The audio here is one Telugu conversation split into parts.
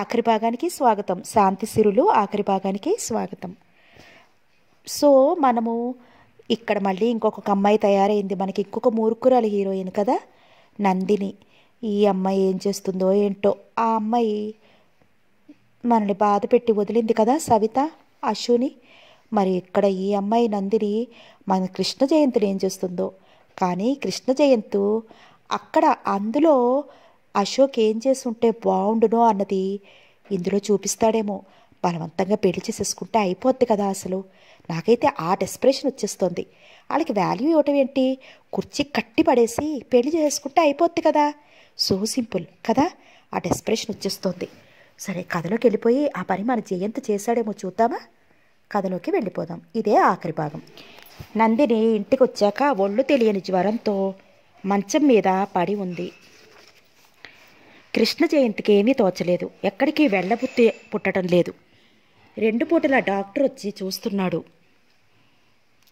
ఆఖరి భాగానికి స్వాగతం. శాంతి సిరులు ఆఖరి భాగానికి స్వాగతం. సో మనము ఇక్కడ మళ్ళీ ఇంకొక అమ్మాయి తయారైంది. మనకి ఇంకొక మూర్ఖురాలు హీరోయిన్ కదా నందిని. ఈ అమ్మాయి ఏం చేస్తుందో ఏంటో. ఆ అమ్మాయి మనల్ని బాధ పెట్టి వదిలింది కదా సవిత అశుని మరి ఇక్కడ ఈ అమ్మాయి నందిని మన కృష్ణ జయంతిని ఏం చేస్తుందో. కానీ కృష్ణ జయంతు అక్కడ అందులో అశోక్ ఏం చేసుంటే బాగుండునో అన్నది ఇందులో చూపిస్తాడేమో. బలవంతంగా పెళ్ళి చేసేసుకుంటే అయిపోద్ది కదా అసలు. నాకైతే ఆ డెస్పిరేషన్ వచ్చేస్తుంది. వాళ్ళకి వాల్యూ ఇవ్వటం ఏంటి కుర్చీ కట్టి పడేసి పెళ్ళి చేసుకుంటే అయిపోద్ది కదా. సో సింపుల్ కదా? ఆ డెస్పిరేషన్ వచ్చేస్తుంది. సరే కథలోకి వెళ్ళిపోయి ఆ పని మన జయంత చేశాడేమో చూద్దామా? కథలోకి వెళ్ళిపోదాం. ఇదే ఆఖరి భాగం. నందిని ఇంటికి వచ్చాక ఒళ్ళు తెలియని జ్వరంతో మంచం మీద పడి ఉంది. కృష్ణ జయంతికి ఏమీ తోచలేదు. ఎక్కడికి వెళ్ళబుద్ధి పుట్టడం లేదు. రెండు పూటల డాక్టర్ వచ్చి చూస్తున్నాడు.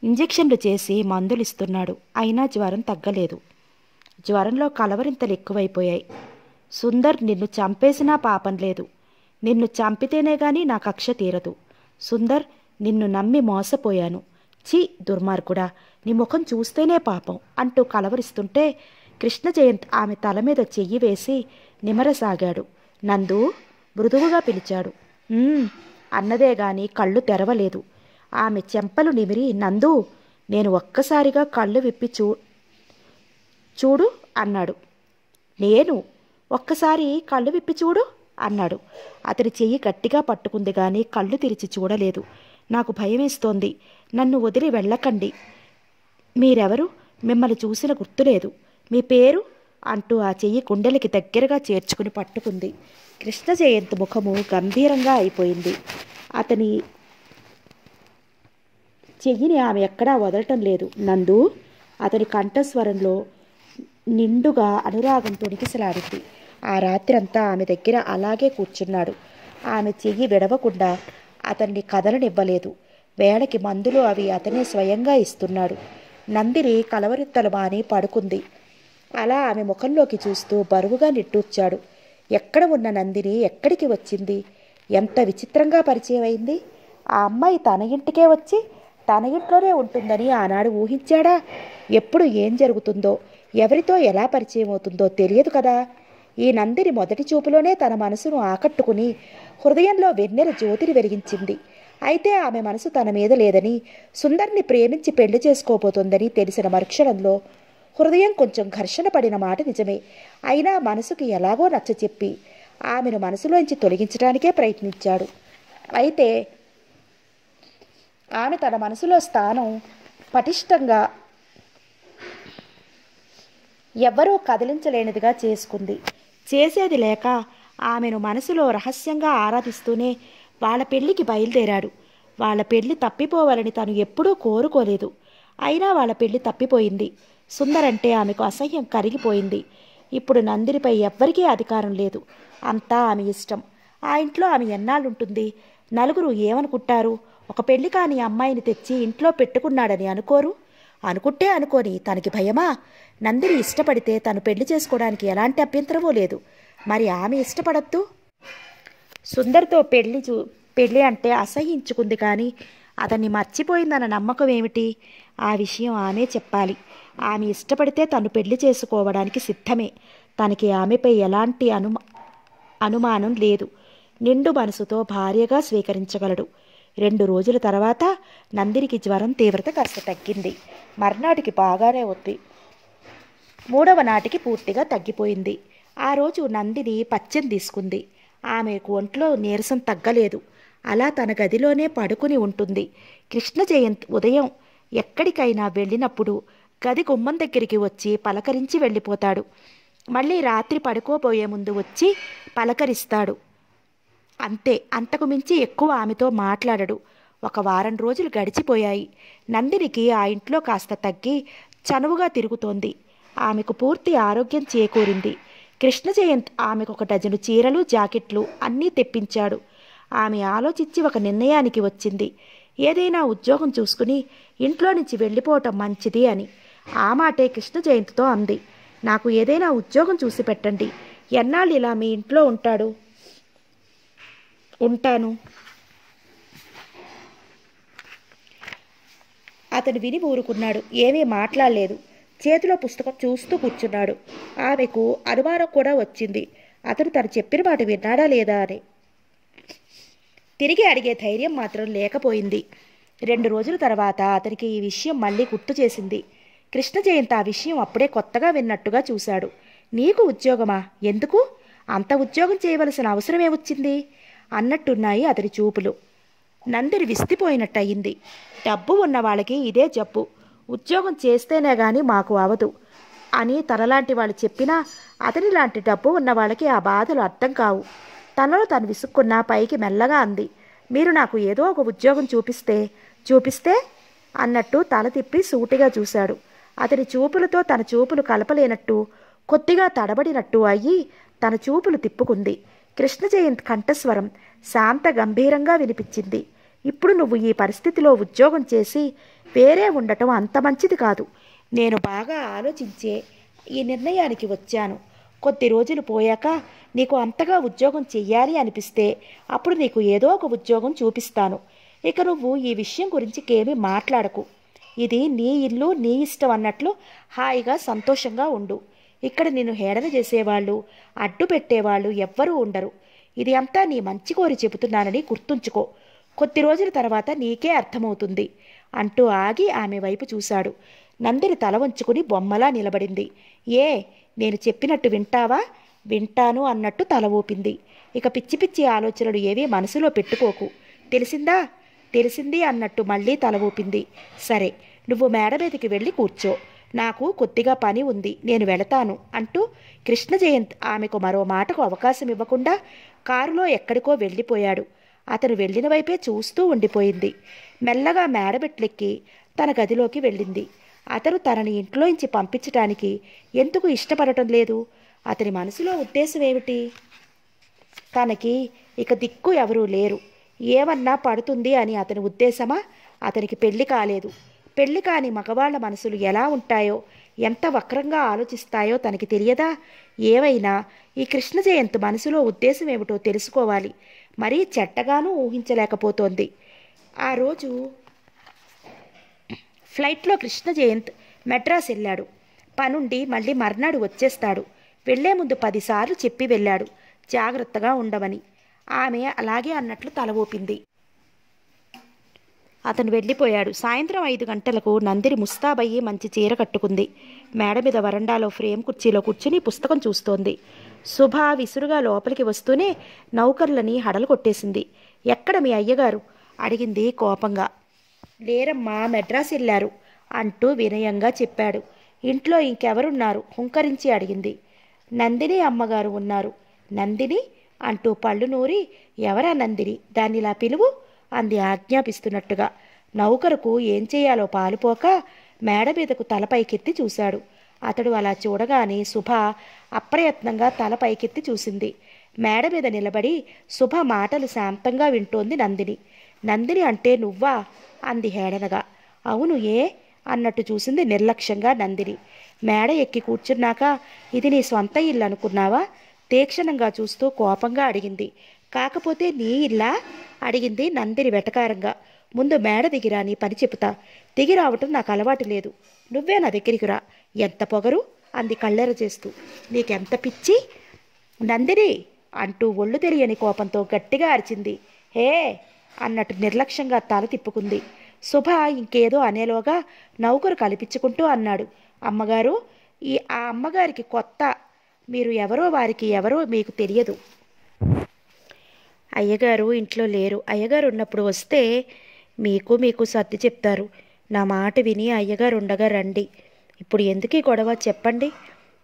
ఇంజెక్షన్లు చేసి మందులు ఇస్తున్నాడు. అయినా జ్వరం తగ్గలేదు. జ్వరంలో కలవరింతలు ఎక్కువైపోయాయి. సుందర్ నిన్ను చంపేసినా పాపం లేదు. నిన్ను చంపితేనే గాని నా కక్ష తీరదు. సుందర్ నిన్ను నమ్మి మోసపోయాను. ఛీ దుర్మార్గుడా నీ ముఖం చూస్తేనే పాపం అంటూ కలవరిస్తుంటే కృష్ణ జయంత్ ఆమె తల మీద చెయ్యి వేసి నిమరసాగాడు. నందు మృదువుగా పిలిచాడు. అన్నదే గాని కళ్ళు తెరవలేదు. ఆమె చెంపలు నిమిరి నందు నేను ఒక్కసారిగా కళ్ళు విప్పి చూ చూడు అన్నాడు. నేను ఒక్కసారి కళ్ళు విప్పి చూడు అన్నాడు. అతడి చెయ్యి గట్టిగా పట్టుకుంది కానీ కళ్ళు తెరిచి చూడలేదు. నాకు భయమేస్తోంది. నన్ను వదిలి వెళ్ళకండి. మీరెవరు? మిమ్మల్ని చూసిన గుర్తులేదు. మీ పేరు? అంటూ ఆ చెయ్యి గుండెలకి దగ్గరగా చేర్చుకుని పట్టుకుంది. కృష్ణ జయంత్ ముఖము గంభీరంగా అయిపోయింది. అతని చెయ్యిని ఆమె ఎక్కడా వదలటం లేదు. నందు అతని కంఠస్వరంలో నిండుగా అనురాగం తొణికిసలాడింది ఆ రాత్రంతా ఆమె దగ్గర అలాగే కూర్చున్నాడు. ఆమె చెయ్యి విడవకుండా అతన్ని కదలనివ్వలేదు. వేళకి మందులు అవి అతనే స్వయంగా ఇస్తున్నాడు. నందిని కలవరిత్తలు మాని పడుకుంది. అలా ఆమె ముఖంలోకి చూస్తూ బరువుగా నిట్టూర్చాడు. ఎక్కడ ఉన్న నందిని ఎక్కడికి వచ్చింది? ఎంత విచిత్రంగా పరిచయం అయింది? ఆ అమ్మాయి తన ఇంటికే వచ్చి తన ఇంట్లోనే ఉంటుందని ఆనాడు ఊహించాడా? ఎప్పుడు ఏం జరుగుతుందో ఎవరితో ఎలా పరిచయం అవుతుందో తెలియదు కదా. ఈ నందిని మొదటి చూపులోనే తన మనసును ఆకట్టుకుని హృదయంలో వెన్నెల జ్యోతిని వెలిగించింది. అయితే ఆమె మనసు తన మీద లేదని సుందర్ని ప్రేమించి పెళ్ళి చేసుకోబోతోందని తెలిసిన మరుక్షణంలో హృదయం కొంచెం ఘర్షణ పడిన మాట నిజమే. అయినా మనసుకి ఎలాగో నచ్చ చెప్పి ఆమెను మనసులోంచి తొలగించడానికే ప్రయత్నించాడు. అయితే ఆమె తన మనసులో స్థానం పటిష్టంగా ఎవ్వరూ కదిలించలేనిదిగా చేసుకుంది. చేసేది లేక ఆమెను మనసులో రహస్యంగా ఆరాధిస్తూనే వాళ్ళ పెళ్ళికి బయలుదేరాడు. వాళ్ళ పెళ్ళి తప్పిపోవాలని తను ఎప్పుడూ కోరుకోలేదు. అయినా వాళ్ళ పెళ్ళి తప్పిపోయింది. సుందర్ అంటే ఆమెకు అసహ్యం కరిగిపోయింది. ఇప్పుడు నందినిపై ఎవ్వరికీ అధికారం లేదు. అంతా ఆమె ఇష్టం. ఆ ఇంట్లో ఆమె ఎన్నాళ్ళుంటుంది? నలుగురు ఏమనుకుంటారు? ఒక పెళ్ళి కాని అమ్మాయిని తెచ్చి ఇంట్లో పెట్టుకున్నాడని అనుకోరు? అనుకుంటే అనుకోని తనకి భయమా? నందిని ఇష్టపడితే తను పెళ్ళి చేసుకోవడానికి ఎలాంటి అభ్యంతరమూ లేదు. మరి ఆమె ఇష్టపడద్దు? సుందర్తో పెళ్ళి చూ పెళ్ళి అంటే అసహించుకుంది కానీ అతన్ని మర్చిపోయిందన్న నమ్మకం ఏమిటి? ఆ విషయం ఆమె చెప్పాలి. ఆమె ఇష్టపడితే తను పెళ్ళి చేసుకోవడానికి సిద్ధమే. తనకి ఆమెపై ఎలాంటి అనుమా అనుమానం లేదు. నిండు మనసుతో భార్యగా స్వీకరించగలడు. రెండు రోజుల తర్వాత నందినికి జ్వరం తీవ్రత కాస్త తగ్గింది. మర్నాటికి బాగానే ఉంది. మూడవ నాటికి పూర్తిగా తగ్గిపోయింది. ఆ రోజు నందిని పచ్చని తీసుకుంది. ఆమెకు ఒంట్లో నీరసం తగ్గలేదు. అలా తన గదిలోనే పడుకుని ఉంటుంది. కృష్ణ జయంతి ఉదయం ఎక్కడికైనా వెళ్ళినప్పుడు గది గుమ్మం దగ్గరికి వచ్చి పలకరించి వెళ్ళిపోతాడు. మళ్ళీ రాత్రి పడుకోబోయే ముందు వచ్చి పలకరిస్తాడు. అంతే అంతకు మించి ఎక్కువ ఆమెతో మాట్లాడడు. ఒక వారం రోజులు గడిచిపోయాయి. నందినికి ఆ ఇంట్లో కాస్త తగ్గి చనువుగా తిరుగుతోంది. ఆమెకు పూర్తి ఆరోగ్యం చేకూరింది. కృష్ణ జయంత్ ఆమెకు ఒక డజను చీరలు జాకెట్లు అన్నీ తెప్పించాడు. ఆమె ఆలోచించి ఒక నిర్ణయానికి వచ్చింది. ఏదైనా ఉద్యోగం చూసుకుని ఇంట్లో నుంచి వెళ్ళిపోవటం మంచిది అని. ఆ మాటే కృష్ణ జయంతితో అంది. నాకు ఏదైనా ఉద్యోగం చూసి పెట్టండి. ఎన్నాళ్ళు ఇలా మీ ఇంట్లో ఉంటాడు? ఉంటాను. అతను విని ఊరుకున్నాడు. ఏమీ మాట్లాడలేదు. చేతిలో పుస్తకం చూస్తూ కూర్చున్నాడు. ఆమెకు అనుమానం కూడా వచ్చింది. అతను తను చెప్పిన మాట విన్నాడా లేదా అని. తిరిగి అడిగే ధైర్యం మాత్రం లేకపోయింది. రెండు రోజుల తర్వాత అతనికి ఈ విషయం మళ్ళీ గుర్తు చేసింది. కృష్ణ జయంత్ ఆ విషయం అప్పుడే కొత్తగా విన్నట్టుగా చూశాడు. నీకు ఉద్యోగమా? ఎందుకు? అంత ఉద్యోగం చేయవలసిన అవసరమే వచ్చింది? అన్నట్టున్నాయి అతని చూపులు. నందిని విస్తిపోయినట్టయింది డబ్బు ఉన్న వాళ్ళకి ఇదే జబ్బు. ఉద్యోగం చేస్తేనే కానీ మాకు అవదు. అని తనలాంటి వాళ్ళు చెప్పినా అతని లాంటి డబ్బు ఉన్న వాళ్ళకి ఆ బాధలు అర్థం కావు. తనలో తను విసుక్కున్న పైకి మెల్లగా అంది. మీరు నాకు ఏదో ఒక ఉద్యోగం చూపిస్తే చూపిస్తే? అన్నట్టు తల తిప్పి సూటిగా చూశాడు. అతని చూపులతో తన చూపులు కలపలేనట్టు కొద్దిగా తడబడినట్టు అయ్యి తన చూపులు తిప్పుకుంది. కృష్ణ జయంత్ కంఠస్వరం శాంత గంభీరంగా వినిపించింది. ఇప్పుడు నువ్వు ఈ పరిస్థితిలో ఉద్యోగం చేసి వేరే ఉండటం అంత మంచిది కాదు. నేను బాగా ఆలోచించే ఈ నిర్ణయానికి వచ్చాను. కొద్ది రోజులు పోయాక నీకు అంతగా ఉద్యోగం చెయ్యాలి అనిపిస్తే అప్పుడు నీకు ఏదో ఒక ఉద్యోగం చూపిస్తాను. ఇక నువ్వు ఈ విషయం గురించి కేమీ మాట్లాడకు. ఇది నీ ఇల్లు నీ ఇష్టం అన్నట్లు హాయిగా సంతోషంగా ఉండు. ఇక్కడ నిన్ను హేళన చేసేవాళ్ళు అడ్డు పెట్టేవాళ్ళు ఎవ్వరూ ఉండరు. ఇది అంతా నీ మంచి కోరి చెబుతున్నానని గుర్తుంచుకో. కొద్ది రోజుల తర్వాత నీకే అర్థమవుతుంది. అంటూ ఆగి ఆమె వైపు చూశాడు. నందిని తల వంచుకుని బొమ్మలా నిలబడింది. ఏ నేను చెప్పినట్టు వింటావా? వింటాను అన్నట్టు తల ఊపింది. ఇక పిచ్చి పిచ్చి ఆలోచనలు ఏవీ మనసులో పెట్టుకోకు. తెలిసిందా? తెలిసింది అన్నట్టు మళ్ళీ తల ఊపింది. సరే నువ్వు మేడ మీదకి వెళ్ళి కూర్చో. నాకు కొద్దిగా పని ఉంది నేను వెళతాను అంటూ కృష్ణ జయంత్ ఆమెకు మరో మాటకు అవకాశం ఇవ్వకుండా కారులో ఎక్కడికో వెళ్ళిపోయాడు. అతను వెళ్ళిన వైపే చూస్తూ ఉండిపోయింది. మెల్లగా మేడబెట్లెక్కి తన గదిలోకి వెళ్ళింది. అతను తనని ఇంట్లోంచి పంపించటానికి ఎందుకు ఇష్టపడటం లేదు? అతని మనసులో ఉద్దేశం ఏమిటి? తనకి ఇక దిక్కు ఎవరూ లేరు. ఏమన్నా పడుతుంది అని అతని ఉద్దేశమా? అతనికి పెళ్ళి కాలేదు. పెళ్ళి కాని మగవాళ్ళ మనసులు ఎలా ఉంటాయో ఎంత వక్రంగా ఆలోచిస్తాయో తనకి తెలియదా? ఏవైనా ఈ కృష్ణ జయంత్ మనసులో ఉద్దేశం ఏమిటో తెలుసుకోవాలి. మరీ చెడ్డగానూ ఊహించలేకపోతోంది. ఆ రోజు ఫ్లైట్లో కృష్ణ జయంత్ మెడ్రాస్ వెళ్ళాడు. పనుండి మళ్ళీ మర్నాడు వచ్చేస్తాడు. వెళ్ళే ముందు పదిసార్లు చెప్పి వెళ్ళాడు. జాగ్రత్తగా ఉండమని. ఆమె అలాగే అన్నట్లు తల ఊపింది. అతను వెళ్ళిపోయాడు. సాయంత్రం ఐదు గంటలకు నందిరి ముస్తాబయ్యి మంచి చీర కట్టుకుంది. మేడ మీద వరండాలో ఫ్రేమ్ కుర్చీలో కూర్చుని పుస్తకం చూస్తోంది. శుభ విసురుగా లోపలికి వస్తూనే నౌకర్లని హడలు కొట్టేసింది. ఎక్కడ మీ అయ్యగారు? అడిగింది కోపంగా. లేరమ్మా మెడ్రాస్ వెళ్ళారు అంటూ వినయంగా చెప్పాడు. ఇంట్లో ఇంకెవరున్నారు? హుంకరించి అడిగింది. నందిని అమ్మగారు ఉన్నారు. నందిని? అంటూ పళ్ళు నూరి ఎవరా నందిని? దాన్నిలా పిలువు? అంది ఆజ్ఞాపిస్తున్నట్టుగా. నౌకరుకు ఏం చేయాలో పాలుపోక మేడ మీదకు తల పైకెత్తి చూశాడు. అతడు అలా చూడగానే శుభ అప్రయత్నంగా తల పైకెత్తి చూసింది. మేడ మీద నిలబడి శుభ మాటలు శాంతంగా వింటోంది నందిని. నందిని అంటే నువ్వా? అంది హేళనగా. అవును ఏ? అన్నట్టు చూసింది నిర్లక్ష్యంగా నందిని. మేడ ఎక్కి కూర్చున్నాక ఇది నీ స్వంత ఇల్లు అనుకున్నావా? తీక్షణంగా చూస్తూ కోపంగా అడిగింది. కాకపోతే నీ ఇల్లా? అడిగింది నందిని వెటకారంగా. ముందు మేడ దిగిరా నీ పని చెబుతా. దిగి రావటం నాకు అలవాటు లేదు. నువ్వే నా దగ్గరికి రా. ఎంత పొగరు? అంది కళ్ళెర చేస్తూ. నీకెంత పిచ్చి? నందిని! అంటూ ఒళ్ళు తెలియని కోపంతో గట్టిగా అరిచింది. హే! అన్నట్టు నిర్లక్ష్యంగా తల తిప్పుకుంది. శుభ ఇంకేదో అనేలోగా నౌకరు కల్పించుకుంటూ అన్నాడు. అమ్మగారు ఈ ఆ అమ్మగారికి కొత్త మీరు ఎవరో వారికి ఎవరో మీకు తెలియదు. అయ్యగారు ఇంట్లో లేరు. అయ్యగారు ఉన్నప్పుడు వస్తే మీకు మీకు సర్ది చెప్తారు. నా మాట విని అయ్యగారు ఉండగా రండి. ఇప్పుడు ఎందుకు గొడవ చెప్పండి?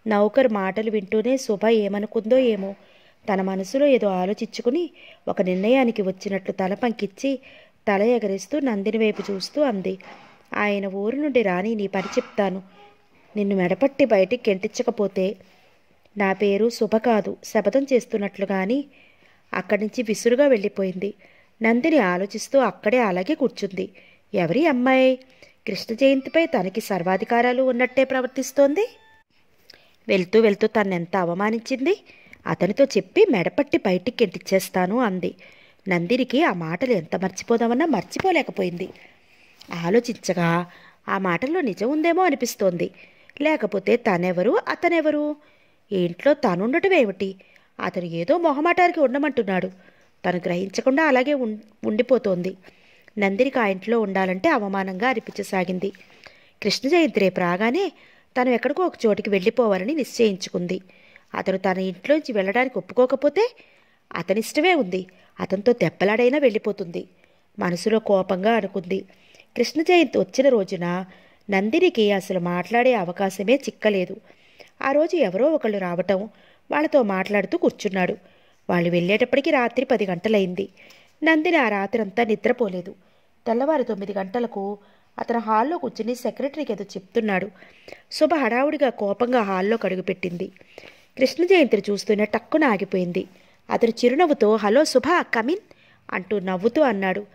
నౌకరు మాటలు వింటూనే శుభ ఏమనుకుందో ఏమో. తన మనసులో ఏదో ఆలోచించుకుని ఒక నిర్ణయానికి వచ్చినట్లు తల పంకిచ్చి తల ఎగరేస్తూ నందిని వైపు చూస్తూ అంది. ఆయన ఊరు నుండి రాని నీ పని చెప్తాను. నిన్ను మెడపట్టి బయటికి గెంటించకపోతే నా పేరు శుభ కాదు శపథం చేస్తున్నట్లు కానీ అక్కడి నుంచి విసురుగా వెళ్ళిపోయింది. నందిని ఆలోచిస్తూ అక్కడే అలాగే కూర్చుంది. ఎవరి అమ్మాయి? కృష్ణ జయంతిపై తనకి సర్వాధికారాలు ఉన్నట్టే ప్రవర్తిస్తోంది? వెళ్తూ వెళ్తూ తన్నెంత అవమానించింది? అతనితో చెప్పి మెడపట్టి బయటికి గెంటిచ్చేస్తాను అంది. నందినికి ఆ మాటలు ఎంత మర్చిపోదామన్నా మర్చిపోలేకపోయింది. ఆలోచించగా ఆ మాటల్లో నిజం ఉందేమో అనిపిస్తోంది. లేకపోతే తనెవరు అతనెవరు? ఇంట్లో తనుండటం ఏమిటి? అతను ఏదో మొహమాటానికి ఉండమంటున్నాడు. తను గ్రహించకుండా అలాగే ఉం- ఉండిపోతోంది. నందినికి ఆ ఇంట్లో ఉండాలంటే అవమానంగా అనిపించసాగింది. కృష్ణ జయంతి రేపు రాగానే తను ఎక్కడికో ఒక చోటికి వెళ్ళిపోవాలని నిశ్చయించుకుంది. అతను తన ఇంట్లోంచి వెళ్ళడానికి ఒప్పుకోకపోతే అతనిష్టమే ఉంది. అతనితో దెబ్బలాడైనా వెళ్ళిపోతుంది. మనసులో కోపంగా అనుకుంది. కృష్ణ జయంతి వచ్చిన రోజున నందినికి అసలు మాట్లాడే అవకాశమే చిక్కలేదు. ఆ రోజు ఎవరో ఒకళ్ళు రావటం వాళ్ళతో మాట్లాడుతూ కూర్చున్నాడు. వాళ్ళు వెళ్ళేటప్పటికి రాత్రి పది గంటలైంది. నందిని ఆ రాత్రి అంతా నిద్రపోలేదు. తెల్లవారు తొమ్మిది గంటలకు అతను హాల్లో కూర్చుని సెక్రటరీకి ఏదో చెప్తున్నాడు. శుభ హడావుడిగా కోపంగా హాల్లో కడుగుపెట్టింది. కృష్ణ జయంతిని చూస్తూనే టక్కున ఆగిపోయింది. అతను చిరునవ్వుతో హలో శుభ కమిన్ అంటూ నవ్వుతూ అన్నాడు.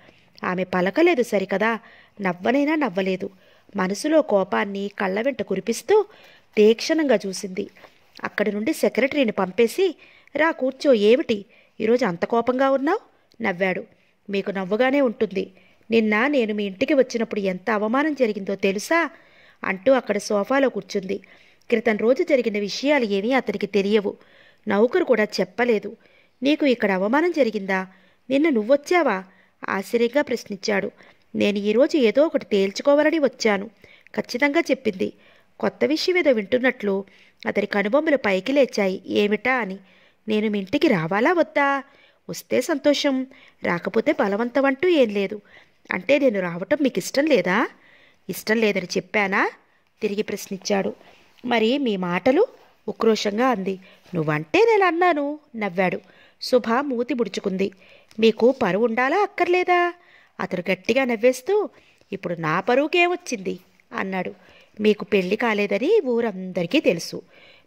ఆమె పలకలేదు సరికదా. నవ్వనైనా నవ్వలేదు. మనసులో కోపాన్ని కళ్ళ వెంట కురిపిస్తూ తీక్షణంగా చూసింది. అక్కడి నుండి సెక్రటరీని పంపేసి రా కూర్చో ఏమిటి? ఈరోజు అంత కోపంగా ఉన్నావు? నవ్వాడు. మీకు నవ్వుగానే ఉంటుంది. నిన్న నేను మీ ఇంటికి వచ్చినప్పుడు ఎంత అవమానం జరిగిందో తెలుసా? అంటూ అక్కడ సోఫాలో కూర్చుంది. క్రితం రోజు జరిగిన విషయాలు ఏమీ అతనికి తెలియవు. నౌకరు కూడా చెప్పలేదు. నీకు ఇక్కడ అవమానం జరిగిందా? నిన్న నువ్వొచ్చావా? ఆశ్చర్యంగా ప్రశ్నించాడు. నేను ఈరోజు ఏదో ఒకటి తేల్చుకోవాలని వచ్చాను. ఖచ్చితంగా చెప్పింది. కొత్త విషయం ఏదో వింటున్నట్లు అతని కనుబొమ్మలు పైకి లేచాయి. ఏమిటా అని. నేను మీ ఇంటికి రావాలా వద్దా? వస్తే సంతోషం. రాకపోతే బలవంతం అంటూ ఏం లేదు. అంటే నేను రావటం మీకు ఇష్టం లేదా? ఇష్టం లేదని చెప్పానా? తిరిగి ప్రశ్నించాడు. మరి మీ మాటలు ఉక్రోషంగా అంది. నువ్వంటే నేను అన్నాను నవ్వాడు. శుభ మూతి ముడుచుకుంది. మీకు పరువు ఉండాలా అక్కర్లేదా? అతను గట్టిగా నవ్వేస్తూ ఇప్పుడు నా పరువుకేమొచ్చింది అన్నాడు. మీకు పెళ్ళి కాలేదని ఊరందరికీ తెలుసు.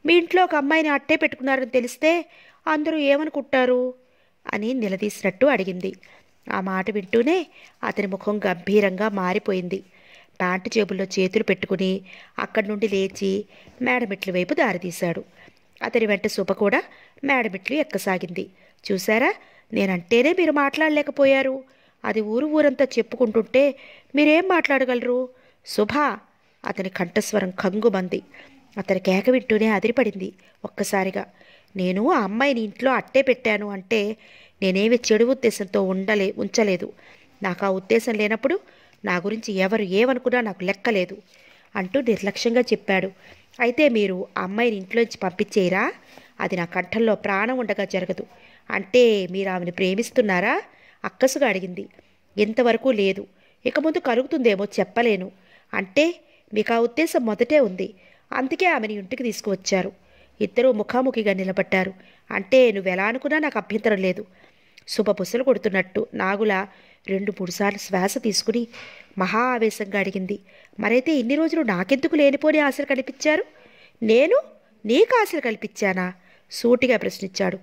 మీ ఇంట్లో ఒక అమ్మాయిని అట్టే పెట్టుకున్నారని తెలిస్తే అందరూ ఏమనుకుంటారు? అని నిలదీసినట్టు అడిగింది. ఆ మాట వింటూనే అతని ముఖం గంభీరంగా మారిపోయింది. ప్యాంటు జేబుల్లో చేతులు పెట్టుకుని అక్కడి నుండి లేచి మేడమెట్ల వైపు దారితీశాడు. అతని వెంట శుభ కూడా మేడమెట్లు ఎక్కసాగింది. చూసారా నేనంటేనే మీరు మాట్లాడలేకపోయారు. అది ఊరు ఊరంతా చెప్పుకుంటుంటే మీరేం మాట్లాడగలరు? శుభ! అతని కంఠస్వరం కంగుమంది. అతని కేక వింటూనే అదిరిపడింది ఒక్కసారిగా. నేను ఆ అమ్మాయిని ఇంట్లో అట్టే పెట్టాను అంటే నేనేమి చెడు ఉద్దేశంతో ఉండలే ఉంచలేదు. నాకు ఆ ఉద్దేశం లేనప్పుడు నా గురించి ఎవరు ఏమనుకున్నా నాకు లెక్కలేదు అంటూ నిర్లక్ష్యంగా చెప్పాడు. అయితే మీరు అమ్మాయిని ఇంట్లోంచి పంపించేయరా? అది నా కంఠంలో ప్రాణం ఉండగా జరగదు. అంటే మీరు ఆమెను ప్రేమిస్తున్నారా? అక్కసుగా అడిగింది. ఇంతవరకు లేదు. ఇక ముందు కలుగుతుందేమో చెప్పలేను. అంటే మీకు ఆ ఉద్దేశం మొదటే ఉంది. అందుకే ఆమెను ఇంటికి తీసుకువచ్చారు. ఇద్దరూ ముఖాముఖిగా నిలబడ్డారు. అంటే నువ్వెలా అనుకున్నా నాకు అభ్యంతరం లేదు. శుభ బుసలు కొడుతున్నట్టు. నాగుల రెండు మూడుసార్లు శ్వాస తీసుకుని మహా ఆవేశంగా అడిగింది. మరైతే ఇన్ని రోజులు నాకెందుకు లేనిపోని ఆశలు కల్పించారు నేను నీకు ఆశలు కల్పించానా? సూటిగా ప్రశ్నించాడు.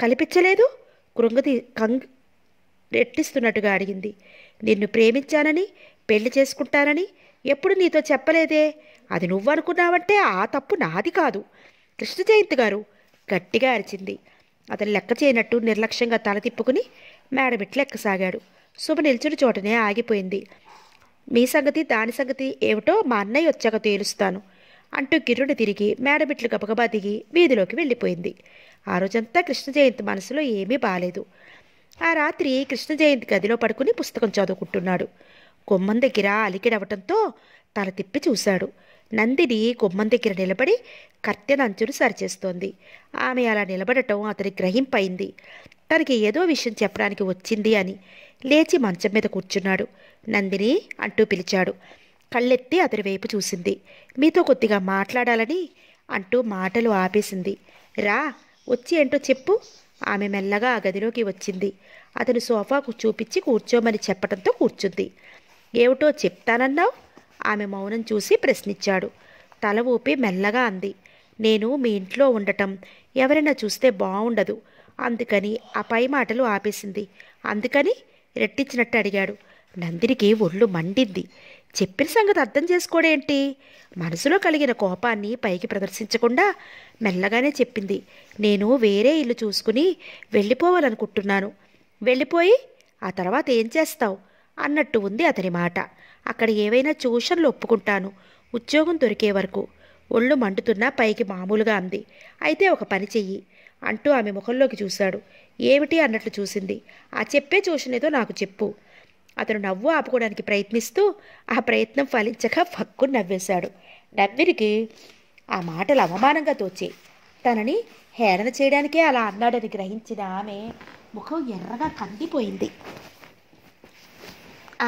కల్పించలేదు? కృంగతి కంగ్ రెట్టిస్తున్నట్టుగా అడిగింది. నిన్ను ప్రేమించానని పెళ్ళి చేసుకుంటానని ఎప్పుడు నీతో చెప్పలేదే? అది నువ్వు అనుకున్నావంటే ఆ తప్పు నాది కాదు. కృష్ణ జయంతి గారు గట్టిగా అరిచింది. అతను లెక్క చేయనట్టు నిర్లక్ష్యంగా తల తిప్పుకుని మేడమిట్లు ఎక్కసాగాడు. శుభ నిల్చుని చోటనే ఆగిపోయింది. మీ సంగతి దాని సంగతి ఏమిటో మా అన్నయ్య వచ్చాక తేలుస్తాను అంటూ గిర్రుడు తిరిగి మేడమిట్లు గబగబా దిగి వీధిలోకి వెళ్ళిపోయింది. ఆ రోజంతా కృష్ణ జయంతి మనసులో ఏమీ బాలేదు. ఆ రాత్రి కృష్ణ జయంతి గదిలో పడుకుని పుస్తకం చదువుకుంటున్నాడు. గుమ్మం దగ్గర అలికిడవటంతో తల తిప్పి చూశాడు. నందిని గుమ్మం దగ్గర నిలబడి కట్టెన అంచును సరిచేస్తోంది. ఆమె అలా నిలబడటం అతని గ్రహింపైంది. తనకి ఏదో విషయం చెప్పడానికి వచ్చింది అని లేచి మంచం మీద కూర్చున్నాడు. నందిని అంటూ పిలిచాడు. కళ్ళెత్తి అతని వైపు చూసింది. మీతో కొద్దిగా మాట్లాడాలని అంటూ మాటలు ఆపేసింది. రా వచ్చి ఏంటో చెప్పు. ఆమె మెల్లగా ఆ గదిలోకి వచ్చింది. అతను సోఫాకు చూపించి కూర్చోమని చెప్పడంతో కూర్చుంది. ఏమిటో చెప్తానన్నావు? ఆమె మౌనం చూసి ప్రశ్నించాడు. తల ఊపి మెల్లగా అంది. నేను మీ ఇంట్లో ఉండటం ఎవరైనా చూస్తే బాగుండదు అందుకని ఆ పై మాటలు ఆపేసింది. అందుకని రెట్టించినట్టు అడిగాడు. నందినికి ఒళ్ళు మండింది. చెప్పిన సంగతి అర్థం చేసుకోడేంటి మనసులో కలిగిన కోపాన్ని పైకి ప్రదర్శించకుండా మెల్లగానే చెప్పింది. నేను వేరే ఇల్లు చూసుకుని వెళ్ళిపోవాలనుకుంటున్నాను. వెళ్ళిపోయి ఆ తర్వాత ఏం చేస్తావు? అన్నట్టు ఉంది అతని మాట. అక్కడ ఏవైనా ట్యూషన్లు ఒప్పుకుంటాను. ఉద్యోగం దొరికే వరకు. ఒళ్ళు మండుతున్నా పైకి మామూలుగా అంది. అయితే ఒక పని చెయ్యి అంటూ ఆమె ముఖంలోకి చూశాడు. ఏమిటి అన్నట్లు చూసింది. ఆ చెప్పే ట్యూషన్ ఏదో నాకు చెప్పు. అతను నవ్వు ఆపుకోవడానికి ప్రయత్నిస్తూ ఆ ప్రయత్నం ఫలించక ఫక్కు నవ్వేశాడు. నవ్విరికి ఆ మాటలు అవమానంగా తోచే. తనని హేళన చేయడానికే అలా అన్నాడని గ్రహించిన ఆమె ముఖం ఎర్రగా కందిపోయింది.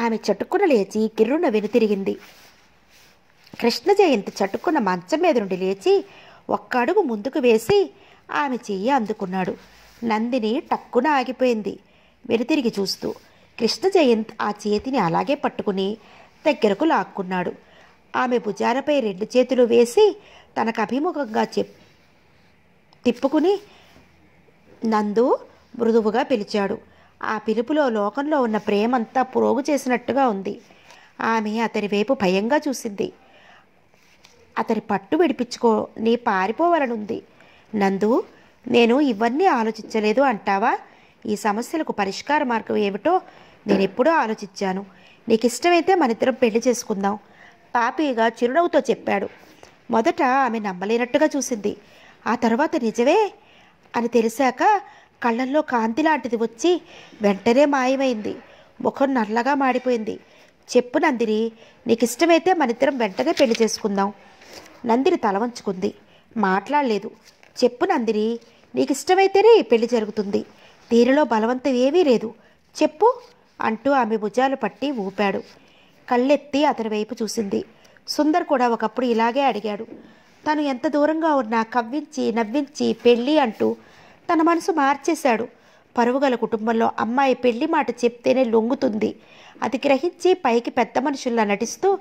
ఆమె చటుక్కున లేచి కిర్రున వెనుతిరిగింది కృష్ణ జయంతి చటుక్కున మంచం మీద నుండి లేచి ఒక్క అడుగు ముందుకు వేసి ఆమె చెయ్యి అందుకున్నాడు. నందిని టక్కున ఆగిపోయింది. వెనుతిరిగి చూస్తూ కృష్ణ జయంత్ ఆ చేతిని అలాగే పట్టుకుని దగ్గరకు లాక్కున్నాడు. ఆమె భుజాలపై రెండు చేతులు వేసి తనకు అభిముఖంగా చెప్ తిప్పుకుని నందు మృదువుగా పిలిచాడు. ఆ పిలుపులో లోకంలో ఉన్న ప్రేమంతా ప్రోగు చేసినట్టుగా ఉంది. ఆమె అతని వైపు భయంగా చూసింది. అతని పట్టు విడిపించుకో నీ పారిపోవాలనుంది. నందు నేను ఇవన్నీ ఆలోచించలేదు అంటావా? ఈ సమస్యలకు పరిష్కార మార్గం ఏమిటో నేను ఎప్పుడూ ఆలోచించాను. నీకు ఇష్టమైతే మనిద్దరం పెళ్ళి చేసుకుందాం. పాపిగా చిరునవ్వుతో చెప్పాడు. మొదట ఆమె నమ్మలేనట్టుగా చూసింది. ఆ తర్వాత నిజమే అని తెలిసాక కళ్ళల్లో కాంతి లాంటిది వచ్చి వెంటనే మాయమైంది. ముఖం నల్లగా మాడిపోయింది. చెప్పు నందిని నీకు ఇష్టమైతే మనిద్దరం వెంటనే పెళ్ళి చేసుకుందాం. నందిని తల వంచుకుంది. మాట్లాడలేదు. చెప్పు నందిని నీకు ఇష్టమైతేనే పెళ్ళి జరుగుతుంది. దీనిలో బలవంతం ఏమీ లేదు. చెప్పు అంటూ ఆమె భుజాలు పట్టి ఊపాడు. కళ్ళెత్తి అతని వైపు చూసింది. సుందర్ కూడా ఒకప్పుడు ఇలాగే అడిగాడు. తను ఎంత దూరంగా ఉన్నా కవ్వించి నవ్వించి పెళ్ళి అంటూ తన మనసు మార్చేశాడు. పరువుగల కుటుంబంలో అమ్మాయి పెళ్ళి మాట చెప్తేనే లొంగుతుంది. అది గ్రహించి పైకి పెద్ద మనుషుల్లా నటిస్తూ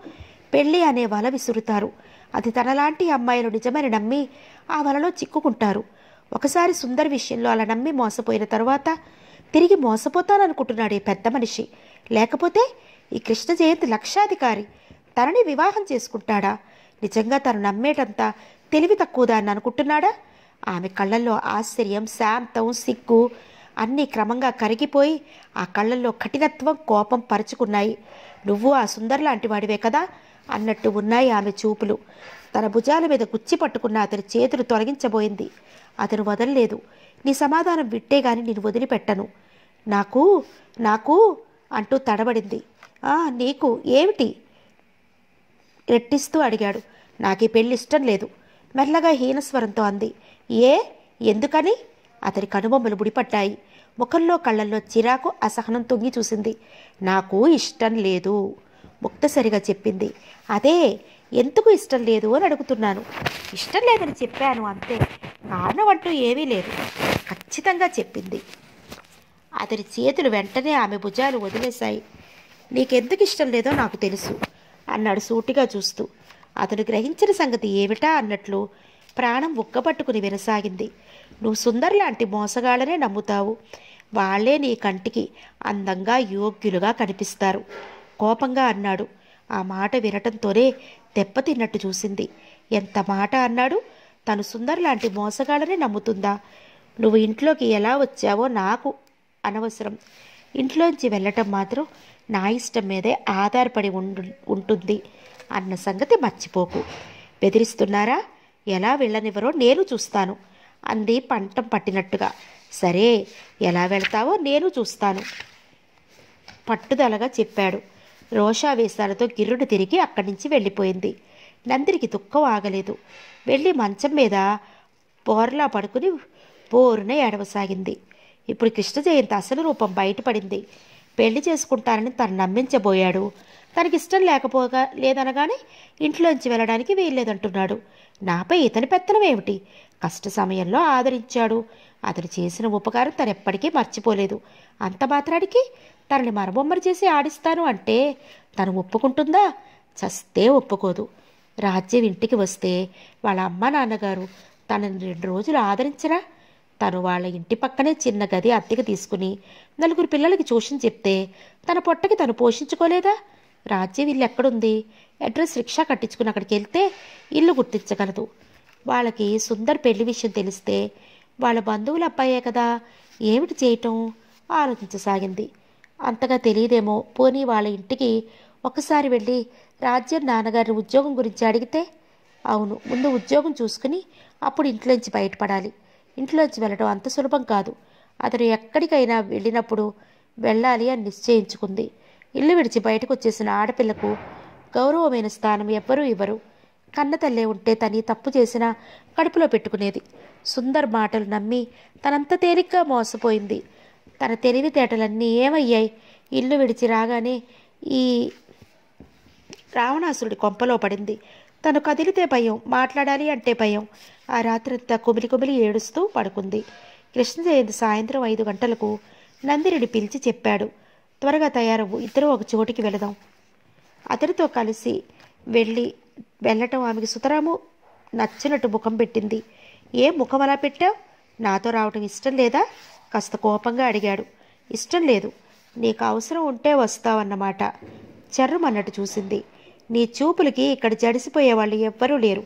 పెళ్ళి అనే వల విసురుతారు. అది తనలాంటి అమ్మాయిలు నిజమని నమ్మి ఆ వలలో చిక్కుకుంటారు. ఒకసారి సుందర్ విషయంలో అలా నమ్మి మోసపోయిన తరువాత తిరిగి మోసపోతాననుకుంటున్నాడు ఈ పెద్ద మనిషి. లేకపోతే ఈ కృష్ణ జయంతి లక్షాధికారి. తనని వివాహం చేసుకుంటాడా? నిజంగా తను నమ్మేటంతా తెలివి తక్కువదా అని అనుకుంటున్నాడా? ఆమె కళ్ళల్లో ఆశ్చర్యం శాంతం సిగ్గు అన్నీ క్రమంగా కరిగిపోయి ఆ కళ్ళల్లో కఠినత్వం కోపం పరుచుకున్నాయి. నువ్వు ఆ సుందర్ లాంటి వాడివే కదా? అన్నట్టు ఉన్నాయి ఆమె చూపులు. తన భుజాల మీద గుచ్చి పట్టుకున్న అతని చేతులు తొలగించబోయింది. అతను వదలలేదు. నీ సమాధానం విట్టే గాని నేను వదిలిపెట్టను. నాకు నాకు అంటూ తడబడింది. నీకు? ఏమిటి? రెట్టిస్తూ అడిగాడు. నాకు ఈ పెళ్ళి ఇష్టం లేదు. మెల్లగా హీనస్వరంతో అంది. ఏ? ఎందుకని? అతని కనుబొమ్మలు ముడిపడ్డాయి. ముఖంలో కళ్ళల్లో చిరాకు అసహనం తొంగి చూసింది. నాకు ఇష్టం లేదు ముక్తసరిగా చెప్పింది. అదే ఎందుకు ఇష్టం లేదు అని అడుగుతున్నాను. ఇష్టం లేదని చెప్పాను అంతే. కారణం అంటూ ఏమీ లేదు. ఖచ్చితంగా చెప్పింది. అతని చేతులు వెంటనే ఆమె భుజాలు వదిలేశాయి. నీకెందుకు ఇష్టం లేదో నాకు తెలుసు అన్నాడు సూటిగా చూస్తూ. అతను గ్రహించిన సంగతి ఏమిటా అన్నట్లు ప్రాణం ఉక్కపట్టుకుని వినసాగింది. నువ్వు సుందర్ లాంటి మోసగాళ్ళనే నమ్ముతావు. వాళ్ళే నీ కంటికి అందంగా యోగ్యులుగా కనిపిస్తారు కోపంగా అన్నాడు. ఆ మాట వినటంతోనే దెబ్బతిన్నట్టు చూసింది. ఎంత మాట అన్నాడు? తను సుందర్ లాంటి మోసగాళ్ళనే నమ్ముతుందా? నువ్వు ఇంట్లోకి ఎలా వచ్చావో నాకు అనవసరం. ఇంట్లోంచి వెళ్ళటం మాత్రం నా ఇష్టం మీదే ఆధారపడి ఉండు ఉంటుంది. అన్న సంగతి మర్చిపోకు. బెదిరిస్తున్నారా? ఎలా వెళ్ళనివ్వరో నేను చూస్తాను అంది పంటం పట్టినట్టుగా. సరే ఎలా వెళ్తావో నేను చూస్తాను పట్టుదలగా చెప్పాడు. రోషావేశాలతో గిర్రుడు తిరిగి అక్కడి నుంచి వెళ్ళిపోయింది. నందిరికి దుఃఖం ఆగలేదు. వెళ్ళి మంచం మీద బోర్లా పడుకుని బోరున ఏడవసాగింది. ఇప్పుడు కృష్ణ జయంతి అసలు రూపం బయటపడింది. పెళ్ళి చేసుకుంటానని తను నమ్మించబోయాడు. తనకిష్టం లేకపోగా లేదనగానే ఇంట్లోంచి వెళ్ళడానికి వీల్లేదంటున్నాడు. నాపై ఇతని పెత్తనం ఏమిటి? కష్ట సమయంలో ఆదరించాడు. అతను చేసిన ఉపకారం తను ఎప్పటికీ మర్చిపోలేదు. అంత మాత్రానికి తనని మరబొమ్మరి చేసి ఆడిస్తాను అంటే తను ఒప్పుకుంటుందా? చస్తే ఒప్పుకోదు. రాజ్యం ఇంటికి వస్తే వాళ్ళ అమ్మ నాన్నగారు తనని రెండు రోజులు ఆదరించరా? తను వాళ్ళ ఇంటి పక్కనే చిన్న గది అద్దెకి తీసుకుని నలుగురు పిల్లలకి ట్యూషన్ చెప్తే తన పొట్టకి తను పోషించుకోలేదా? రాజ్యం ఇల్లు ఎక్కడుంది అడ్రస్ రిక్షా కట్టించుకుని అక్కడికి వెళ్తే ఇల్లు గుర్తించగలదు. వాళ్ళకి సుందర్ పెళ్ళి విషయం తెలిస్తే వాళ్ళ బంధువుల అబ్బాయే కదా. ఏమిటి చేయటం? ఆలోచించసాగింది. అంతగా తెలియదేమో పోనీ వాళ్ళ ఇంటికి ఒకసారి వెళ్ళి రాజ్యం నాన్నగారి ఉద్యోగం గురించి అడిగితే? అవును ముందు ఉద్యోగం చూసుకుని అప్పుడు ఇంట్లోంచి బయటపడాలి. ఇంట్లోంచి వెళ్ళడం అంత సులభం కాదు. అతను ఎక్కడికైనా వెళ్ళినప్పుడు వెళ్ళాలి అని నిశ్చయించుకుంది. ఇల్లు విడిచి బయటకు వచ్చేసిన ఆడపిల్లకు గౌరవమైన స్థానం ఎవ్వరూ ఇవ్వరు. కన్నతల్లే ఉంటే తని తప్పు చేసినా కడుపులో పెట్టుకునేది. సుందర్ మాటలు నమ్మి తనంత తేలిగ్గా మోసపోయింది. తన తెలివితేటలన్నీ ఏమయ్యాయి? ఇల్లు విడిచి రాగానే ఈ రావణాసురుడి కొంపలో పడింది. తను కదిలితే భయం మాట్లాడాలి అంటే భయం. ఆ రాత్రంతా కుమిలి కుమిలి ఏడుస్తూ పడుకుంది. కృష్ణ జయంతి సాయంత్రం ఐదు గంటలకు నందిరుడి పిలిచి చెప్పాడు. త్వరగా తయారవు. ఇద్దరూ ఒక చోటికి వెళదాం. అతనితో కలిసి వెళ్ళి వెళ్ళటం ఆమెకి సుతరాము నచ్చినట్టు ముఖం పెట్టింది. ఏ ముఖం అలా పెట్టావు? నాతో రావటం ఇష్టం లేదా? కాస్త కోపంగా అడిగాడు. ఇష్టం లేదు. నీకు అవసరం ఉంటే వస్తావన్నమాట. చెర్రమన్నట్టు చూసింది. నీ చూపులకి ఇక్కడ జడిసిపోయే వాళ్ళు ఎవ్వరూ లేరు.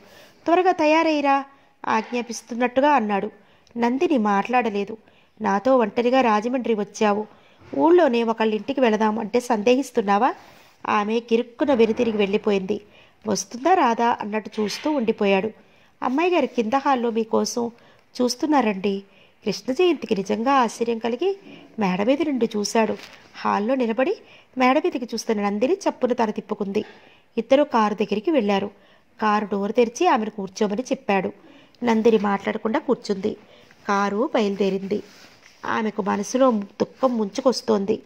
త్వరగా తయారయ్యిరా ఆజ్ఞాపిస్తున్నట్టుగా అన్నాడు. నందిని మాట్లాడలేదు. నాతో ఒంటరిగా రాజమండ్రి వచ్చావు. ఊళ్ళోనే ఒకళ్ళ ఇంటికి వెళదాం అంటే సందేహిస్తున్నావా? ఆమె కిరుక్కున వెనుతిరిగి వెళ్ళిపోయింది. వస్తుందా రాదా అన్నట్టు చూస్తూ ఉండిపోయాడు. అమ్మాయి గారి కింద హాల్లో మీకోసం చూస్తున్నారండి కృష్ణ జయంతికి నిజంగా ఆశ్చర్యం కలిగి మేడ మీద నుండి చూశాడు. హాల్లో నిలబడి మేడ మీదకి చూస్తున్న నందిని చప్పున తల తిప్పుకుంది. ఇద్దరు కారు దగ్గరికి వెళ్ళారు. కారు డోర్ తెరిచి ఆమెను కూర్చోమని చెప్పాడు. నందిని మాట్లాడకుండా కూర్చుంది. కారు బయలుదేరింది. ఆమెకు మనసులో దుఃఖం ముంచుకొస్తోంది.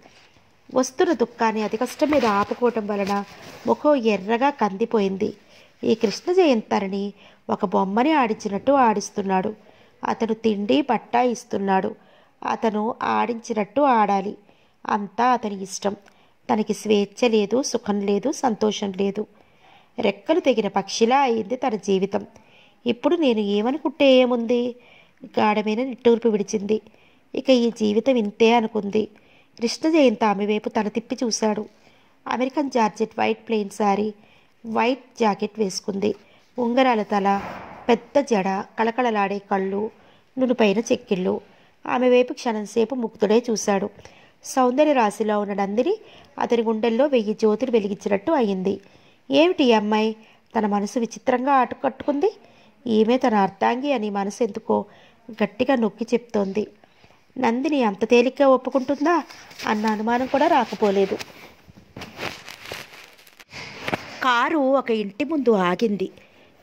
వస్తున్న దుఃఖాన్ని అతి కష్టం మీద ఆపుకోవటం వలన ముఖం ఎర్రగా కందిపోయింది. ఈ కృష్ణ జయంతరిని ఒక బొమ్మని ఆడించినట్టు ఆడిస్తున్నాడు. అతను తిండి బట్ట ఇస్తున్నాడు. అతను ఆడించినట్టు ఆడాలి. అంతా అతని ఇష్టం. తనకి స్వేచ్ఛ లేదు సుఖం లేదు సంతోషం లేదు. రెక్కలు తెగిన పక్షిలా అయింది తన జీవితం. ఇప్పుడు నేను ఏమనుకుంటే ఏముంది? గాఢమైన నిట్టూర్పు విడిచింది. ఇక ఈ జీవితం ఇంతే అనుకుంది. కృష్ణ జయంత ఆమె వైపు తల తిప్పి చూశాడు. American georgette white plain sari white jacket వేసుకుంది. ఉంగరాల తల పెద్ద జడ కళకళలాడే కళ్ళు నునుపైన చెక్కిళ్ళు. ఆమె వైపు క్షణంసేపు ముక్తుడే చూశాడు. సౌందర్య రాశిలో ఉన్న నందిని అతని గుండెల్లో వెయ్యి జ్యోతులు వెలిగించినట్టు అయింది. ఏమిటి ఈ అమ్మాయి? తన మనసు విచిత్రంగా ఆటకట్టుకుంది. ఈమె తన అర్థాంగి అని మనసు ఎందుకో గట్టిగా నొక్కి చెప్తోంది. నందిని అంత తేలిగ్గా ఒప్పుకుంటుందా అన్న అనుమానం కూడా రాకపోలేదు. కారు ఒక ఇంటి ముందు ఆగింది.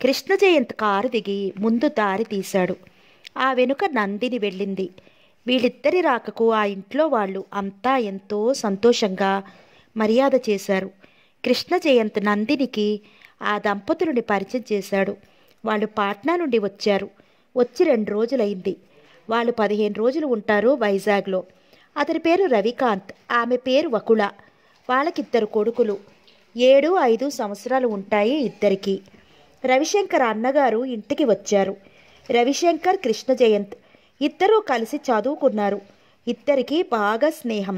కృష్ణ జయంత్ కారు దిగి ముందు దారి తీశాడు. ఆ వెనుక నందిని వెళ్ళింది. వీళ్ళిద్దరి రాకకు ఆ ఇంట్లో వాళ్ళు అంతా ఎంతో సంతోషంగా మర్యాద చేశారు. కృష్ణ జయంత్ నందినికి ఆ దంపతులని పరిచయం చేశాడు. వాళ్ళు పాట్నా నుండి వచ్చారు. వచ్చి రెండు రోజులైంది. వాళ్ళు పదిహేను రోజులు ఉంటారు వైజాగ్లో. అతని పేరు రవికాంత్ ఆమె పేరు వకుళ. వాళ్ళకిద్దరు కొడుకులు. ఏడు ఐదు సంవత్సరాలు ఉంటాయి ఇద్దరికి. రవిశంకర్ అన్నగారు ఇంటికి వచ్చారు. రవిశంకర్ కృష్ణ జయంత్ ఇద్దరూ కలిసి చదువుకున్నారు. ఇద్దరికి బాగా స్నేహం.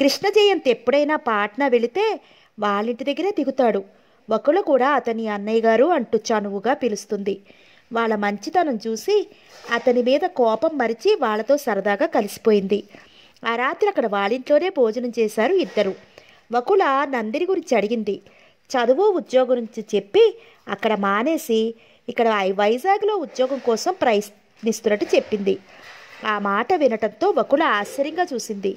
కృష్ణ జయంత్ ఎప్పుడైనా పాట్నా వెళితే వాళ్ళింటి దగ్గరే దిగుతాడు. ఒకళ్ళు కూడా అతని అన్నయ్య గారు అంటూ చనువుగా పిలుస్తుంది. వాళ్ళ మంచితనం చూసి అతని మీద కోపం మరిచి వాళ్ళతో సరదాగా కలిసిపోయింది. ఆ రాత్రి అక్కడ వాళ్ళింట్లోనే భోజనం చేశారు ఇద్దరు. వకుల నందిని గురించి అడిగింది. చదువు ఉద్యోగం గురించి చెప్పి అక్కడ మానేసి ఇక్కడ వైజాగ్లో ఉద్యోగం కోసం ప్రయత్నిస్తున్నట్టు చెప్పింది. ఆ మాట వినటంతో వకుల ఆశ్చర్యంగా చూసింది.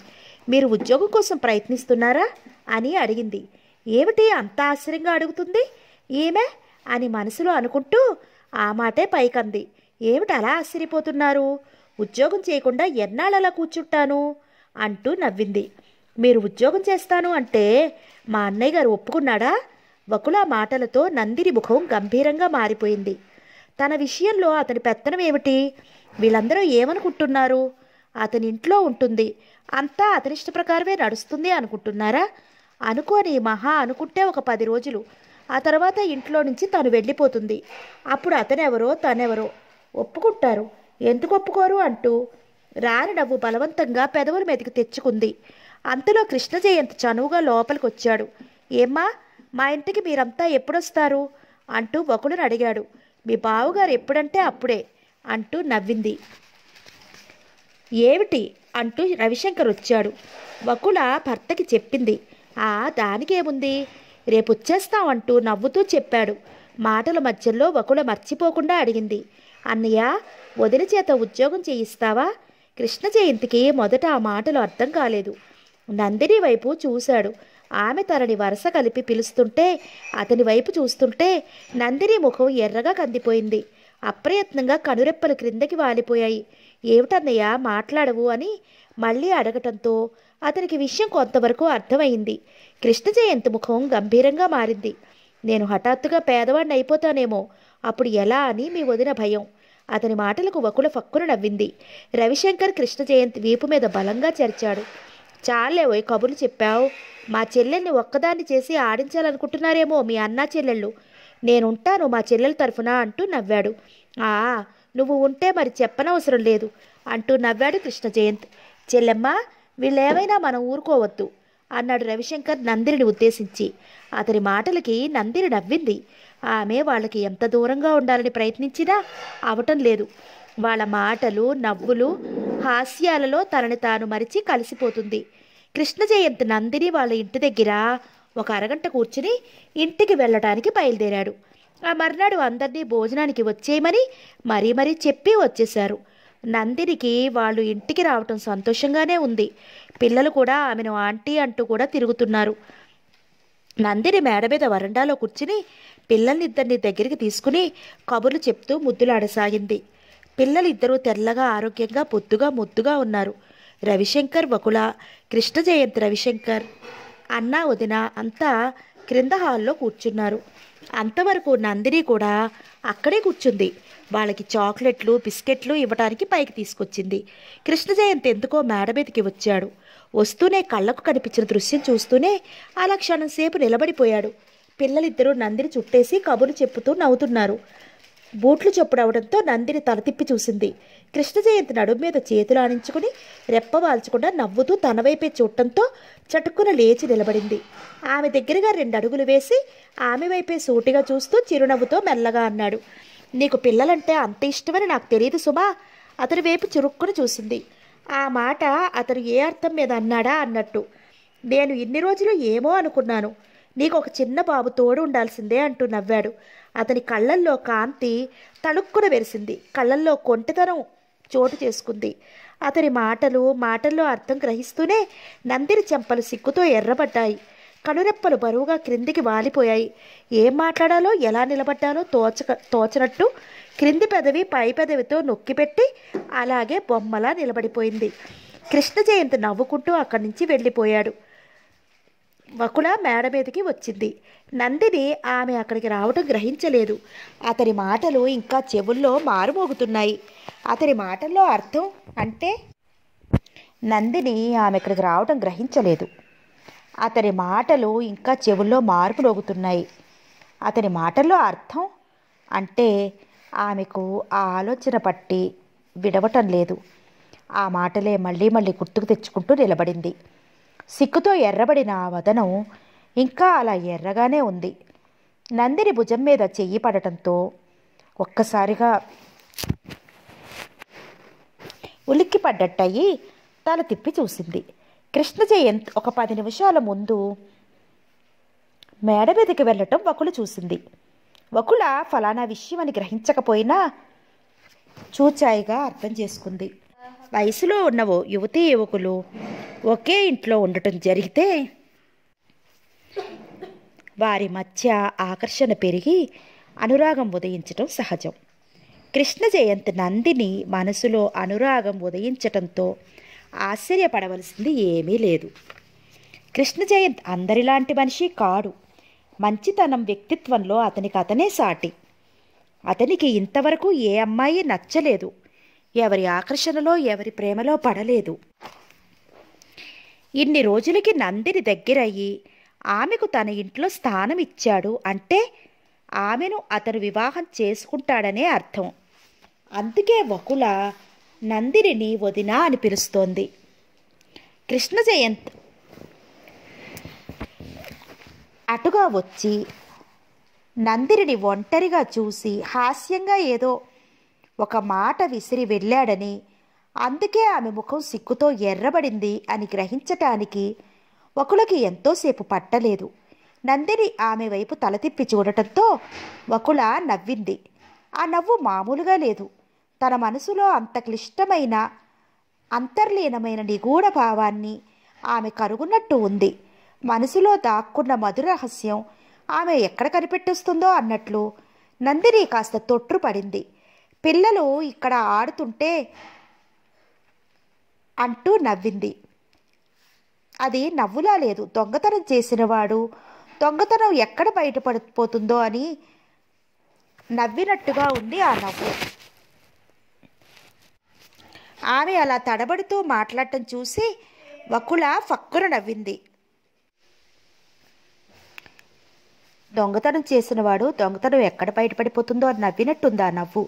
మీరు ఉద్యోగం కోసం ప్రయత్నిస్తున్నారా అని అడిగింది. ఏమిటి అంత ఆశ్చర్యంగా అడుగుతుంది? ఏమే అని మనసులో అనుకుంటూ ఆ మాటే పైకంది. ఏమిటి అలా ఆశ్చర్యపోతున్నారు? ఉద్యోగం చేయకుండా ఎన్నాళ్ళలా కూర్చుంటాను? అంటూ నవ్వింది. మీరు ఉద్యోగం చేస్తాను అంటే మా అన్నయ్య గారు ఒప్పుకున్నాడా? వకుల మాటలతో నందిని ముఖం గంభీరంగా మారిపోయింది. తన విషయంలో అతని పెత్తనం ఏమిటి? వీళ్ళందరూ ఏమనుకుంటున్నారు? అతని ఇంట్లో ఉంటుంది. అంతా అతని ఇష్ట ప్రకారమే నడుస్తుంది అనుకుంటున్నారా? అనుకోని మహా అనుకుంటే ఒక పది రోజులు. ఆ తర్వాత ఇంట్లో నుంచి తను వెళ్ళిపోతుంది. అప్పుడు అతనెవరో తనెవరో? ఒప్పుకుంటారు. ఎందుకు ఒప్పుకోరు అంటూ రాని నవ్వు బలవంతంగా పెదవుల మీదకి తెచ్చుకుంది. అంతలో కృష్ణ జయంత్ చనువుగా లోపలికి వచ్చాడు ఏమ్మా మా ఇంటికి మీరంతా ఎప్పుడొస్తారు? అంటూ ఒకడుని అడిగాడు. మీ బావగారు ఎప్పుడంటే అప్పుడే అంటూ నవ్వింది. ఏమిటి? అంటూ రవిశంకర్ వచ్చాడు. వకుల భర్తకి చెప్పింది. ఆ దానికేముంది? రేపు వచ్చేస్తామంటూ నవ్వుతూ చెప్పాడు. మాటల మధ్యలో వకుల మర్చిపోకుండా అడిగింది. అన్నయ్య వదిన చేత ఉద్యోగం చేయిస్తావా? కృష్ణ జయంతికి మొదట ఆ మాటలు అర్థం కాలేదు. నందిని వైపు చూశాడు. ఆమె తనని వరుస కలిపి పిలుస్తుంటే అతని వైపు చూస్తుంటే నందిని ముఖం ఎర్రగా కందిపోయింది. అప్రయత్నంగా కనురెప్పలు క్రిందకి వాలిపోయాయి. ఏమిటన్నయ్య మాట్లాడవు అని మళ్ళీ అడగటంతో అతనికి విషయం కొంతవరకు అర్థమైంది. కృష్ణ జయంతి ముఖం గంభీరంగా మారింది. నేను హఠాత్తుగా పేదవాడిని అయిపోతానేమో. అప్పుడు ఎలా అని మీ వదిన భయం. అతని మాటలకు వకుల ఫక్కున నవ్వింది. రవిశంకర్ కృష్ణ జయంతి వీపు మీద బలంగా చేర్చాడు. చాలేవో ఓయ్ కబుర్లు చెప్పావు. మా చెల్లెల్ని ఒక్కదాన్ని చేసి ఆడించాలనుకుంటున్నారేమో మీ అన్నా చెల్లెళ్ళు. నేనుంటాను మా చెల్లెల తరఫున అంటూ నవ్వాడు. ఆ నువ్వు ఉంటే మరి చెప్పనవసరం లేదు అంటూ నవ్వాడు కృష్ణ జయంత్. చెల్లెమ్మ వీళ్ళేమైనా మనం ఊరుకోవద్దు అన్నాడు రవిశంకర్ నందిని ఉద్దేశించి. అతని మాటలకి నందిని నవ్వింది. ఆమె వాళ్ళకి ఎంత దూరంగా ఉండాలని ప్రయత్నించినా అవటం లేదు. వాళ్ళ మాటలు నవ్వులు హాస్యాలలో తనని తాను మరిచి కలిసిపోతుంది. కృష్ణ జయంతి నందిని వాళ్ళ ఇంటి దగ్గర ఒక అరగంట కూర్చుని ఇంటికి వెళ్ళటానికి బయలుదేరాడు. ఆ మర్నాడు అందరినీ భోజనానికి వచ్చేయమని మరీ మరీ చెప్పి వచ్చేశారు. నందినికి వాళ్ళు ఇంటికి రావటం సంతోషంగానే ఉంది. పిల్లలు కూడా ఆమెను ఆంటీ అంటూ కూడా తిరుగుతున్నారు. నందిని మేడ మీద వరండాలో కూర్చుని పిల్లల్నిద్దరిని దగ్గరికి తీసుకుని కబుర్లు చెప్తూ ముద్దులాడసాగింది. పిల్లలిద్దరూ తెల్లగా ఆరోగ్యంగా పొద్దుగా ముద్దుగా ఉన్నారు. రవిశంకర్ వకుల కృష్ణ జయంతి రవిశంకర్ అన్న వదిన అంతా క్రింద హాల్లో కూర్చున్నారు. అంతవరకు నందిని కూడా అక్కడే కూర్చుంది. వాళ్ళకి చాక్లెట్లు బిస్కెట్లు ఇవ్వడానికి పైకి తీసుకొచ్చింది. కృష్ణ జయంత్ ఎందుకో మేడ మీదకి వచ్చాడు. వస్తూనే కళ్ళకు కనిపించిన దృశ్యం చూస్తూనే అలా క్షణం సేపు నిలబడిపోయాడు. పిల్లలిద్దరూ నందిని చుట్టేసి కబుర్లు చెప్పుతూ నవ్వుతున్నారు. బూట్లు చెప్పుడవడంతో నందిని తల తిప్పి చూసింది. కృష్ణ జయంతి నడుము మీద చేతులు ఆనించుకుని రెప్ప వాల్చకుండా నవ్వుతూ తన వైపే చూడటంతో చటుక్కున లేచి నిలబడింది. ఆమె దగ్గరగా రెండు అడుగులు వేసి ఆమె వైపే సూటిగా చూస్తూ చిరునవ్వుతో మెల్లగా అన్నాడు. నీకు పిల్లలంటే అంత ఇష్టమని నాకు తెలియదు సుమా. అతని వైపు చురుక్కున చూసింది. ఆ మాట అతను ఏ అర్థం మీద అన్నాడా అన్నట్టు. నేను ఇన్ని రోజులు ఏమో అనుకున్నాను. నీకు ఒక చిన్న బాబు తోడు ఉండాల్సిందే అంటూ నవ్వాడు. అతని కళ్ళల్లో కాంతి తళుక్కున వెరిసింది కళ్ళల్లో కొంటతనం చోటు చేసుకుంది. అతని మాటలు మాటల్లో అర్థం గ్రహిస్తూనే నందిని చెంపలు సిక్కుతో ఎర్రబడ్డాయి. కనురెప్పలు బరువుగా క్రిందికి వాలిపోయాయి. ఏం మాట్లాడాలో ఎలా నిలబడ్డాలో తోచక తోచనట్టు క్రింది పెదవి పై పెదవితో నొక్కిపెట్టి అలాగే బొమ్మలా నిలబడిపోయింది. కృష్ణ జయంతి నవ్వుకుంటూ అక్కడి నుంచి వెళ్ళిపోయాడు. వకుల మేడ మీదకి వచ్చింది. నందిని ఆమె అక్కడికి రావటం గ్రహించలేదు. అతని మాటలు ఇంకా చెవుల్లో మారుమోగుతున్నాయి. అతని మాటల్లో అర్థం అంటే నందిని ఆమె ఇక్కడికి రావటం గ్రహించలేదు. అతని మాటలు ఇంకా చెవుల్లో మార్పులోగుతున్నాయి అతని మాటల్లో అర్థం అంటే ఆమెకు ఆ ఆలోచన పట్టి విడవటం లేదు. ఆ మాటలే మళ్ళీ మళ్ళీ గుర్తుకు తెచ్చుకుంటూ నిలబడింది. సిక్కుతో ఎర్రబడిన ఆ వదనం ఇంకా అలా ఎర్రగానే ఉంది. నందిని భుజం మీద చెయ్యి పడటంతో ఒక్కసారిగా ఉలిక్కి పడ్డట్టయి తల తిప్పి చూసింది. కృష్ణ జయంత్ ఒక పది నిమిషాల ముందు మేడ మీదకి వెళ్ళటం వకులు చూసింది. వకుల ఫలానా విషయం అని గ్రహించకపోయినా చూచాయిగా అర్థం చేసుకుంది. వయసులో ఉన్న ఓ యువతీ యువకులు ఒకే ఇంట్లో ఉండటం జరిగితే వారి మధ్య ఆకర్షణ పెరిగి అనురాగం ఉదయించటం సహజం. కృష్ణ జయంతి నందిని మనసులో అనురాగం ఉదయించటంతో ఆశ్చర్యపడవలసింది ఏమీ లేదు. కృష్ణ జయంత్ అందరిలాంటి మనిషి కాడు. మంచితనం వ్యక్తిత్వంలో అతనికి అతనే సాటి. అతనికి ఇంతవరకు ఏ అమ్మాయి నచ్చలేదు. ఎవరి ఆకర్షణలో ఎవరి ప్రేమలో పడలేదు. ఇన్ని రోజులకి నందిని దగ్గరయ్యి ఆమెకు తన ఇంట్లో స్థానం ఇచ్చాడు అంటే ఆమెను అతను వివాహం చేసుకుంటాడనే అర్థం. అందుకే వకుల నందిరిని వదిన అని పిలుస్తోంది. కృష్ణ జయంత్ అటుగా వచ్చి నందిరిని ఒంటరిగా చూసి హాస్యంగా ఏదో ఒక మాట విసిరి వెళ్ళాడని అందుకే ఆమె ముఖం సిగ్గుతో ఎర్రబడింది అని గ్రహించటానికి వకులకి ఎంతోసేపు పట్టలేదు. నందిని ఆమె వైపు తల తిప్పి చూడటంతో వకుల నవ్వింది. ఆ నవ్వు మామూలుగా లేదు. తన మనసులో అంత క్లిష్టమైన అంతర్లీనమైన నిగూఢ భావాన్ని ఆమె కరుగున్నట్టు ఉంది. మనసులో దాక్కున్న మధుర రహస్యం ఆమె ఎక్కడ కనిపెట్టేస్తుందో అన్నట్లు నందిని కాస్త తొట్టు పడింది. పిల్లలు ఇక్కడ ఆడుతుంటే అంటూ నవ్వింది. అది నవ్వులా లేదు. దొంగతనం చేసినవాడు దొంగతనం ఎక్కడ బయటపడిపోతుందో అని నవ్వినట్టుగా ఉంది ఆ నవ్వు. ఆమె అలా తడబడుతూ మాట్లాడటం చూసి వకుల ఫక్కున నవ్వింది. దొంగతనం చేసినవాడు దొంగతనం ఎక్కడ బయటపడిపోతుందో అని నవ్వినట్టుంది ఆ నవ్వు.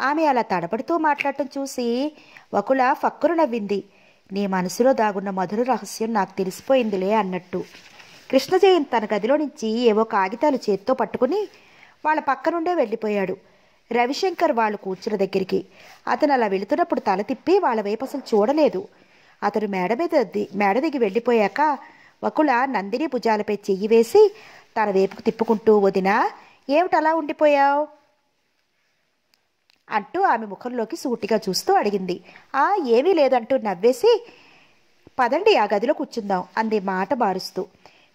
ఆమె అలా తడబడుతూ మాట్లాడటం చూసి వకుల ఫక్కురు నవ్వింది. నీ మనసులో దాగున్న మధుర రహస్యం నాకు తెలిసిపోయిందిలే అన్నట్టు. కృష్ణజయన్ తన గదిలో నుంచి ఏవో కాగితాలు చేత్తో పట్టుకుని వాళ్ళ పక్క నుండే వెళ్ళిపోయాడు. రవిశంకర్ వాళ్ళు కూర్చున్న దగ్గరికి. అతను అలా వెళుతున్నప్పుడు తల తిప్పి వాళ్ళ వైపు అసలు చూడలేదు. అతను మేడ మీద ది- మేడ దిగి వెళ్ళిపోయాక వకుల నందిని భుజాలపై చెయ్యి వేసి తన వైపుకు తిప్పుకుంటూ వదినా ఏమిటలా ఉండిపోయావు? అంటూ ఆమె ముఖంలోకి సూటిగా చూస్తూ అడిగింది. ఆ ఏమీ లేదంటూ నవ్వేసి పదండి ఆ గదిలో కూర్చుందాం అంది మాట మారుస్తూ.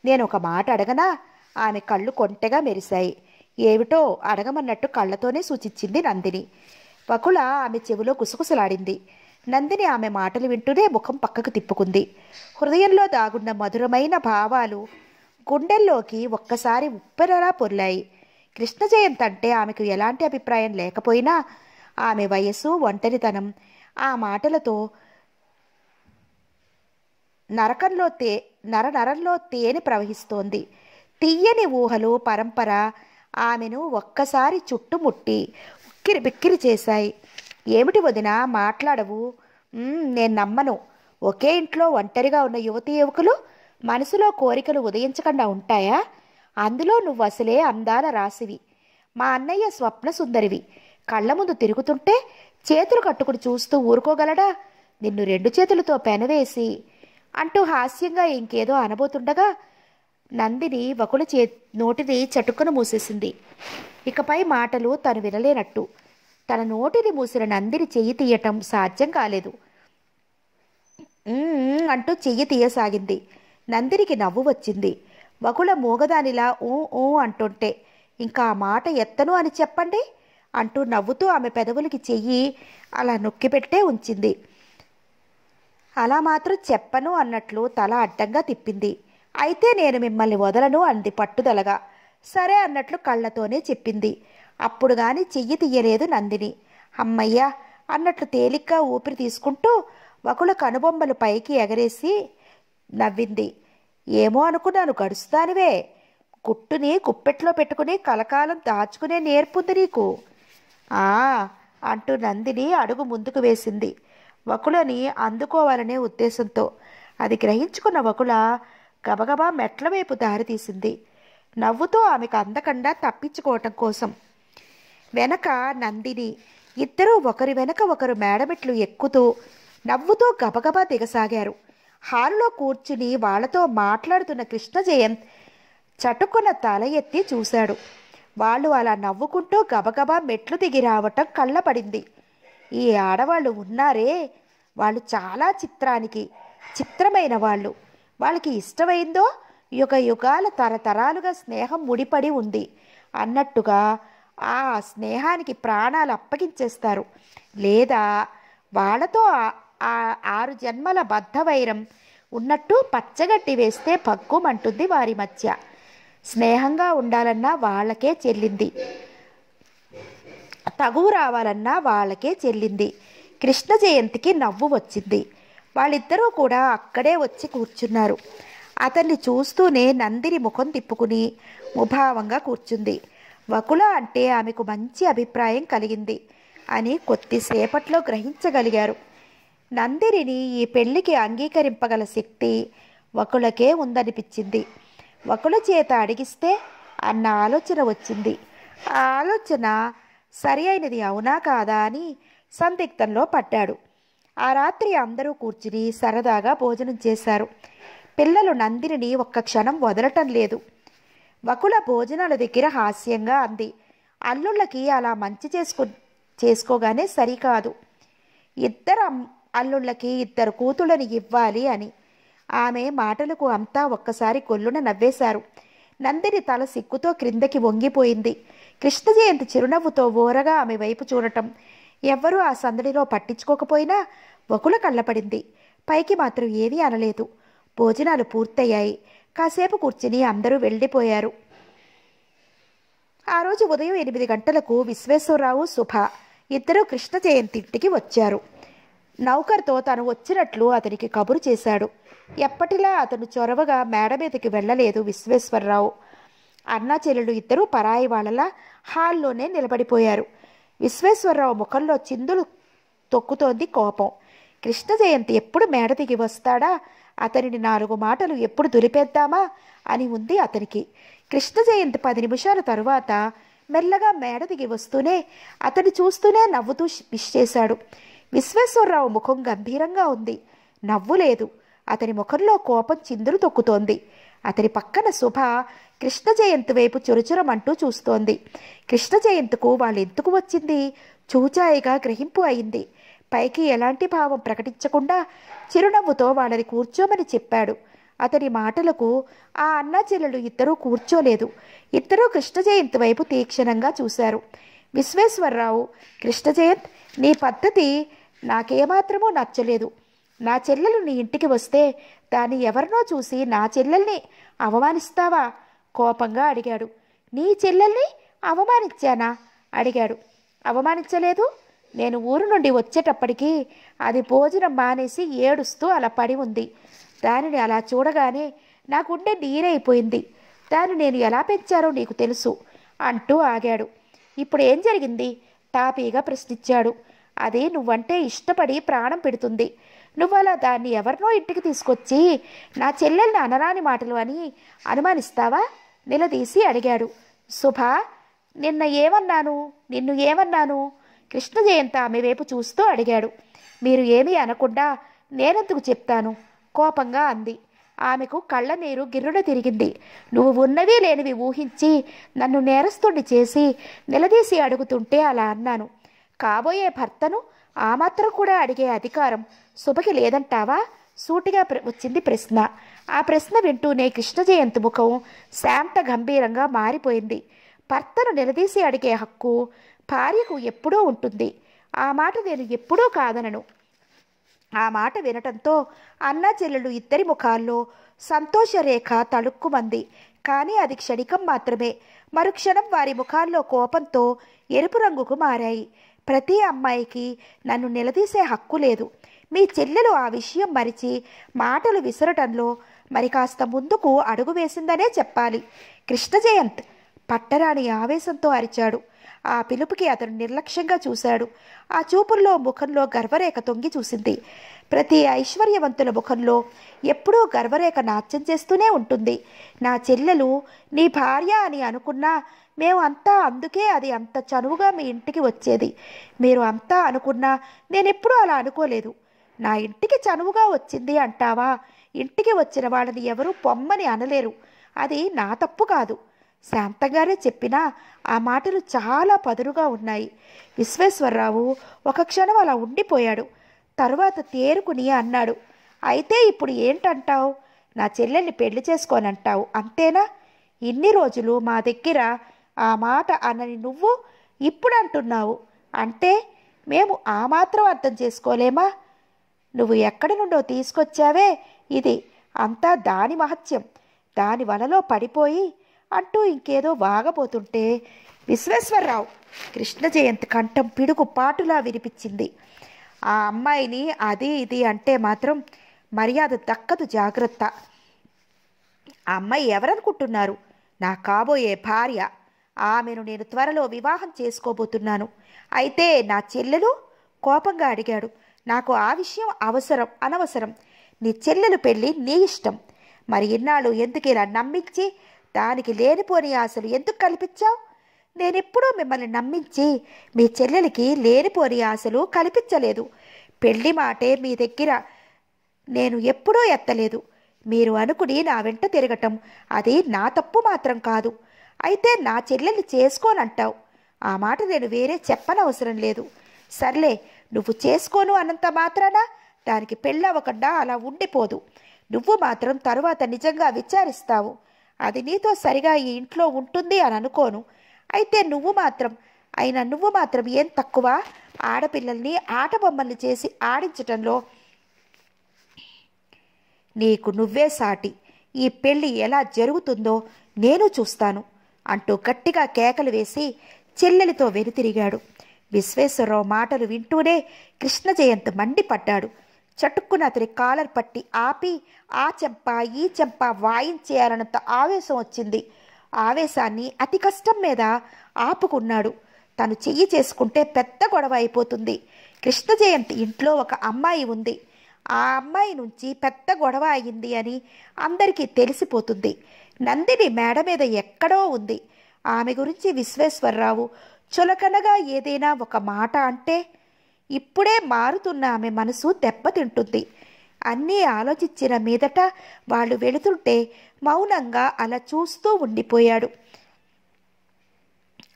నేను ఒక మాట అడగనా? ఆమె కళ్ళు కొంటెగా మెరిశాయి. ఏమిటో అడగమన్నట్టు కళ్ళతోనే సూచించింది నందిని. వకుల ఆమె చెవిలో గుసగుసలాడింది. నందిని ఆమె మాటలు వింటూనే ముఖం పక్కకు తిప్పుకుంది. హృదయంలో దాగున్న మధురమైన భావాలు గుండెల్లోకి ఒక్కసారి ఉప్పెరలా పొర్లాయి. కృష్ణ జయంత్ అంటే ఆమెకు ఎలాంటి అభిప్రాయం లేకపోయినా ఆమె వయస్సు ఒంటరితనం ఆ మాటలతో నరకంలో తే నర నరంలో తేనె ప్రవహిస్తోంది. తీయని ఊహలు పరంపర ఆమెను ఒక్కసారి చుట్టుముట్టి ఉక్కిరి బిక్కిరి చేశాయి. ఏమిటి వదిన మాట్లాడవు? నేను నమ్మను. ఒకే ఇంట్లో ఒంటరిగా ఉన్న యువతీ యువకులు మనసులో కోరికలు ఉదయించకుండా ఉంటాయా? అందులో నువ్వు అసలే అందాల రాసివి మా అన్నయ్య స్వప్న సుందరివి. కళ్ళ ముందు తిరుగుతుంటే చేతులు కట్టుకుని చూస్తూ ఊరుకోగలడా? నిన్ను రెండు చేతులతో పెనవేసి అంటూ హాస్యంగా ఇంకేదో అనబోతుండగా నందిని వకుల చే నోటిని చటుక్కున మూసేసింది. ఇకపై మాటలు తను వినలేనట్టు. తన నోటిని మూసిన నందిని చెయ్యి తీయటం సాధ్యం కాలేదు. అంటూ చెయ్యి తీయసాగింది. నందినికి నవ్వు వచ్చింది. వకుల మూగదానిలా ఊ ఊ అంటుంటే ఇంకా ఆ మాట ఎత్తను అని చెప్పండి అంటూ నవ్వుతూ ఆమె పెదవులకి చెయ్యి అలా నొక్కిపెట్టే ఉంచింది. అలా మాత్రం చెప్పను అన్నట్లు తల అడ్డంగా తిప్పింది. అయితే నేను మిమ్మల్ని వదలను అంది పట్టుదలగా. సరే అన్నట్లు కళ్ళతోనే చెప్పింది. అప్పుడు గాని చెయ్యి తీయలేదు నందిని. అమ్మయ్యా అన్నట్లు తేలిగ్గా ఊపిరి తీసుకుంటూ వకుల కనుబొమ్మలు పైకి ఎగరేసి నవ్వింది. ఏమో అనుకున్నాను గడుస్తానివే గుట్టుని గుప్పెట్లో పెట్టుకుని కలకాలం దాచుకునే నేర్పుంది నీకు. ఆ అంటూ నందిని అడుగు ముందుకు వేసింది. వకులని అందుకోవాలనే ఉద్దేశంతో. అది గ్రహించుకున్న వకుల గబగబా మెట్ల వైపు దారితీసింది. నవ్వుతూ ఆమెకు అందకుండా తప్పించుకోవటం కోసం. వెనక నందిని ఇద్దరూ ఒకరి వెనక ఒకరు మేడమెట్లు ఎక్కుతూ నవ్వుతూ గబగబా దిగసాగారు. హాల్లో కూర్చుని వాళ్ళతో మాట్లాడుతున్న కృష్ణ జయంత్ చటుకున్న తల ఎత్తి చూశాడు. వాళ్ళు అలా నవ్వుకుంటూ గబగబా మెట్లు దిగి రావటం కళ్ళపడింది. ఈ ఆడవాళ్ళు ఉన్నారే? వాళ్ళు చాలా చిత్రానికి చిత్రమైన వాళ్ళు. వాళ్ళకి ఇష్టమైందో యుగ యుగాల తరతరాలుగా స్నేహం ముడిపడి ఉంది. అన్నట్టుగా ఆ స్నేహానికి ప్రాణాలు అప్పగించేస్తారు. లేదా వాళ్ళతో ఆ- ఆరు జన్మల బద్ధవైరం ఉన్నట్టు పచ్చగడ్డి వేస్తే పక్కుమంటుంది వారి మధ్య. స్నేహంగా ఉండాలన్నా వాళ్ళకే చెల్లింది. తగువు రావాలన్నా వాళ్ళకే చెల్లింది. కృష్ణ జయంతికి నవ్వు వచ్చింది. వాళ్ళిద్దరూ కూడా అక్కడే వచ్చి కూర్చున్నారు. అతన్ని చూస్తూనే నందిని ముఖం తిప్పుకుని ముభావంగా కూర్చుంది. వకుల అంటే ఆమెకు మంచి అభిప్రాయం కలిగింది అని కొద్దిసేపట్లో గ్రహించగలిగారు. నందిరిని ఈ పెళ్ళికి అంగీకరింపగల శక్తి వకులకే ఉందనిపించింది. వకుల చేత అడిగిస్తే అన్న ఆలోచన వచ్చింది. ఆ ఆలోచన సరి అయినది అవునా కాదా అని సందిగ్ధంలో పడ్డాడు. ఆ రాత్రి అందరూ కూర్చుని సరదాగా భోజనం చేశారు. పిల్లలు నందినిని ఒక్క క్షణం వదలటం లేదు. వకుల భోజనాల దగ్గర హాస్యంగా అంది. అల్లుళ్ళకి అలా మంచి చేసుకో చేసుకోగానే సరికాదు. ఇద్దరు అల్లుళ్ళకి ఇద్దరు కూతుళ్ళని ఇవ్వాలి అని. ఆమె మాటలకు అంతా ఒక్కసారి కొల్లున నవ్వేశారు. నందిని తల సిగ్గుతో క్రిందకి వంగిపోయింది. కృష్ణ జయంతి చిరునవ్వుతో ఓరగా ఆమె వైపు చూడటం ఎవ్వరూ ఆ సందడిలో పట్టించుకోకపోయినా వకుల కళ్ళపడింది. పైకి మాత్రం ఏమీ అనలేదు. భోజనాలు పూర్తయ్యాయి. కాసేపు కూర్చుని అందరూ వెళ్ళిపోయారు. ఆ రోజు ఉదయం ఎనిమిది గంటలకు విశ్వేశ్వరరావు సుభ ఇద్దరూ కృష్ణ జయంతి ఇంటికి వచ్చారు. నౌకర్తో తను వచ్చినట్లు అతనికి కబురు చేశాడు. ఎప్పటిలా అతను చొరవగా మేడ మీదకి వెళ్ళలేదు విశ్వేశ్వరరావు. అన్నా చెల్లెలు ఇద్దరూ పరాయి వాళ్ళలా హాల్లోనే నిలబడిపోయారు. విశ్వేశ్వరరావు ముఖంలో చిందులు తొక్కుతోంది కోపం. కృష్ణ జయంతి ఎప్పుడు మేడ దిగి వస్తాడా? అతనిని నాలుగు మాటలు ఎప్పుడు దులిపేద్దామా? అని ఉంది అతనికి. కృష్ణ జయంతి పది నిమిషాల తరువాత మెల్లగా మేడ దిగి వస్తూనే అతని చూస్తూనే నవ్వుతూ విష్ చేశాడు. విశ్వేశ్వరరావు ముఖం గంభీరంగా ఉంది. నవ్వు లేదు. అతని ముఖంలో కోపం చిందులు తొక్కుతోంది. అతని పక్కన శుభ కృష్ణ జయంతి వైపు చురుచురమంటూ చూస్తోంది. కృష్ణ జయంతికు వాళ్ళెందుకు వచ్చింది? చూచాయిగా గ్రహింపు అయింది. పైకి ఎలాంటి భావం ప్రకటించకుండా చిరునవ్వుతో వాళ్ళని కూర్చోమని చెప్పాడు. అతని మాటలకు ఆ అన్నా చెల్లెలు ఇద్దరూ కూర్చోలేదు. ఇద్దరూ కృష్ణ జయంతి వైపు తీక్షణంగా చూశారు. విశ్వేశ్వరరావు కృష్ణ జయంత్ నీ పద్ధతి నాకేమాత్రమూ నచ్చలేదు. నా చెల్లెలు నీ ఇంటికి వస్తే దాన్ని ఎవరినో చూసి నా చెల్లెల్ని అవమానిస్తావా? కోపంగా అడిగాడు. నీ చెల్లెల్ని అవమానించానా? అడిగాడు. అవమానించలేదు. నేను ఊరు నుండి వచ్చేటప్పటికీ అది భోజనం మానేసి ఏడుస్తూ అలా పడి ఉంది. దానిని అలా చూడగానే నా గుండె నీరైపోయింది దాన్ని నేను ఎలా పెంచారో నీకు తెలుసు అంటూ ఆగాడు. ఇప్పుడు ఏం జరిగింది? తాపీగా ప్రశ్నించాడు. అది నువ్వంటే ఇష్టపడి ప్రాణం పెడుతుంది. నువ్వు అలా దాన్ని ఎవరినో ఇంటికి తీసుకొచ్చి నా చెల్లెల్ని అనరాని మాటలు అని అనుమానిస్తావా? నిలదీసి అడిగాడు. శుభ నిన్న ఏమన్నాను? నిన్ను ఏమన్నాను? కృష్ణ జయంత ఆమె వైపు చూస్తూ అడిగాడు. మీరు ఏమీ అనకుండా నేనెందుకు చెప్తాను? కోపంగా అంది. ఆమెకు కళ్ళ నీరు గిర్రున తిరిగింది. నువ్వు ఉన్నవి లేనివి ఊహించి నన్ను నేరస్తుండి చేసి నిలదీసి అడుగుతుంటే అలా అన్నాను. కాబోయే భర్తను ఆ మాత్రం కూడా అడిగే అధికారం శుభకి లేదంటావా? సూటిగా ప్ర- వచ్చింది ప్రశ్న. ఆ ప్రశ్న వింటూనే కృష్ణ జయంతి ముఖం శాంత గంభీరంగా మారిపోయింది. భర్తను నిలదీసి అడిగే హక్కు భార్యకు ఎప్పుడూ ఉంటుంది. ఆ మాట నేను ఎప్పుడూ కాదనను. ఆ మాట వినటంతో అన్నా చెల్లెలు ఇద్దరి ముఖాల్లో సంతోషరేఖ తళుక్కుమంది. కానీ అది క్షణికం మాత్రమే. మరుక్షణం వారి ముఖాల్లో కోపంతో ఎరుపు రంగుకు మారాయి. ప్రతి అమ్మాయికి నన్ను నిలదీసే హక్కు లేదు. మీ చెల్లెలు ఆ విషయం మరిచి మాటలు విసరటంలో మరి కాస్త ముందుకు అడుగు వేసిందనే చెప్పాలి. కృష్ణ జయంత్ పట్టరాని ఆవేశంతో అరిచాడు. ఆ పిలుపుకి అతను నిర్లక్ష్యంగా చూశాడు. ఆ చూపుల్లో ముఖంలో గర్వరేఖ తొంగి చూసింది. ప్రతి ఐశ్వర్యవంతుల ముఖంలో ఎప్పుడూ గర్వరేఖ నాట్యం చేస్తూనే ఉంటుంది. నా చెల్లెలు నీ భార్య అని అనుకున్నా మేము అంతా అందుకే అది అంత చనువుగా మీ ఇంటికి వచ్చేది. మీరు అంతా అనుకున్నా నేనెప్పుడూ అలా అనుకోలేదు. నా ఇంటికి చనువుగా వచ్చింది అంటావా? ఇంటికి వచ్చిన వాళ్ళని ఎవరూ పొమ్మని అనలేరు. అది నా తప్పు కాదు. శాంతంగానే చెప్పినా ఆ మాటలు చాలా పదురుగా ఉన్నాయి. విశ్వేశ్వరరావు ఒక క్షణం అలా ఉండిపోయాడు. తరువాత తేరుకుని అన్నాడు అయితే ఇప్పుడు ఏంటంటావు? నా చెల్లెల్ని పెళ్ళి చేసుకోనంటావు అంతేనా? ఇన్ని రోజులు మా దగ్గర ఆ మాట అనని నువ్వు ఇప్పుడు అంటున్నావు. అంటే మేము ఆ మాత్రం అర్థం చేసుకోలేమా? నువ్వు ఎక్కడి నుండో తీసుకొచ్చావే ఇది అంతా దాని మహత్యం. దాని వలలో పడిపోయి అంటూ ఇంకేదో వాగబోతుంటే విశ్వేశ్వరరావు కృష్ణ జయంతి కంఠం పిడుగు పాటులా వినిపించింది. ఆ అమ్మాయిని అది ఇది అంటే మాత్రం మర్యాద దక్కదు జాగ్రత్త. ఆ అమ్మాయి ఎవరనుకుంటున్నారు? నా కాబోయే భార్య. ఆమెను నేను త్వరలో వివాహం చేసుకోబోతున్నాను. అయితే నా చెల్లెలు కోపంగా అడిగాడు. నాకు ఆ విషయం అవసరం అనవసరం. నీ చెల్లెలు పెళ్ళి నీ ఇష్టం. మరి ఇన్నాళ్ళు ఎందుకు ఇలా నమ్మించి దానికి లేనిపోని ఆశలు ఎందుకు కల్పించావు? నేనెప్పుడూ మిమ్మల్ని నమ్మించి మీ చెల్లెలకి లేనిపోని ఆశలు కల్పించలేదు. పెళ్ళి మాటే మీ దగ్గర నేను ఎప్పుడూ ఎత్తలేదు. మీరు అనుకుని నా వెంట తిరగటం అది నా తప్పు మాత్రం కాదు. అయితే నా చెల్లెల్ని చేసుకోనంటావు. ఆ మాట నేను వేరే చెప్పనవసరం లేదు. సర్లే నువ్వు చేసుకోను అన్నంత మాత్రానా? దానికి పెళ్ళవకుండా అలా ఉండిపోదు. నువ్వు మాత్రం తరువాత నిజంగా విచారిస్తావు. అది నీతో సరిగా ఈ ఇంట్లో ఉంటుంది అని అనుకోను. అయితే నువ్వు మాత్రం అయినా నువ్వు మాత్రం ఏం తక్కువ? ఆడపిల్లల్ని ఆట బొమ్మల్ని చేసి ఆడించటంలో నీకు నువ్వే సాటి. ఈ పెళ్ళి ఎలా జరుగుతుందో నేను చూస్తాను అంటూ గట్టిగా కేకలు వేసి చెల్లెలితో వెనుతిరిగాడు. విశ్వేశ్వరరావు మాటలు వింటూనే కృష్ణ జయంత్ మండిపడ్డాడు. చటుక్కున అతని కాలర్ పట్టి ఆపి ఆ చెంప ఈ చెంప వాయించేయాలన్నంత ఆవేశం వచ్చింది. ఆవేశాన్ని అతి కష్టం మీద ఆపుకున్నాడు. తను చెయ్యి చేసుకుంటే పెద్ద గొడవ అయిపోతుంది. కృష్ణ జయంతి ఇంట్లో ఒక అమ్మాయి ఉంది. ఆ అమ్మాయి నుంచి పెద్ద గొడవ అయింది అని అందరికీ తెలిసిపోతుంది. నందిని మేడ మీద ఎక్కడో ఉంది. ఆమె గురించి విశ్వేశ్వరరావు చులకనగా ఏదైనా ఒక మాట అంటే ఇప్పుడే మారుతున్న ఆమె మనసు దెబ్బతింటుంది. అన్నీ ఆలోచించిన మీదట వాళ్ళు వెళుతుంటే మౌనంగా అలా చూస్తూ ఉండిపోయాడు.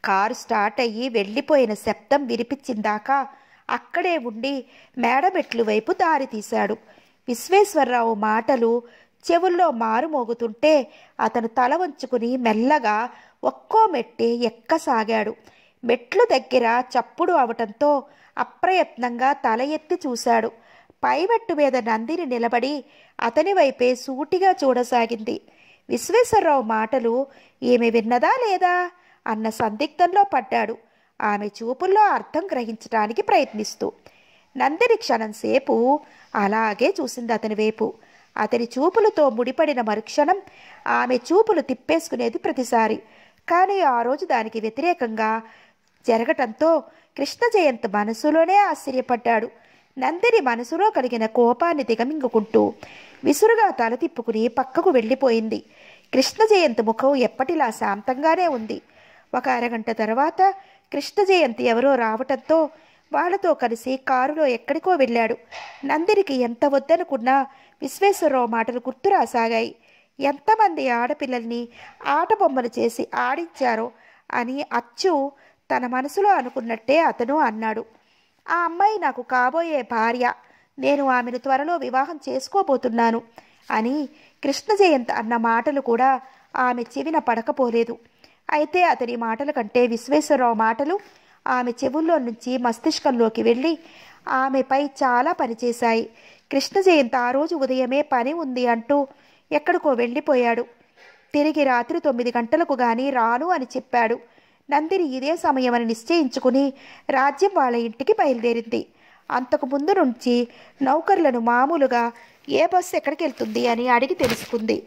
కారు స్టార్ట్ అయ్యి వెళ్ళిపోయిన శబ్దం వినిపించిందాకా అక్కడే ఉండి మేడమెట్లు వైపు దారి తీశాడు విశ్వేశ్వరరావు మాటలు చెవుల్లో మారుమోగుతుంటే అతను తల వంచుకుని మెల్లగా ఒక్కో మెట్టి ఎక్కసాగాడు. మెట్లు దగ్గర చప్పుడు అవటంతో అప్రయత్నంగా తల ఎత్తి చూశాడు. పైమట్టు మీద నందిని నిలబడి అతని వైపే సూటిగా చూడసాగింది. విశ్వేశ్వరరావు మాటలు ఏమి విన్నదా లేదా? అన్న సందిగ్ధంలో పడ్డాడు. ఆమె చూపుల్లో అర్థం గ్రహించడానికి ప్రయత్నిస్తూ. నందిని క్షణం సేపు అలాగే చూసింది అతని వైపు. అతని చూపులతో ముడిపడిన మరుక్షణం ఆమె చూపులు తిప్పేసుకునేది ప్రతిసారి. కానీ ఆ రోజు దానికి వ్యతిరేకంగా జరగటంతో కృష్ణ జయంత్ మనసులోనే ఆశ్చర్యపడ్డాడు. నందిని మనసులో కలిగిన కోపాన్ని దిగమింగుకుంటూ విసురుగా తల తిప్పుకుని పక్కకు వెళ్ళిపోయింది. కృష్ణ జయంత్ ముఖం ఎప్పటిలా శాంతంగానే ఉంది. ఒక అరగంట తర్వాత కృష్ణ జయంతి ఎవరో రావటంతో వాళ్ళతో కలిసి కారులో ఎక్కడికో వెళ్ళాడు. నందినికి ఎంత వద్దనుకున్నా విశ్వేశ్వరరావు మాటలు గుర్తు రాసాగాయి. ఎంతమంది ఆడపిల్లల్ని ఆట బొమ్మలు చేసి ఆడించారో అని అచ్చు తన మనసులో అనుకున్నట్టే అతను అన్నాడు. ఆ అమ్మాయి నాకు కాబోయే భార్య. నేను ఆమెను త్వరలో వివాహం చేసుకోబోతున్నాను అని కృష్ణ జయంత్ అన్న మాటలు కూడా ఆమె చెవిన పడకపోలేదు. అయితే అతని మాటల కంటే విశ్వేశ్వరరావు మాటలు ఆమె చెవుల్లో నుంచి మస్తిష్కంలోకి వెళ్ళి ఆమెపై చాలా పనిచేశాయి కృష్ణ జయంత్ ఆ రోజు ఉదయమే పని ఉంది అంటూ ఎక్కడికో వెళ్ళిపోయాడు. తిరిగి రాత్రి తొమ్మిది గంటలకు గాని రాను అని చెప్పాడు. నందిని ఇదే సమయమని నిశ్చయించుకుని రాజ్యం వాళ్ళ ఇంటికి బయలుదేరింది. అంతకు ముందు నుంచి నౌకర్లను మామూలుగా ఏ బస్సు ఎక్కడికి వెళ్తుంది అని అడిగి తెలుసుకుంది.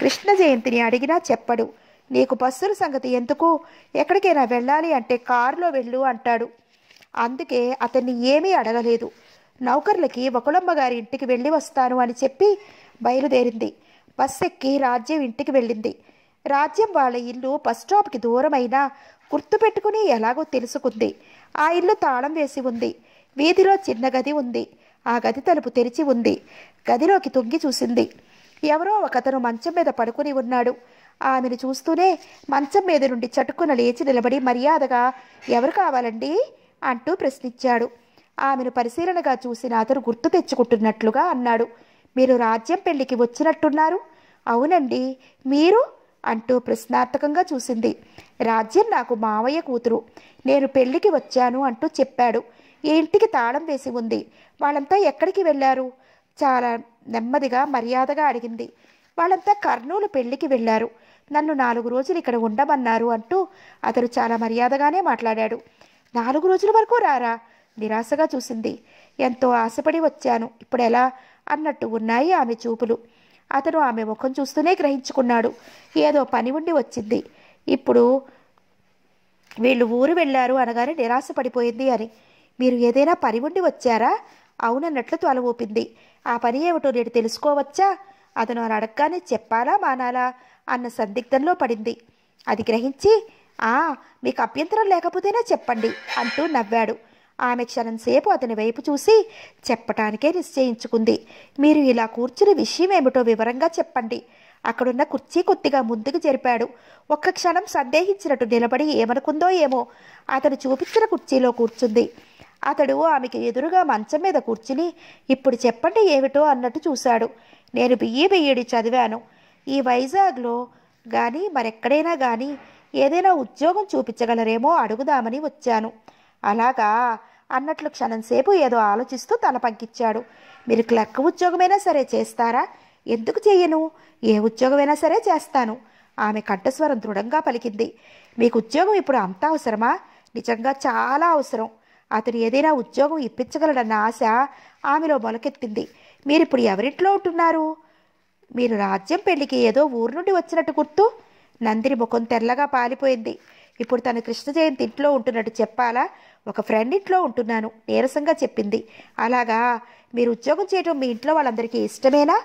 కృష్ణ జయంతిని అడిగినా చెప్పడు. నీకు బస్సుల సంగతి ఎందుకు? ఎక్కడికైనా వెళ్ళాలి అంటే కారులో వెళ్ళు అంటాడు. అందుకే అతన్ని ఏమీ అడగలేదు. నౌకర్లకి ఒకళమ్మ గారి ఇంటికి వెళ్ళి వస్తాను అని చెప్పి బయలుదేరింది. బస్సు ఎక్కి రాజ్యం ఇంటికి వెళ్ళింది. రాజ్యం వాళ్ళ ఇల్లు బస్ స్టాప్కి దూరమైన గుర్తుపెట్టుకుని ఎలాగో తెలుసుకుంది. ఆ ఇల్లు తాళం వేసి ఉంది. వీధిలో చిన్న గది ఉంది. ఆ గది తలుపు తెరిచి ఉంది. గదిలోకి తొంగి చూసింది. ఎవరో ఒకతను మంచం మీద పడుకుని ఉన్నాడు. ఆమెను చూస్తూనే మంచం మీద నుండి చటుక్కున లేచి నిలబడి మర్యాదగా ఎవరు కావాలండి? అంటూ ప్రశ్నించాడు. ఆమెను పరిశీలనగా చూసిన అతను గుర్తు తెచ్చుకుంటున్నట్లుగా అన్నాడు. మీరు రాజ్యం పెళ్ళికి వచ్చినట్టున్నారు? అవునండి. మీరు? అంటూ ప్రశ్నార్థకంగా చూసింది. రాజ్యం నాకు మావయ్య కూతురు. నేను పెళ్ళికి వచ్చాను అంటూ చెప్పాడు. ఇంటికి తాళం వేసి ఉంది? వాళ్ళంతా ఎక్కడికి వెళ్ళారు? చాలా నెమ్మదిగా మర్యాదగా అడిగింది. వాళ్ళంతా కర్నూలు పెళ్ళికి వెళ్ళారు. నన్ను నాలుగు రోజులు ఇక్కడ ఉండమన్నారు అంటూ అతడు చాలా మర్యాదగానే మాట్లాడాడు. నాలుగు రోజుల వరకు రారా? నిరాశగా చూసింది. ఎంతో ఆశపడి వచ్చాను. ఇప్పుడు ఎలా? అన్నట్టు ఉన్నాయి ఆమె చూపులు. అతను ఆమె ముఖం చూస్తూనే గ్రహించుకున్నాడు. ఏదో పని ఉండి వచ్చింది. ఇప్పుడు వీళ్ళు ఊరు వెళ్ళారు అనగానే నిరాశ పడిపోయింది అని. మీరు ఏదైనా పని ఉండి వచ్చారా? అవునన్నట్లు తల ఊపింది. ఆ పని ఏమిటో నేను తెలుసుకోవచ్చా? అతను అని అడగగానే చెప్పాలా మానాలా అన్న సందిగ్ధంలో పడింది. అది గ్రహించి ఆ మీకు అభ్యంతరం లేకపోతేనే చెప్పండి అంటూ నవ్వాడు. ఆమె క్షణం సేపు అతని వైపు చూసి చెప్పటానికే నిశ్చయించుకుంది. మీరు ఇలా కూర్చుని విషయం ఏమిటో వివరంగా చెప్పండి. అక్కడున్న కుర్చీ కొద్దిగా ముందుకు జరిపాడు. ఒక్క క్షణం సందేహించినట్టు నిలబడి ఏమనుకుందో ఏమో అతను చూపించిన కుర్చీలో కూర్చుంది. అతడు ఆమెకి ఎదురుగా మంచం మీద కూర్చుని ఇప్పుడు చెప్పండి ఏమిటో అన్నట్టు చూశాడు. నేను బియ్యి బియ్యడి చదివాను. ఈ వైజాగ్లో కానీ మరెక్కడైనా కానీ ఏదైనా ఉద్యోగం చూపించగలరేమో అడుగుదామని వచ్చాను. అలాగా? అన్నట్లు క్షణంసేపు ఏదో ఆలోచిస్తూ తల పంకిచ్చాడు. మీరు క్లర్క్ ఉద్యోగమైనా సరే చేస్తారా? ఎందుకు చెయ్యను? ఏ ఉద్యోగమైనా సరే చేస్తాను. ఆమె కంఠస్వరం దృఢంగా పలికింది. మీకు ఉద్యోగం ఇప్పుడు అంత అవసరమా? నిజంగా చాలా అవసరం. అతను ఏదైనా ఉద్యోగం ఇప్పించగలడన్న ఆశ ఆమెలో మొలకెత్తింది. మీరిప్పుడు ఎవరింట్లో ఉంటున్నారు? మీరు రాజ్యం పెళ్ళికి ఏదో ఊరు నుండి వచ్చినట్టు గుర్తు? నందిని ముఖం తెల్లగా పాలిపోయింది. ఇప్పుడు తను కృష్ణ జయంతి ఇంట్లో ఉంటున్నట్టు చెప్పాలా? ఒక ఫ్రెండ్ ఇంట్లో ఉంటున్నాను నీరసంగా చెప్పింది. అలాగా మీరు ఉద్యోగం చేయడం మీ ఇంట్లో వాళ్ళందరికీ ఇష్టమేనా?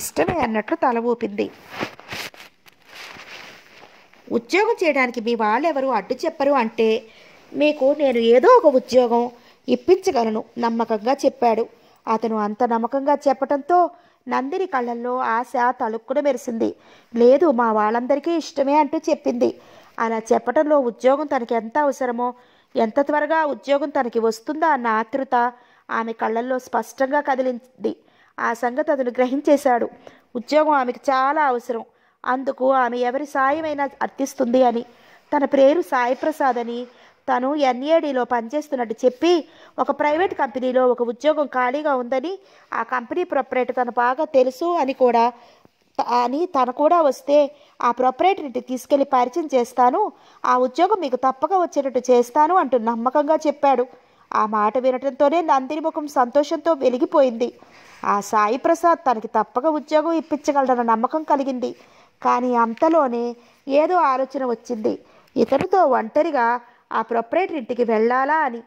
ఇష్టమే అన్నట్లు తల ఊపింది. ఉద్యోగం చేయడానికి మీ వాళ్ళెవరు అడ్డు చెప్పరు అంటే మీకు నేను ఏదో ఒక ఉద్యోగం ఇప్పించగలను నమ్మకంగా చెప్పాడు. అతను అంత నమ్మకంగా చెప్పటంతో నందిని కళ్ళల్లో ఆశ తలుక్కున మెరిసింది. లేదు మా వాళ్ళందరికీ ఇష్టమే అంటూ చెప్పింది. అలా చెప్పటంలో ఉద్యోగం తనకి ఎంత అవసరమో ఎంత త్వరగా ఉద్యోగం తనకి వస్తుందా అన్న ఆతృత ఆమె కళ్ళల్లో స్పష్టంగా కదిలింది. ఆ సంగతి అతను గ్రహించేశాడు. ఉద్యోగం ఆమెకు చాలా అవసరం. అందుకు ఆమె ఎవరి సాయమైనా అర్థిస్తుంది అని. తన పేరు సాయిప్రసాద్ అని తను ఎన్ఏడిలో పనిచేస్తున్నట్టు చెప్పి ఒక ప్రైవేట్ కంపెనీలో ఒక ఉద్యోగం ఖాళీగా ఉందని ఆ కంపెనీ ప్రొపరేటర్ తను బాగా తెలుసు అని కూడా అని తను కూడా వస్తే ఆ ప్రొపరేటర్ని తీసుకెళ్ళి పరిచయం చేస్తాను ఆ ఉద్యోగం మీకు తప్పక వచ్చేటట్టు చేస్తాను అంటూ నమ్మకంగా చెప్పాడు. ఆ మాట వినటంతోనే నందిని ముఖం సంతోషంతో వెలిగిపోయింది. ఆ సాయి ప్రసాద్ తనకి తప్పక ఉద్యోగం ఇప్పించగలడన్న నమ్మకం కలిగింది. కానీ అంతలోనే ఏదో ఆలోచన వచ్చింది. ఇతనితో ఒంటరిగా ఆ ప్రొపరేటర్ ఇంటికి వెళ్ళాలా అని.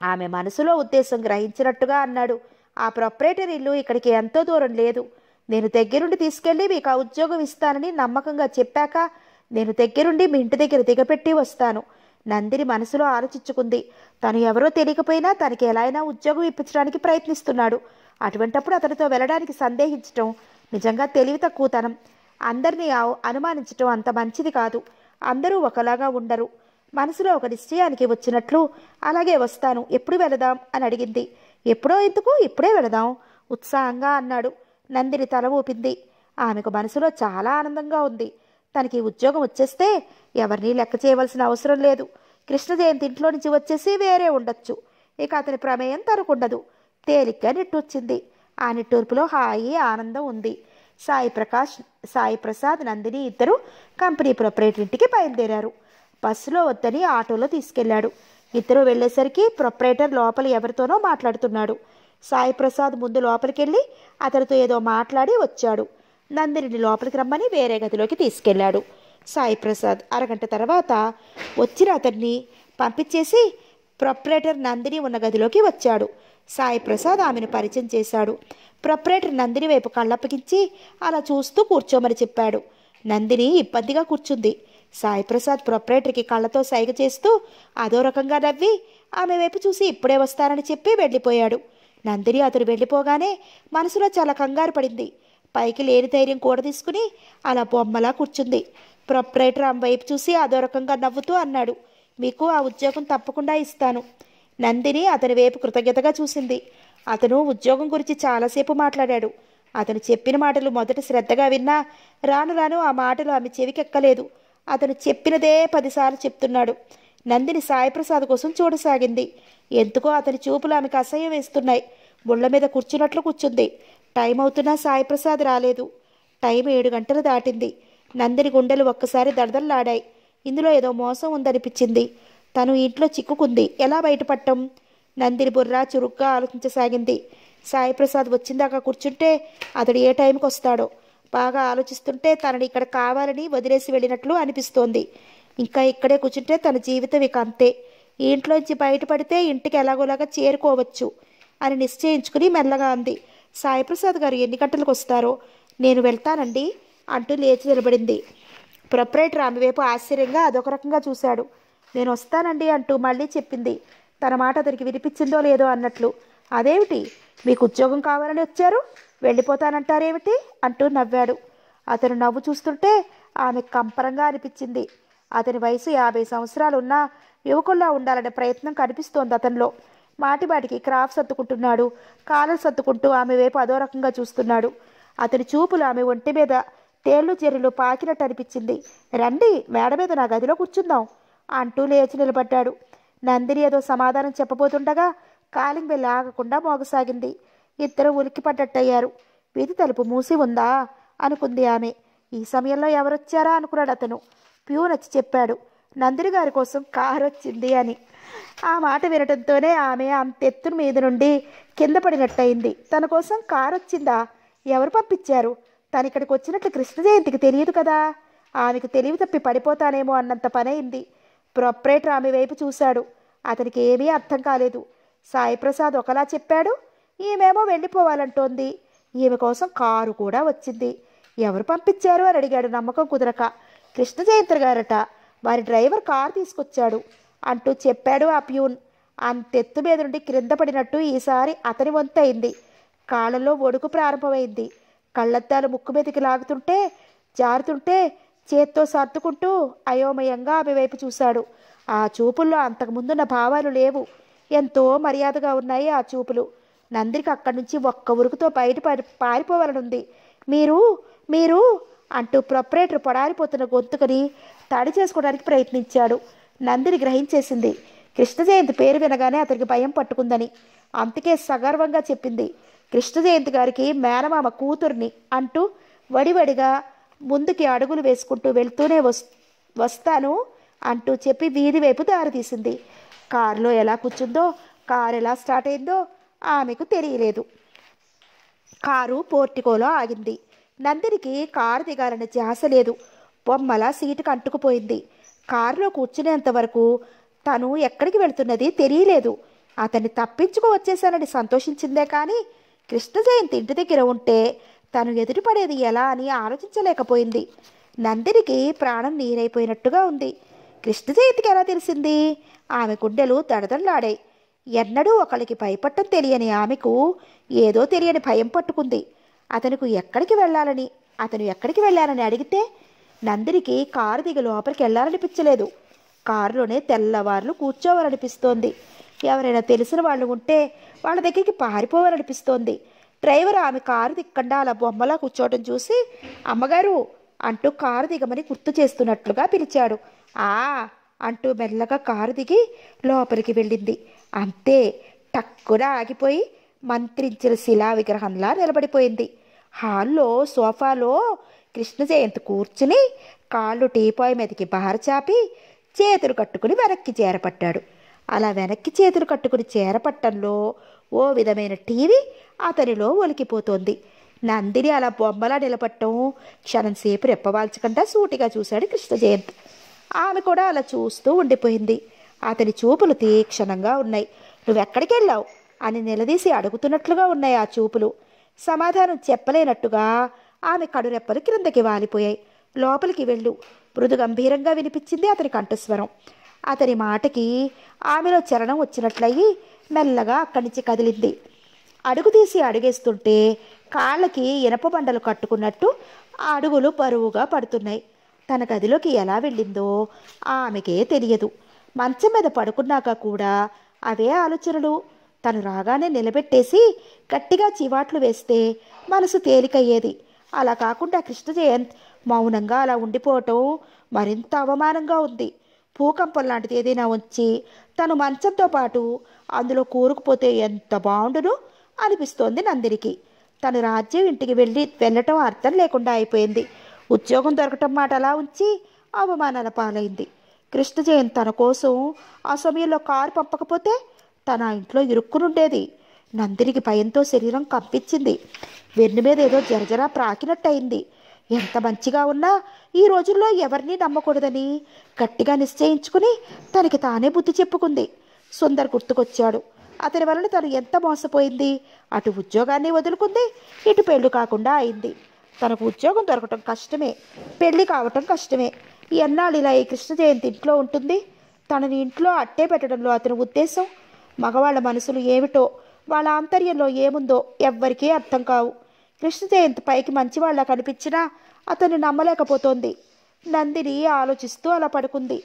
ఆమె మనసులో ఉద్దేశం గ్రహించినట్టుగా అన్నాడు. ఆ ప్రొపరేటర్ ఇల్లు ఇక్కడికి ఎంతో దూరం లేదు. నేను దగ్గరుండి తీసుకెళ్ళి మీకు ఆ ఉద్యోగం ఇస్తానని నమ్మకంగా చెప్పాక నేను దగ్గరుండి మీ ఇంటి దగ్గర దిగపెట్టి వస్తాను. నందిని మనసులో ఆలోచించుకుంది. తను ఎవరో తెలియకపోయినా తనకి ఎలా అయినా ఉద్యోగం ఇప్పించడానికి ప్రయత్నిస్తున్నాడు. అటువంటప్పుడు అతనితో వెళ్ళడానికి సందేహించటం నిజంగా తెలివి తక్కువతనం. అందరినీ అనుమానించటం అంత మంచిది కాదు. అందరూ ఒకలాగా ఉండరు. మనసులో ఒక నిశ్చయానికి వచ్చినట్లు అలాగే వస్తాను. ఎప్పుడు వెళదాం? అని అడిగింది. ఎప్పుడో ఎందుకు? ఇప్పుడే వెళదాం. ఉత్సాహంగా అన్నాడు. నందిని తల ఊపింది. ఆమెకు మనసులో చాలా ఆనందంగా ఉంది. తనకి ఉద్యోగం వచ్చేస్తే ఎవరిని లెక్క చేయవలసిన అవసరం లేదు. కృష్ణ జయంతి ఇంట్లో నుంచి వచ్చేసి వేరే ఉండొచ్చు. ఇక అతని ప్రమేయం తనకుండదు. తేలిగ్గా నిట్టూర్చింది. ఆ నిట్టూర్పులో హాయి ఆనందం ఉంది. సాయి ప్రకాష్ సాయి ప్రసాద్ నందిని ఇద్దరు కంపెనీ ప్రొపరేటర్ ఇంటికి బయలుదేరారు. బస్సులో వద్దని ఆటోలో తీసుకెళ్ళాడు. ఇద్దరు వెళ్ళేసరికి ప్రొపరేటర్ లోపల ఎవరితోనో మాట్లాడుతున్నాడు. సాయి ప్రసాద్ ముందు లోపలికెళ్ళి అతనితో ఏదో మాట్లాడి వచ్చాడు. నందిని లోపలికి రమ్మని వేరే గదిలోకి తీసుకెళ్ళాడు సాయి ప్రసాద్ అరగంట తర్వాత వచ్చిన అతన్ని పంపించేసి ప్రొపరేటర్ నందిని ఉన్న గదిలోకి వచ్చాడు. సాయి ప్రసాద్ ఆమెను పరిచయం చేశాడు. ప్రొపరేటర్ నందిని వైపు కళ్ళప్పగించి అలా చూస్తూ కూర్చోమని చెప్పాడు. నందిని ఇబ్బందిగా కూర్చుంది. సాయి ప్రసాద్ ప్రొపరేటర్కి కళ్ళతో సైగ చేస్తూ అదో రకంగా నవ్వి ఆమె వైపు చూసి ఇప్పుడే వస్తారని చెప్పి వెళ్ళిపోయాడు. నందిని అతడు వెళ్ళిపోగానే మనసులో చాలా కంగారు పడింది. పైకి లేని ధైర్యం కూడా తీసుకుని అలా బొమ్మలా కూర్చుంది. ప్రొపరేటర్ ఆమె వైపు చూసి అదో రకంగా నవ్వుతూ అన్నాడు మీకు ఆ ఉద్యోగం తప్పకుండా ఇస్తాను. నందిని అతని వైపు కృతజ్ఞతగా చూసింది. అతను ఉద్యోగం గురించి చాలాసేపు మాట్లాడాడు. అతను చెప్పిన మాటలు మొదట శ్రద్ధగా విన్నా రాను రాను ఆ మాటలు ఆమె చెవికెక్కలేదు. అతను చెప్పినదే పదిసార్లు చెప్తున్నాడు. నందిని సాయిప్రసాద్ కోసం చూడసాగింది. ఎందుకో అతని చూపులు ఆమెకు అసహ్యం వేస్తున్నాయి. ముళ్ళ మీద కూర్చున్నట్లు కూర్చుంది. టైం అవుతున్నా సాయిప్రసాద్ రాలేదు. టైం ఏడు గంటలు దాటింది. నందిని గుండెలు ఒక్కసారి దడదల్లాడాయి ఇందులో ఏదో మోసం ఉందనిపించింది. తను ఇంట్లో చిక్కుకుంది. ఎలా బయటపడటం నందిని బుర్రా చురుగ్గా ఆలోచించసాగింది. సాయిప్రసాద్ వచ్చిందాకా కూర్చుంటే అతడు ఏ టైంకి వస్తాడో బాగా ఆలోచిస్తుంటే తనని ఇక్కడ కావాలని వదిలేసి వెళ్ళినట్లు అనిపిస్తోంది. ఇంకా ఇక్కడే కూర్చుంటే తన జీవితం ఇక అంతే. ఇంట్లోంచి బయటపడితే ఇంటికి ఎలాగోలాగా చేరుకోవచ్చు అని నిశ్చయించుకుని మెల్లగా అంది. సాయిప్రసాద్ గారు ఎన్ని గంటలకు వస్తారో? నేను వెళ్తానండి అంటూ లేచి నిలబడింది. ప్రొపరేటర్ ఆమె వైపు ఆశ్చర్యంగా అదొక రకంగా చూశాడు. నేను వస్తానండి అంటూ మళ్ళీ చెప్పింది. తన మాట అతనికి వినిపించిందో లేదో అన్నట్లు. అదేమిటి? మీకు ఉద్యోగం కావాలని వచ్చారు? వెళ్ళిపోతానంటారేమిటి? అంటూ నవ్వాడు. అతను నవ్వు చూస్తుంటే ఆమె కంపరంగా అనిపించింది. అతని వయసు యాభై సంవత్సరాలు ఉన్నా యువకుల్లా ఉండాలనే ప్రయత్నం కనిపిస్తోంది అతనిలో. మాటిమాటికి క్రాఫ్ సర్దుకుంటున్నాడు. కాలర్ సర్దుకుంటూ ఆమె వైపు అదో రకంగా చూస్తున్నాడు. అతని చూపులు ఆమె ఒంటి మీద తేళ్ళు చెర్రులు పాకినట్టు అనిపించింది. రండి మేడ మీద నా గదిలో కూర్చుందాం అంటూ లేచి నిలబడ్డాడు. నందిని ఏదో సమాధానం చెప్పబోతుండగా కాలింగ్ బెల్ ఆగకుండా మోగసాగింది. ఇద్దరు ఉలిక్కిపడ్డట్టయ్యారు. వీధి తలుపు మూసి ఉందా? అనుకుంది ఆమె. ఈ సమయంలో ఎవరొచ్చారా? అనుకున్నాడు అతను. ప్యూన్ వచ్చి చెప్పాడు. నందిని గారి కోసం కారు వచ్చింది అని. ఆ మాట వినటంతోనే ఆమె అంతెత్తున మీద నుండి కింద పడినట్టయింది. తన కోసం కారు వచ్చిందా ఎవరు పంపించారు? తను ఇక్కడికి వచ్చినట్లు కృష్ణ జయంతికి తెలియదు కదా. ఆమెకు తెలివి తప్పి పడిపోతానేమో అన్నంత పనైంది ప్రొపరేటర్ ఆమె వైపు చూశాడు. అతనికి ఏమీ అర్థం కాలేదు. సాయిప్రసాద్ ఒకలా చెప్పాడు. ఈమెమో వెళ్ళిపోవాలంటోంది. ఈమె కోసం కారు కూడా వచ్చింది. ఎవరు పంపించారు అని అడిగాడు నమ్మకం కుదరక. కృష్ణ జయంత్ర గారట వారి డ్రైవర్ కారు తీసుకొచ్చాడు అంటూ చెప్పాడు ఆ ప్యూన్. అంతెత్తు మీద నుండి క్రింద పడినట్టు ఈసారి అతని వంతు అయింది. కాళ్ళలో ఒడుకు ప్రారంభమైంది. కళ్ళద్దాలు ముక్కు మీదకి లాగుతుంటే జారుతుంటే చేత్తో సర్దుకుంటూ అయోమయంగా ఆమె వైపు చూశాడు. ఆ చూపుల్లో అంతకుముందున్న భావాలు లేవు. ఎంతో మర్యాదగా ఉన్నాయి ఆ చూపులు. నందిరికి అక్కడి నుంచి ఒక్క ఉరుకుతో బయట పడి పారిపోవాలనుంది. మీరు మీరు అంటూ ప్రొపరేటర్ పొడారిపోతున్న గొంతుకుని తడి చేసుకోవడానికి ప్రయత్నించాడు. నందిని గ్రహించేసింది. కృష్ణ జయంతి పేరు వినగానే అతనికి భయం పట్టుకుందని. అందుకే సగర్వంగా చెప్పింది. కృష్ణ జయంతి గారికి మేనమామ కూతుర్ని అంటూ వడివడిగా ముందుకి అడుగులు వేసుకుంటూ వెళ్తూనే వస్ వస్తాను అంటూ చెప్పి వీధి వైపు దారి తీసింది కారులో ఎలా కూర్చుందో కారు ఎలా స్టార్ట్ అయిందో ఆమెకు తెలియలేదు. కారు పోర్టికోలో ఆగింది. నందినికి కారు దిగాలనే ధ్యాస లేదు. బొమ్మల సీటుకు అంటుకుపోయింది. కారులో కూర్చునేంత వరకు తను ఎక్కడికి వెళుతున్నది తెలియలేదు. అతన్ని తప్పించుకు వచ్చేసానని సంతోషించిందే కానీ కృష్ణ జయంతి ఇంటి దగ్గర ఉంటే తను ఎదురుపడేది ఎలా అని ఆలోచించలేకపోయింది. నందినికి ప్రాణం నీరైపోయినట్టుగా ఉంది. కృష్ణ జయంతికి ఎలా తెలిసింది? ఆమె గుండెలు దడదడలాడాయి. ఎన్నడూ ఒకరికి భయపడటం తెలియని ఆమెకు ఏదో తెలియని భయం పట్టుకుంది. అతనుకు ఎక్కడికి వెళ్ళాలని అతను ఎక్కడికి వెళ్ళాలని అడిగితే నందినికి కారు దిగి లోపలికి వెళ్ళాలనిపించలేదు. కారులోనే తెల్లవార్లు కూర్చోవాలనిపిస్తోంది. ఎవరైనా తెలిసిన వాళ్ళు ఉంటే వాళ్ళ దగ్గరికి పారిపోవాలనిపిస్తోంది. డ్రైవర్ ఆమె కారు దిక్కుండా అలా బొమ్మలా కూర్చోవడం చూసి అమ్మగారు అంటూ కారు దిగమని గుర్తు చేస్తున్నట్లుగా పిలిచాడు. ఆ అంటూ మెల్లగా కారు దిగి లోపలికి వెళ్ళింది. అంతే టక్కున ఆగిపోయి మంత్రించిన శిలా విగ్రహంలా నిలబడిపోయింది. హాల్లో సోఫాలో కృష్ణ జయంతి కూర్చుని కాళ్ళు టీపాయ్ మీదకి బారచాపి చేతులు కట్టుకుని వెనక్కి చేరపట్టాడు. అలా వెనక్కి చేతులు కట్టుకుని చేరపట్టంలో ఓ విధమైన టీవీ అతనిలో ఒలికిపోతోంది. నందిని అలా బొమ్మలా నిలబట్టం క్షణంసేపు రెప్పవాల్చకుండా సూటిగా చూశాడు కృష్ణ జయంతి. ఆమె కూడా అలా చూస్తూ ఉండిపోయింది. అతని చూపులు తీక్షణంగా ఉన్నాయి. నువ్వెక్కడికి వెళ్ళావు అని నిలదీసి అడుగుతున్నట్లుగా ఉన్నాయి ఆ చూపులు. సమాధానం చెప్పలేనట్టుగా ఆమె కడురెప్పలు క్రిందకి వాలిపోయాయి. లోపలికి వెళ్ళు. మృదు గంభీరంగా వినిపించింది అతని కంఠస్వరం. అతని మాటకి ఆమెలో చరణం వచ్చినట్లయి మెల్లగా అక్కడి నుంచి కదిలింది. అడుగు తీసి అడుగేస్తుంటే కాళ్ళకి ఇనప బండలు కట్టుకున్నట్టు అడుగులు బరువుగా పడుతున్నాయి. తన గదిలోకి ఎలా వెళ్ళిందో ఆమెకే తెలియదు. మంచం మీద పడుకున్నాక కూడా అవే ఆలోచనలు. తను రాగానే నిలబెట్టేసి గట్టిగా చివాట్లు వేస్తే మనసు తేలికయ్యేది. అలా కాకుండా కృష్ణ జయంత్ మౌనంగా అలా ఉండిపోవటం మరింత అవమానంగా ఉంది. భూకంపం లాంటిది ఏదైనా వచ్చి తను మంచంతో పాటు అందులో కూరుకుపోతే ఎంత బాగుండును అనిపిస్తోంది నందినికి. తను రాజ్యం ఇంటికి వెళ్ళి వెళ్ళటం అర్థం లేకుండా అయిపోయింది. ఉద్యోగం దొరకటం మాట అలా ఉంచి అవమానాల పాలైంది. కృష్ణ జయంత్ తన కోసం ఆ సమయంలో కారు పంపకపోతే తన ఇంట్లో ఇరుక్కునుండేది. నందినికి భయంతో శరీరం కంపించింది. వెన్ను మీద ఏదో జరజరా ప్రాకినట్టయింది. ఎంత మంచిగా ఉన్నా ఈ రోజుల్లో ఎవరినీ నమ్మకూడదని గట్టిగా నిశ్చయించుకుని తనకి తానే బుద్ధి చెప్పుకుంది. సుందర్ గుర్తుకొచ్చాడు. అతని వలన తను ఎంత మోసపోయింది? అటు ఉద్యోగాన్ని వదులుకుంది ఇటు పెళ్ళి కాకుండా అయింది. తనకు ఉద్యోగం దొరకటం కష్టమే పెళ్ళి కావటం కష్టమే. ఎన్నాళ్ళు ఇలా ఈ కృష్ణ జయంతి ఇంట్లో ఉంటుంది? తనని ఇంట్లో అట్టే పెట్టడంలో అతని ఉద్దేశం మగవాళ్ళ మనసులు ఏమిటో వాళ్ళ ఆంతర్యంలో ఏముందో ఎవ్వరికీ అర్థం కావు. కృష్ణ జయంతి పైకి మంచివాళ్ళ కనిపించినా అతను నమ్మలేకపోతోంది. నందిని ఆలోచిస్తూ అలా పడుకుంది.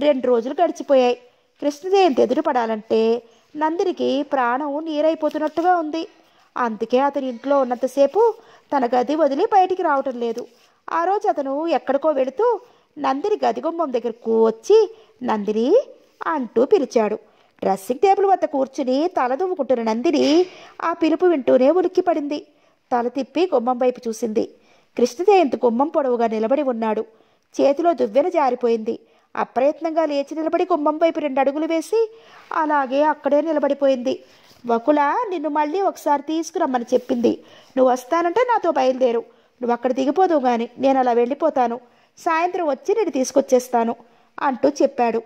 రెండు రోజులు గడిచిపోయాయి. కృష్ణ జయంతి ఎదురుపడాలంటే నందినికి ప్రాణం నీరైపోతున్నట్టుగా ఉంది. అందుకే అతని ఇంట్లో ఉన్నంతసేపు తన గది వదిలి బయటికి రావటం లేదు. ఆ రోజు అతను ఎక్కడికో వెళుతూ నందిని గది గుమ్మం దగ్గరకు వచ్చి నందిని అంటూ పిలిచాడు. డ్రెస్సింగ్ టేబుల్ వద్ద కూర్చుని తలదువ్వుకుంటున్న నందిని ఆ పిలుపు వింటూనే ఉలిక్కి పడింది తల తిప్పి గుమ్మం వైపు చూసింది. కృష్ణజయంతి గుమ్మం పొడవుగా నిలబడి ఉన్నాడు. చేతిలో దువ్వెన జారిపోయింది. అప్రయత్నంగా లేచి నిలబడి గుమ్మం వైపు రెండు అడుగులు వేసి అలాగే అక్కడే నిలబడిపోయింది. వకుల నిన్ను మళ్ళీ ఒకసారి తీసుకురమ్మని చెప్పింది. నువ్వు వస్తానంటే నాతో బయలుదేరు. నువ్వు అక్కడ దిగిపోదు గాని నేను అలా వెళ్ళిపోతాను. సాయంత్రం వచ్చి నేను తీసుకొచ్చేస్తాను అంటూ చెప్పాడు.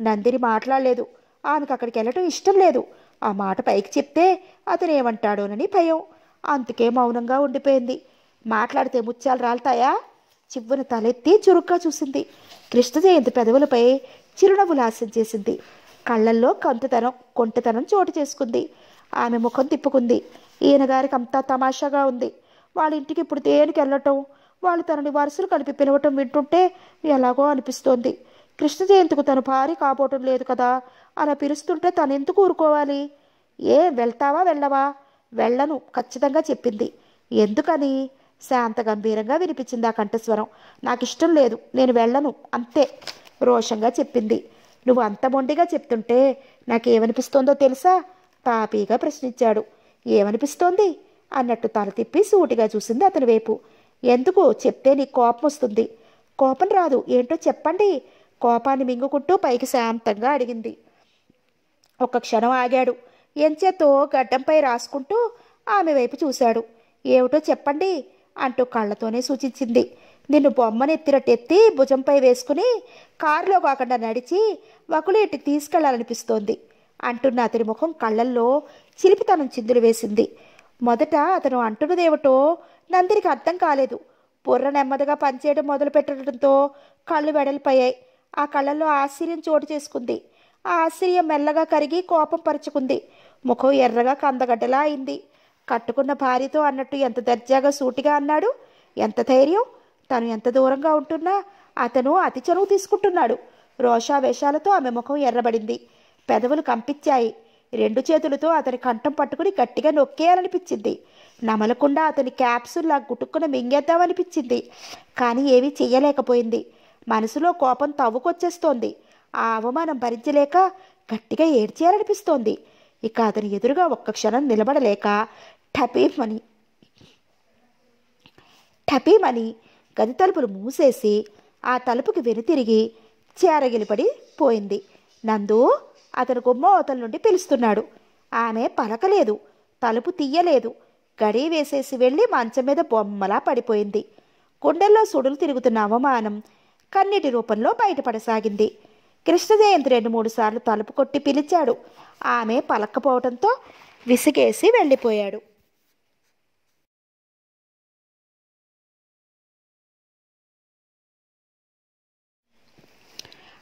నందిని మాట్లాడలేదు. ఆమెకు అక్కడికి వెళ్ళటం ఇష్టం లేదు. ఆ మాట పైకి చెప్తే అతను ఏమంటాడోనని భయం. అందుకే మౌనంగా ఉండిపోయింది. మాట్లాడితే ముత్యాలు రాలుతాయా? చివ్వన తలెత్తి చురుగ్గా చూసింది. కృష్ణ జయంతి పెదవులపై చిరునవ్వు లాస్యం చేసింది. కళ్ళల్లో కంతుతనం కొంటతనం చోటు చేసుకుంది. ఆమె ముఖం తిప్పుకుంది. ఈయన గారికి అంతా తమాషాగా ఉంది. వాళ్ళ ఇంటికి ఇప్పుడు దేనికి వెళ్ళటం? వాళ్ళు తనని వరుసలు కలిపి పిలవటం వింటుంటే ఎలాగో అనిపిస్తోంది. కృష్ణ జయంతికి తను భారీ కాబోటం లేదు కదా. అలా పిలుస్తుంటే తను ఎందుకు ఊరుకోవాలి? ఏ వెళ్తావా వెళ్ళవా? వెళ్ళను ఖచ్చితంగా చెప్పింది. ఎందుకని? శాంత గంభీరంగా వినిపించింది ఆ కంఠస్వరం. నాకు ఇష్టం లేదు నేను వెళ్ళను అంతే రోషంగా చెప్పింది. నువ్వు అంత మొండిగా చెప్తుంటే నాకేమనిపిస్తోందో తెలుసా? తాపీగా ప్రశ్నించాడు. ఏమనిపిస్తోంది? అన్నట్టు తల తిప్పి సూటిగా చూసింది అతని వైపు. ఎందుకు చెప్తే నీ కోపం వస్తుంది. కోపం రాదు ఏంటో చెప్పండి. కోపాన్ని మింగుకుంటూ పైకి శాంతంగా అడిగింది. ఒక్క క్షణం ఆగాడు. ఎంచేతో గడ్డంపై రాసుకుంటూ ఆమె వైపు చూశాడు. ఏమిటో చెప్పండి అంటూ కళ్ళతోనే సూచించింది. నిన్ను బొమ్మనెత్తినట్టెత్తి భుజంపై వేసుకుని కారులో కాకుండా నడిచి వకులు ఇంటికి తీసుకెళ్ళాలనిపిస్తోంది అంటున్న అతని ముఖం కళ్ళల్లో చిలిపితనం చిందులు వేసింది. మొదట అతను అంటున్నదేమిటో నందినికి అర్థం కాలేదు. బుర్ర నెమ్మదిగా పనిచేయడం మొదలు పెట్టడంతో కళ్ళు వెడల్పోయాయి. ఆ కళ్ళల్లో ఆశ్చర్యం చోటు చేసుకుంది. ఆ ఆశ్చర్యం మెల్లగా కరిగి కోపం పరుచుకుంది ముఖం ఎర్రగా కందగడ్డలా అయింది. కట్టుకున్న భార్యతో అన్నట్టు ఎంత దర్జాగా సూటిగా అన్నాడు. ఎంత ధైర్యం! తను ఎంత దూరంగా ఉంటున్నా అతను అతి చనువు తీసుకుంటున్నాడు. రోషావేషాలతో ఆమె ముఖం ఎర్రబడింది. పెదవులు కంపించాయి. రెండు చేతులతో అతని కంఠం పట్టుకుని గట్టిగా నొక్కేయాలనిపించింది. నమలకుండా అతని క్యాప్సుల్లా గుటుక్కున మింగేద్దామనిపించింది. కానీ ఏమీ చెయ్యలేకపోయింది. మనసులో కోపం తవ్వుకొచ్చేస్తోంది. ఆ అవమానం భరించలేక గట్టిగా ఏడ్చేయాలనిపిస్తోంది. ఇక అతని ఎదురుగా ఒక్క క్షణం నిలబడలేక టపీమని టపీమని గది తలుపులు మూసేసి ఆ తలుపుకి వెనుతిరిగి చేరగిలిపడి పోయింది. నందు అతను గుమ్మ అవతల నుండి పిలుస్తున్నాడు. ఆమె పలకలేదు తలుపు తీయలేదు. గడి వేసేసి వెళ్ళి మంచం మీద బొమ్మలా పడిపోయింది. గుండెల్లో సుడులు తిరుగుతున్న అవమానం కన్నీటి రూపంలో బయటపడసాగింది. కృష్ణ జయంతి రెండు మూడు సార్లు తలుపు కొట్టి పిలిచాడు. ఆమె పలక్కపోవడంతో విసిగేసి వెళ్ళిపోయాడు.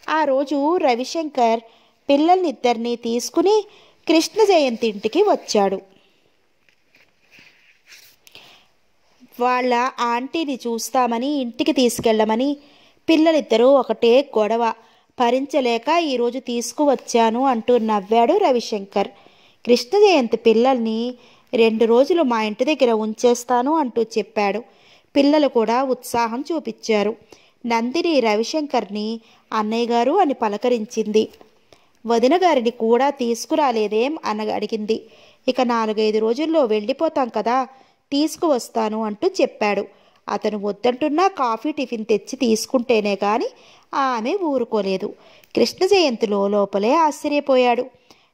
ఆ రోజు రవిశంకర్ పిల్లల్నిద్దరినీ తీసుకుని కృష్ణ జయంతి ఇంటికి వచ్చాడు. వాళ్ళ ఆంటీని చూస్తామని ఇంటికి తీసుకెళ్ళమని పిల్లలిద్దరూ ఒకటే గొడవ. భరించలేక ఈరోజు తీసుకువచ్చాను అంటూ నవ్వాడు రవిశంకర్. కృష్ణ జయంతి పిల్లల్ని రెండు రోజులు మా ఇంటి దగ్గర ఉంచేస్తాను అంటూ చెప్పాడు. పిల్లలు కూడా ఉత్సాహం చూపించారు. నందిని రవిశంకర్ని అన్నయ్య గారు అని పలకరించింది. వదిన గారిని కూడా తీసుకురాలేదేం అని అడిగింది. ఇక నాలుగైదు రోజుల్లో వెళ్ళిపోతాం కదా తీసుకువస్తాను అంటూ చెప్పాడు. అతను వద్దంటున్నా కాఫీ టిఫిన్ తెచ్చి తీసుకుంటేనే కానీ ఆమె ఊరుకోలేదు. కృష్ణ జయంతిలో లోపలే ఆశ్చర్యపోయాడు.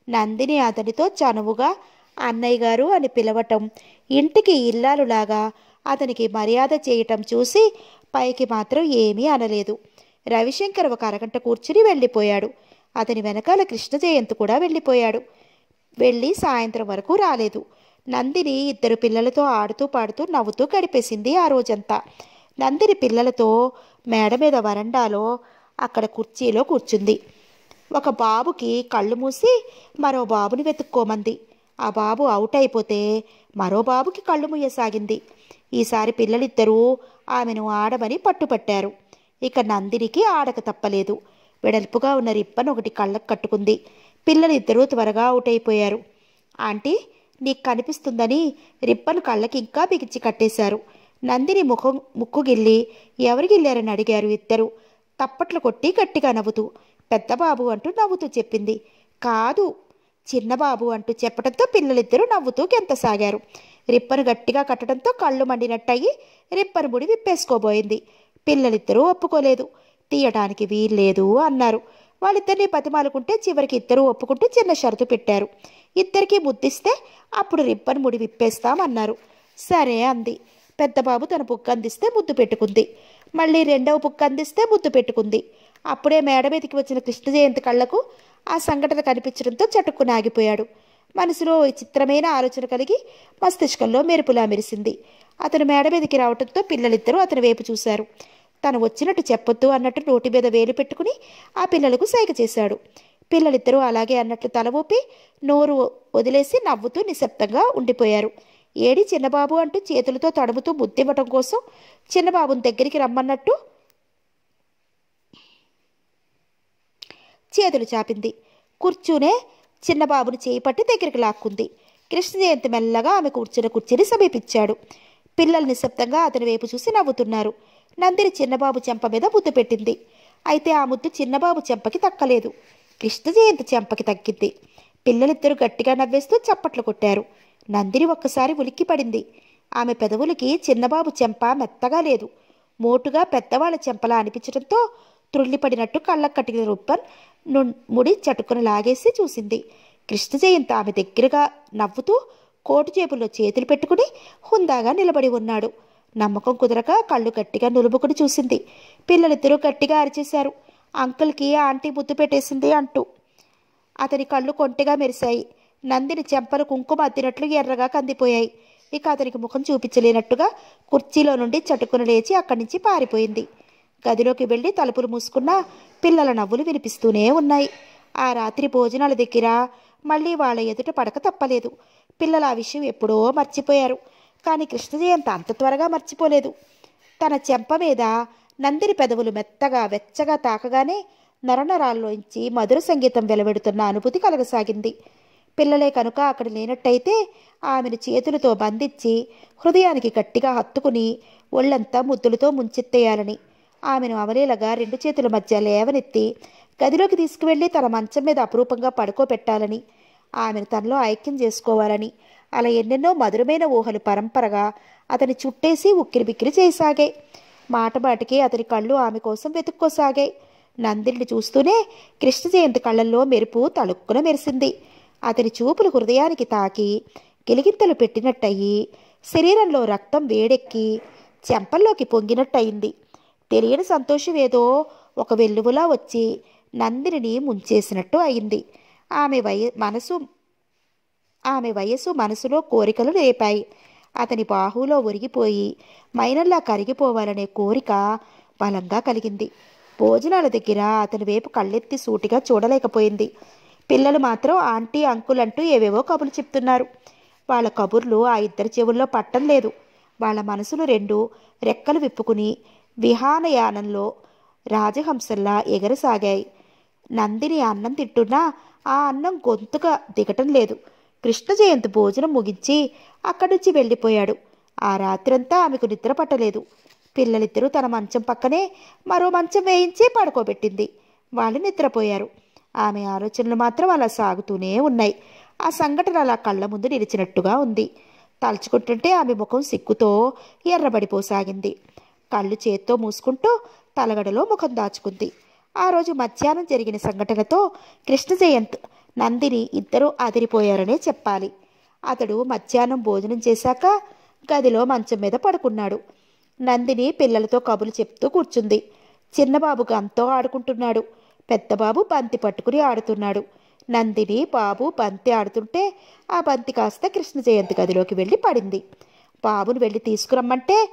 నందిని అతనితో చనువుగా అన్నయ్య గారు అని పిలవటం ఇంటికి ఇల్లాలులాగా అతనికి మర్యాద చేయటం చూసి పైకి మాత్రం ఏమీ అనలేదు. రవిశంకర్ ఒక అరగంట కూర్చుని వెళ్ళిపోయాడు. అతని వెనకాల కృష్ణ జయంతి కూడా వెళ్ళిపోయాడు. వెళ్ళి సాయంత్రం వరకు రాలేదు. నందిని ఇద్దరు పిల్లలతో ఆడుతూ పాడుతూ నవ్వుతూ గడిపేసింది ఆ రోజంతా. నందిని పిల్లలతో మేడ మీద వరండాలో అక్కడ కుర్చీలో కూర్చుంది. ఒక బాబుకి కళ్ళు మూసి మరో బాబుని వెతుక్కోమంది. ఆ బాబు అవుట్ అయిపోతే మరో బాబుకి కళ్ళు మూయసాగింది. ఈసారి పిల్లలిద్దరూ ఆమెను ఆడమని పట్టుపట్టారు. ఇక నందినికి ఆడక తప్పలేదు. వెడల్పుగా ఉన్న రిప్పన్ ఒకటి కళ్ళకు కట్టుకుంది. పిల్లలిద్దరూ త్వరగా అవుట్ అయిపోయారు. ఆంటీ నీకు కనిపిస్తుందని రిప్పన్ కళ్ళకి ఇంకా బిగించి కట్టేశారు. నందిని ముఖం ముక్కు గిల్లి ఎవరు గిల్లారని అడిగారు ఇద్దరు. తప్పట్లు కొట్టి గట్టిగా నవ్వుతూ పెద్ద బాబు అంటూ నవ్వుతూ చెప్పింది. కాదు చిన్నబాబు అంటూ చెప్పడంతో పిల్లలిద్దరూ నవ్వుతూ గెంతసాగారు రిప్పను గట్టిగా కట్టడంతో కళ్ళు మండినట్టయి రిప్పను ముడి విప్పేసుకోబోయింది. పిల్లలిద్దరూ ఒప్పుకోలేదు. తీయటానికి వీల్లేదు అన్నారు. వాళ్ళిద్దరిని బతిమాలుకుంటే చివరికి ఇద్దరూ ఒప్పుకుంటూ చిన్న షరతు పెట్టారు. ఇద్దరికీ ముద్దిస్తే అప్పుడు రిప్పన్ ముడి విప్పేస్తామన్నారు. సరే అంది. పెద్దబాబు తన బుక్ అందిస్తే ముద్దు పెట్టుకుంది. మళ్ళీ రెండవ బుక్ అందిస్తే ముద్దు పెట్టుకుంది. అప్పుడే మేడ మీదకి వచ్చిన కృష్ణ జయంతి కళ్ళకు ఆ సంఘటన కనిపించడంతో చటుక్కున ఆగిపోయాడు మనసులో విచిత్రమైన చిత్రమైన ఆలోచన కలిగి మస్తిష్కంలో మెరుపులా మెరిసింది. అతను మేడ మీదకి రావడంతో పిల్లలిద్దరూ అతని వైపు చూశారు. తను వచ్చినట్టు చెప్పొద్దు అన్నట్టు నోటి మీద వేలు పెట్టుకుని ఆ పిల్లలకు సైగ చేశాడు. పిల్లలిద్దరూ అలాగే అన్నట్లు తల ఊపి నోరు వదిలేసి నవ్వుతూ నిశ్శబ్దంగా ఉండిపోయారు. ఏడి చిన్నబాబు అంటూ చేతులతో తడుముతూ ముద్దివ్వటం కోసం చిన్నబాబుని దగ్గరికి రమ్మన్నట్టు చేతులు చాపింది. కూర్చునే చిన్నబాబుని చేయి పట్టి దగ్గరికి లాక్కుంది. కృష్ణ జయంతి మెల్లగా ఆమె కూర్చున్న కుర్చీని సమీపించాడు. పిల్లలు నిశ్శబ్దంగా అతని వైపు చూసి నవ్వుతున్నారు. నందిని చిన్నబాబు చెంప మీద ముద్దు పెట్టింది. అయితే ఆ ముద్దు చిన్నబాబు చెంపకి తక్కలేదు. కృష్ణ జయంతి చెంపకి తగ్గింది. పిల్లలిద్దరూ గట్టిగా నవ్వేస్తూ చప్పట్లు కొట్టారు. నందిని ఒక్కసారి ఉలిక్కి పడింది. ఆమె పెదవులకి చిన్నబాబు చెంప మెత్తగా లేదు. మోటుగా పెద్దవాళ్ళ చెంపలా అనిపించడంతో త్రుళ్ళిపడినట్టు కళ్ళకు కట్టిన రుబ్బన్ ను- ముడి చటుకుని లాగేసి చూసింది. కృష్ణ జయంతి ఆమె దగ్గరగా నవ్వుతూ కోటు జేబుల్లో చేతులు పెట్టుకుని హుందాగా నిలబడి ఉన్నాడు. నమ్మకం కుదరక కళ్ళు గట్టిగా నులుముకుని చూసింది. పిల్లలిద్దరూ గట్టిగా అరిచేశారు. అంకుల్కి ఆంటీ ముద్దు పెట్టేసింది అంటూ. అతని కళ్ళు కొంటెగా మెరిశాయి. నందిని చెంపలు కుంకుమ అద్దినట్లు ఎర్రగా కందిపోయాయి. ఇక అతనికి ముఖం చూపించలేనట్టుగా కుర్చీలో నుండి చటుకున లేచి అక్కడి నుంచి పారిపోయింది. గదిలోకి వెళ్ళి తలుపులు మూసుకున్న పిల్లల నవ్వులు వినిపిస్తూనే ఉన్నాయి. ఆ రాత్రి భోజనాల దగ్గర మళ్ళీ వాళ్ళ ఎదుట పడక తప్పలేదు. పిల్లలు ఆ విషయం ఎప్పుడో మర్చిపోయారు. కానీ కృష్ణ జయంత అంత త్వరగా మర్చిపోలేదు. తన చెంప మీద నందిని పెదవులు మెత్తగా వెచ్చగా తాకగానే నరనరాల్లోంచి మధుర సంగీతం వెలువెడుతున్న అనుభూతి కలగసాగింది. పిల్లలే కనుక అక్కడ లేనట్టయితే ఆమెను చేతులతో బంధించి హృదయానికి గట్టిగా హత్తుకుని ఒళ్ళంతా ముద్దులతో ముంచెత్తేయాలని. ఆమెను అవలేలగా రెండు చేతుల మధ్య లేవనెత్తి గదిలోకి తీసుకువెళ్ళి తన మంచం మీద అపురూపంగా పడుకోబెట్టాలని ఆమెను తనలో ఐక్యం చేసుకోవాలని అలా ఎన్నెన్నో మధురమైన ఊహలు పరంపరగా అతని చుట్టేసి ఉక్కిరిబిక్కిరి చేయసాగాయి. మాట మాటికి అతని కళ్ళు ఆమె కోసం వెతుక్కోసాగాయి. నందిని చూస్తూనే కృష్ణ జయంతి కళ్ళల్లో మెరుపు తళుక్కున మెరిసింది. అతని చూపులు హృదయానికి తాకి గిలిగింతలు పెట్టినట్టయి శరీరంలో రక్తం వేడెక్కి చెంపల్లోకి పొంగినట్టయింది. తెలియని సంతోషం ఏదో ఒక వెల్లువలా వచ్చి నందిని ముంచేసినట్టు అయింది. ఆమె వయ మనసు ఆమె వయస్సు మనసులో కోరికలు రేపాయి అతని బాహులో ఒరిగిపోయి మైనల్లా కరిగిపోవాలనే కోరిక బలంగా కలిగింది. భోజనాల దగ్గర అతని వైపు కళ్ళెత్తి సూటిగా చూడలేకపోయింది. పిల్లలు మాత్రం ఆంటీ అంకుల్ అంటూ ఏవేవో కబుర్లు చెప్తున్నారు. వాళ్ళ కబుర్లు ఆ ఇద్దరి చెవుల్లో పట్టం లేదు. వాళ్ళ మనసులు రెండు రెక్కలు విప్పుకుని విహానయానంలో రాజహంసల్లా ఎగరసాగాయి. నందిని అన్నం తింటున్నా ఆ అన్నం గొంతుగా దిగటం లేదు. కృష్ణ జయంతి భోజనం ముగించి అక్కడి నుంచి వెళ్ళిపోయాడు. ఆ రాత్రంతా ఆమెకు నిద్ర పట్టలేదు. పిల్లలిద్దరూ తన మంచం పక్కనే మరో మంచం వేయించి పడుకోబెట్టింది. వాళ్ళు నిద్రపోయారు. ఆమె ఆలోచనలు మాత్రం అలా సాగుతూనే ఉన్నాయి. ఆ సంఘటన అలా కళ్ళ ముందు నిలిచినట్టుగా ఉంది. తలుచుకుంటుంటే ఆమె ముఖం సిగ్గుతో ఎర్రబడిపోసాగింది. కళ్ళు చేత్తో మూసుకుంటూ తలగడలో ముఖం దాచుకుంది. ఆ రోజు మధ్యాహ్నం జరిగిన సంఘటనతో కృష్ణ జయంత్ నందిని ఇద్దరూ అదిరిపోయారనే చెప్పాలి. అతడు మధ్యాహ్నం భోజనం చేశాక గదిలో మంచం మీద పడుకున్నాడు. నందిని పిల్లలతో కబులు చెప్తూ కూర్చుంది. చిన్నబాబు గంతో ఆడుకుంటున్నాడు. పెద్దబాబు బంతి పట్టుకుని ఆడుతున్నాడు. నందిని బాబు బంతి ఆడుతుంటే ఆ బంతి కాస్త కృష్ణ జయంతి గదిలోకి వెళ్ళి పడింది. బాబును వెళ్ళి తీసుకురమ్మంటే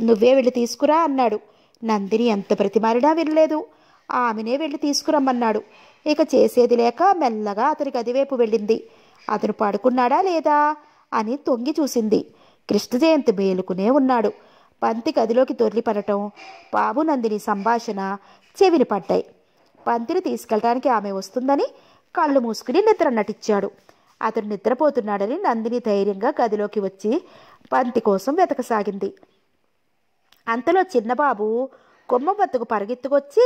నువ్వే వెళ్ళి తీసుకురా అన్నాడు. నందిని ఎంత ప్రతిమారినా వినలేదు. ఆమెనే వెళ్ళి తీసుకురమ్మన్నాడు. ఇక చేసేది లేక మెల్లగా అతని గదివైపు వెళ్ళింది. అతను పడుకున్నాడా లేదా అని తొంగి చూసింది. కృష్ణ జయంతి మేలుకునే ఉన్నాడు. పంతి గదిలోకి దొర్లిపడటం బాబు నందిని సంభాషణ చెవిని పడ్డాయి. పంతిని తీసుకెళ్ళడానికి ఆమె వస్తుందని కళ్ళు మూసుకుని నిద్ర నటించాడు. అతను నిద్రపోతున్నాడని నందిని ధైర్యంగా గదిలోకి వచ్చి పంతి కోసం వెతకసాగింది. అంతలో చిన్నబాబు కొమ్మ బతుకు పరిగెత్తుకొచ్చి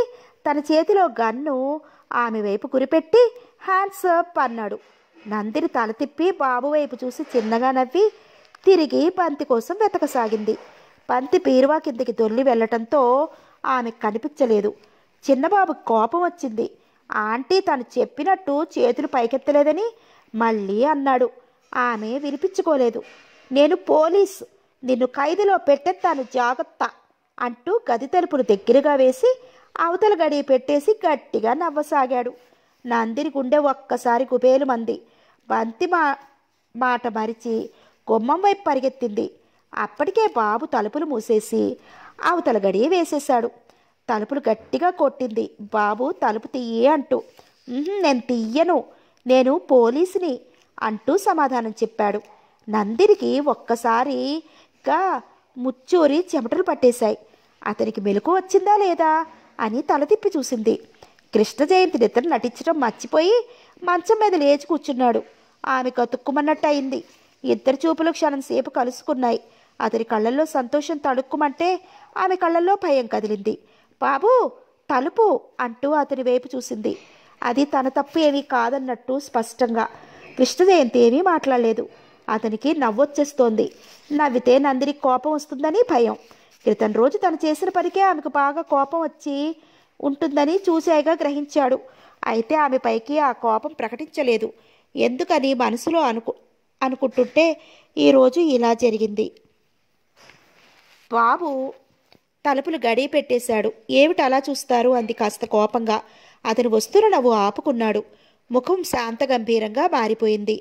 తన చేతిలో గన్ను ఆమె వైపు గురిపెట్టి హ్యాండ్స్ అప్ అన్నాడు. నందిని తల తిప్పి బాబు వైపు చూసి చిన్నగా నవ్వి తిరిగి పంతి కోసం వెతకసాగింది. పంతి పీరువా కిందికి దొల్లి వెళ్ళటంతో ఆమె కనిపించలేదు. చిన్నబాబు కోపం వచ్చింది. ఆంటీ తను చెప్పినట్టు చేతులు పైకెత్తలేదని మళ్ళీ అన్నాడు. ఆమె వినిపించుకోలేదు. నేను పోలీస్. నిన్ను ఖైదులో పెట్టెత్తాను జాగ్రత్త అంటూ గది తలుపును దగ్గరగా వేసి అవతల గడి పెట్టేసి గట్టిగా నవ్వసాగాడు. నందిని గుండె ఒక్కసారి కుబేలు మంది. బంతి మా మాట మరిచి గుమ్మం వైపు పరిగెత్తింది. అప్పటికే బాబు తలుపులు మూసేసి అవతల గడి వేసేశాడు. తలుపులు గట్టిగా కొట్టింది. బాబు తలుపు తీయే అంటూ నేను తీయను. నేను పోలీసుని అంటూ సమాధానం చెప్పాడు. నందినికి ఒక్కసారిగా ముచ్చూరి చెమటలు పట్టేశాయి. అతనికి మెలకు వచ్చిందా లేదా? అని తల తిప్పి చూసింది. కృష్ణ జయంతి నిద్ర నటించడం మర్చిపోయి మంచం మీద లేచి కూర్చున్నాడు. ఆమె కతుక్కుమన్నట్టు అయింది ఇద్దరు చూపులు క్షణం సేపు కలుసుకున్నాయి. అతని కళ్ళల్లో సంతోషం తడుక్కుమంటే ఆమె కళ్ళల్లో భయం కదిలింది. బాబు తలుపు అంటూ అతని వైపు చూసింది. అది తన తప్పు ఏమీ కాదన్నట్టు స్పష్టంగా. కృష్ణ జయంతి ఏమీ మాట్లాడలేదు. అతనికి నవ్వొచ్చేస్తోంది. నవ్వితే నందిని కోపం వస్తుందని భయం. క్రితం రోజు తను చేసిన పనికే ఆమెకు బాగా కోపం వచ్చి ఉంటుందని చూసాయిగా గ్రహించాడు. అయితే ఆమె పైకి ఆ కోపం ప్రకటించలేదు. ఎందుకని మనసులో అనుకు అనుకుంటుంటే ఈరోజు ఇలా జరిగింది. బాబు తలుపులు గడి పెట్టేశాడు. ఏమిటి అలా చూస్తారు? అంది కాస్త కోపంగా. అతను వస్తున్న నవ్వు ఆపుకున్నాడు. ముఖం శాంత గంభీరంగా మారిపోయింది.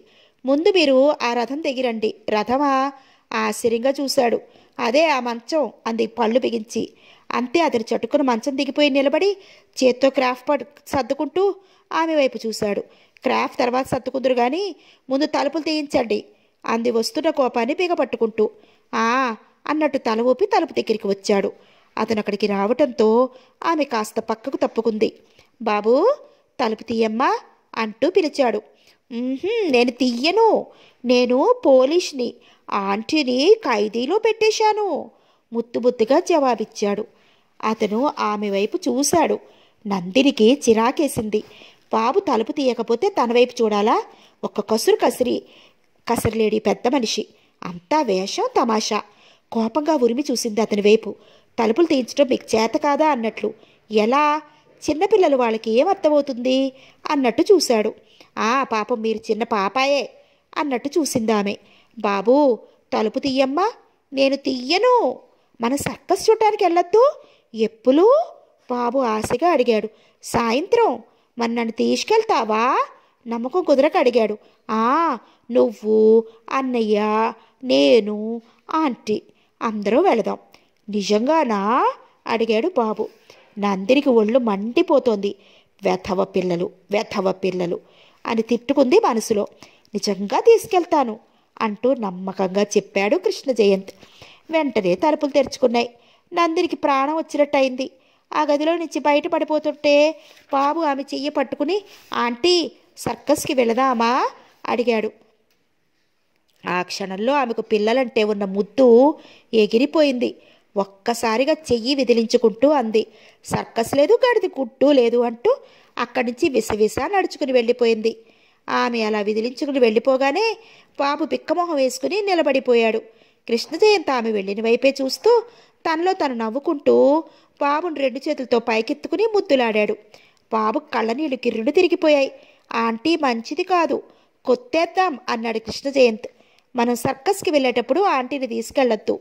ముందు మీరు ఆ రథం దిగిరండి. రథమా? ఆశ్చర్యంగా చూశాడు. అదే ఆ మంచం అంది పళ్ళు బిగించి. అంతే అతని చటుకుని మంచం దిగిపోయి నిలబడి చేత్తో క్రాఫ్ పడు సర్దుకుంటూ ఆమె వైపు చూశాడు. క్రాఫ్ తర్వాత సర్దుకుందరు కానీ ముందు తలుపులు తీయించండి అంది వస్తున్న కోపాన్ని బిగపట్టుకుంటూ. ఆ అన్నట్టు తల ఊపి తలుపు దగ్గరికి వచ్చాడు. అతను అక్కడికి రావటంతో ఆమె కాస్త పక్కకు తప్పుకుంది. బాబూ తలుపు తీయమ్మా అంటూ పిలిచాడు. నేను తీయను. నేను పోలీస్ని ఆంటీని ఖైదీలో పెట్టేశాను ముత్తుబుత్తుగా జవాబిచ్చాడు. అతను ఆమె వైపు చూశాడు. నందినికి చిరాకేసింది. బాబు తలుపు తీయకపోతే తన వైపు చూడాలా? ఒక్క కసురు కసిరి కసరలేడి పెద్ద మనిషి. అంతా వేషం తమాషా. కోపంగా ఉరిమి చూసింది అతని వైపు. తలుపులు తీయించడం మీకు చేత కాదా అన్నట్లు. ఎలా? చిన్నపిల్లలు వాళ్ళకి ఏం అర్థమవుతుంది? అన్నట్టు చూశాడు. ఆ పాపం మీరు చిన్న పాపాయే అన్నట్టు చూసింది ఆమె. బాబూ తలుపు తీయమ్మా నేను తీయను. మన సర్కస్ చూడటానికి వెళ్ళొద్దు. ఎప్పులు? బాబు ఆశగా అడిగాడు. సాయంత్రం. మరి నన్ను తీసుకెళ్తావా? నమ్మకం కుదరక అడిగాడు. ఆ నువ్వు అన్నయ్య నేను ఆంటీ అందరూ వెళదాం. నిజంగానా? అడిగాడు బాబు. నందినికి ఒళ్ళు మండిపోతోంది. వెధవ పిల్లలు వెధవ పిల్లలు అని తిట్టుకుంది మనసులో. నిజంగా తీసుకెళ్తాను. అంటూ నమ్మకంగా చెప్పాడు కృష్ణ జయంత్. వెంటనే తలుపులు తెరుచుకున్నాయి. నందినికి ప్రాణం వచ్చినట్టయింది. ఆ గదిలో నుంచి బయట పడిపోతుంటే బాబు ఆమె చెయ్యి పట్టుకుని ఆంటీ సర్కస్కి వెళదామా? అడిగాడు. ఆ క్షణంలో ఆమెకు పిల్లలంటే ఉన్న ముద్దు ఎగిరిపోయింది. ఒక్కసారిగా చెయ్యి విదిలించుకుంటూ అంది. సర్కస్ లేదు గడిది గుడ్డు లేదు అంటూ అక్కడి నుంచి విసవిస నడుచుకుని వెళ్ళిపోయింది. ఆమె అలా విదిలించుకుని వెళ్ళిపోగానే బాబు పిక్కమొహం వేసుకుని నిలబడిపోయాడు. కృష్ణజయంత ఆమె వెళ్ళిన వైపే చూస్తూ తనలో తను నవ్వుకుంటూ బాబుని రెండు చేతులతో పైకెత్తుకుని ముద్దులాడాడు. బాబు కళ్ళనీళ్ళు కిర్రుడు తిరిగిపోయాయి. ఆంటీ మంచిది కాదు. కొత్తేద్దాం అన్నాడు కృష్ణ జయంత్ మనం సర్కస్కి వెళ్ళేటప్పుడు ఆంటీని తీసుకెళ్ళొద్దు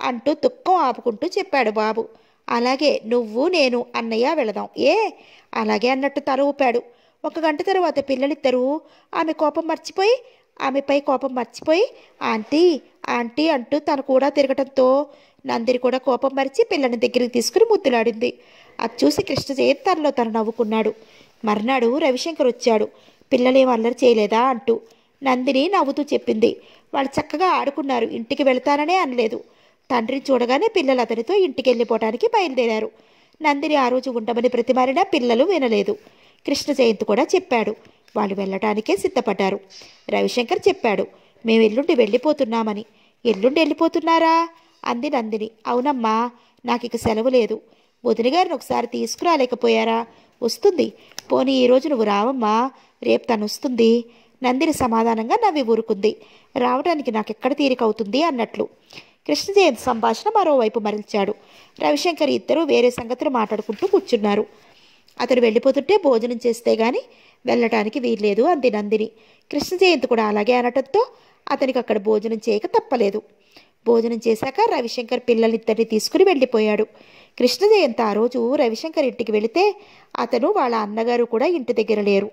అంటూ దుఃఖం ఆపుకుంటూ చెప్పాడు బాబు. అలాగే నువ్వు నేను అన్నయ్య వెళదాం. ఏ? అలాగే అన్నట్టు తల ఊపాడు. ఒక గంట తర్వాత పిల్లలిద్దరూ ఆమె కోపం మర్చిపోయి ఆమెపై కోపం మర్చిపోయి ఆంటీ ఆంటీ అంటూ తను కూడా తిరగటంతో నందిని కూడా కోపం మరిచి పిల్లని దగ్గరికి తీసుకుని ముద్దులాడింది. అది చూసి కృష్ణ జయంత్ తనలో తను నవ్వుకున్నాడు. మర్నాడు రవిశంకర్ వచ్చాడు. పిల్లలేం అల్లరి చేయలేదా? అంటూ నందిని నవ్వుతూ చెప్పింది. వాళ్ళు చక్కగా ఆడుకున్నారు. ఇంటికి వెళ్తాననే అనలేదు. తండ్రిని చూడగానే పిల్లలు అతనితో ఇంటికి వెళ్ళిపోవటానికి బయలుదేరారు. నందిని ఆ రోజు ఉండమని ప్రతిమారినా పిల్లలు వినలేదు. కృష్ణ జయంతి కూడా చెప్పాడు. వాళ్ళు వెళ్ళటానికే సిద్ధపడ్డారు. రవిశంకర్ చెప్పాడు మేము ఎల్లుండి వెళ్ళిపోతున్నామని. ఎల్లుండి వెళ్ళిపోతున్నారా? అంది నందిని. అవునమ్మా నాకు ఇక సెలవు లేదు. వదిన గారిని ఒకసారి తీసుకురాలేకపోయారా? వస్తుంది. పోనీ ఈరోజు నువ్వు రావమ్మా. రేపు తను వస్తుంది. నందిని సమాధానంగా నవ్వి ఊరుకుంది. రావడానికి నాకెక్కడ తీరిక అవుతుంది? అన్నట్లు. కృష్ణ జయంతి సంభాషణ మరోవైపు మరల్చాడు. రవిశంకర్ ఇద్దరూ వేరే సంగతులు మాట్లాడుకుంటూ కూర్చున్నారు. అతను వెళ్ళిపోతుంటే భోజనం చేస్తే గాని వెళ్ళటానికి వీల్లేదు అంది నందిని. కృష్ణ జయంతి కూడా అలాగే అనటంతో అతనికి అక్కడ భోజనం చేయక తప్పలేదు. భోజనం చేశాక రవిశంకర్ పిల్లలిద్దరిని తీసుకుని వెళ్ళిపోయాడు. కృష్ణ జయంతి ఆ రోజు రవిశంకర్ ఇంటికి వెళితే అతను వాళ్ళ అన్నగారు కూడా ఇంటి దగ్గర లేరు.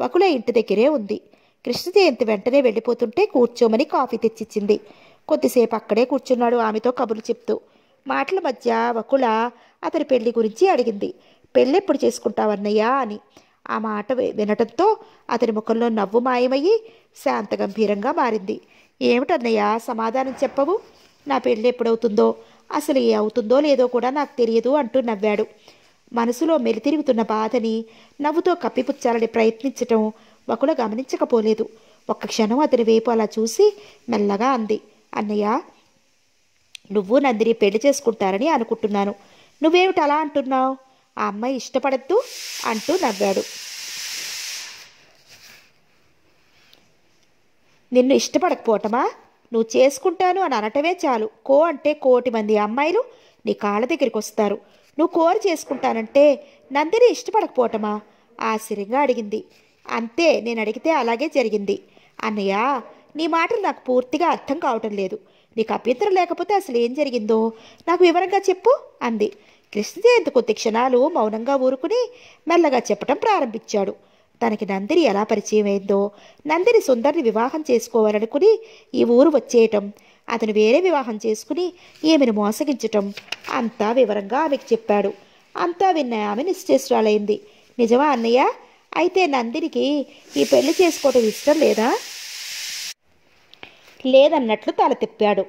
వకుల ఇంటి దగ్గరే ఉంది. కృష్ణ జయంతి వెంటనే వెళ్ళిపోతుంటే కూర్చోమని కాఫీ తెచ్చిచ్చింది. కొద్దిసేపు అక్కడే కూర్చున్నాడు ఆమెతో కబుర్లు చెప్తూ. మాటల మధ్య వకుల అతని పెళ్ళి గురించి అడిగింది. పెళ్ళెప్పుడు చేసుకుంటావన్నయ్యా అని ఆ మాట వినటంతో అతని ముఖంలో నవ్వు మాయమయ్యి శాంత గంభీరంగా మారింది. ఏమిటన్నయ్యా సమాధానం చెప్పవు? నా పెళ్ళి ఎప్పుడవుతుందో? అసలు ఏ అవుతుందో లేదో కూడా నాకు తెలియదు అంటూ నవ్వాడు. మనసులో మెలితిరుగుతున్న బాధని నవ్వుతో కప్పిపుచ్చాలని ప్రయత్నించటం వకుల గమనించకపోలేదు. ఒక్క క్షణం అతని వైపు అలా చూసి మెల్లగా అంది అన్నయ్య నువ్వు నందిని పెళ్ళి చేసుకుంటారని అనుకుంటున్నాను. నువ్వేమిటి అలా అంటున్నావు? ఆ అమ్మాయి ఇష్టపడద్దు అంటూ నవ్వాడు. నిన్ను ఇష్టపడకపోవటమా? నువ్వు చేసుకుంటాను అని అనటమే చాలు. కో అంటే కోటి మంది అమ్మాయిలు నీ కాళ్ళ దగ్గరికి వస్తారు. నువ్వు కోరి చేసుకుంటానంటే నందిని ఇష్టపడకపోవటమా? ఆశ్చర్యంగా అడిగింది. అంతే నేను అడిగితే అలాగే జరిగింది. అన్నయ్య నీ మాటలు నాకు పూర్తిగా అర్థం కావటం లేదు. నీకు అభ్యంతరం లేకపోతే అసలు ఏం జరిగిందో నాకు వివరంగా చెప్పు అంది. కృష్ణ జయంతి కొద్ది క్షణాలు మౌనంగా ఊరుకుని మెల్లగా చెప్పటం ప్రారంభించాడు. తనకి నందిని ఎలా పరిచయం అయిందో నందిని సుందర్ని వివాహం చేసుకోవాలనుకుని ఈ ఊరు వచ్చేయటం అతను వేరే వివాహం చేసుకుని ఈమెను మోసగించటం అంతా వివరంగా ఆమెకు చెప్పాడు. అంతా విన్న ఆమె నిశ్చేష్రాలైంది నిజమా అన్నయ్య అయితే నందినికి ఈ పెళ్ళి చేసుకోవటం ఇష్టం లేదా? లేదన్నట్లు తల తిప్పాడు.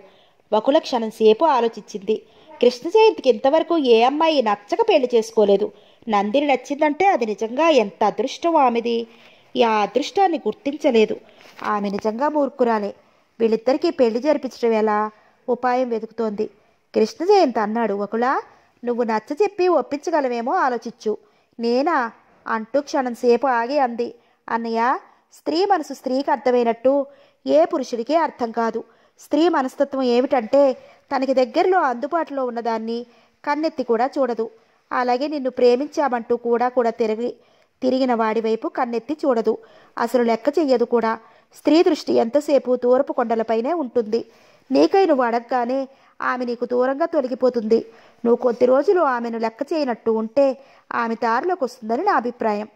వకుల క్షణం సేపు ఆలోచించింది. కృష్ణ జయంతికి ఇంతవరకు ఏ అమ్మాయి నచ్చక పెళ్ళి చేసుకోలేదు. నందిని నచ్చిందంటే అది నిజంగా ఎంత అదృష్టం ఆమెది. ఈ ఆ అదృష్టాన్ని గుర్తించలేదు. ఆమె నిజంగా మూర్ఖురాలే. వీళ్ళిద్దరికీ పెళ్ళి జరిపించడం ఎలా? ఉపాయం వెతుకుతోంది. కృష్ణ జయంతి అన్నాడు. ఒకలా నువ్వు నచ్చ చెప్పి ఒప్పించగలవేమో ఆలోచించు. నేనా? అంటూ క్షణం సేపు ఆగి అంది. అన్నయ్య స్త్రీ మనసు స్త్రీకి అర్థమైనట్టు ఏ పురుషుడికే అర్థం కాదు. స్త్రీ మనస్తత్వం ఏమిటంటే తనకి దగ్గరలో అందుబాటులో ఉన్నదాన్ని కన్నెత్తి కూడా చూడదు. అలాగే నిన్ను ప్రేమించామంటూ కూడా కూడా తిరిగి తిరిగిన వాడి వైపు కన్నెత్తి చూడదు. అసలు లెక్క చెయ్యదు కూడా. స్త్రీ దృష్టి ఎంతసేపు దూరపు కొండలపైనే ఉంటుంది. నీకై నువ్వు అడగగానే ఆమె నీకు దూరంగా తొలగిపోతుంది. నువ్వు కొద్ది రోజులు ఆమెను లెక్క చేయనట్టు ఉంటే ఆమె దారిలోకి వస్తుందని నా అభిప్రాయం.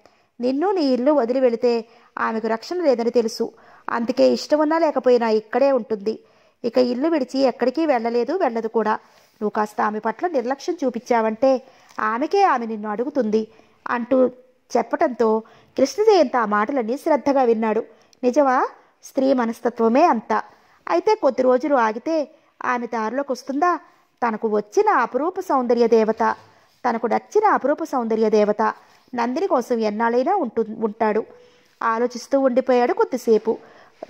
నిన్ను నీ ఇల్లు వదిలి వెళితే ఆమెకు రక్షణ లేదని తెలుసు. అందుకే ఇష్టం ఉన్నా లేకపోయినా ఇక్కడే ఉంటుంది. ఇక ఇల్లు విడిచి ఎక్కడికి వెళ్ళలేదు వెళ్ళదు కూడా. నువ్వు కాస్త ఆమె పట్ల నిర్లక్ష్యం చూపించావంటే ఆమెకే ఆమె నిన్ను అడుగుతుంది అంటూ చెప్పటంతో కృష్ణజయంత ఆ మాటలన్నీ శ్రద్ధగా విన్నాడు. నిజమా? స్త్రీ మనస్తత్వమే అంత. అయితే కొద్ది రోజులు ఆగితే ఆమె దారిలోకి వస్తుందా? తనకు వచ్చిన అపురూప సౌందర్య దేవత తనకు నచ్చిన అపురూప సౌందర్య దేవత నందిని కోసం ఎన్నాళ్ళైనా ఉంటు ఉంటాడు. ఆలోచిస్తూ ఉండిపోయాడు కొద్దిసేపు.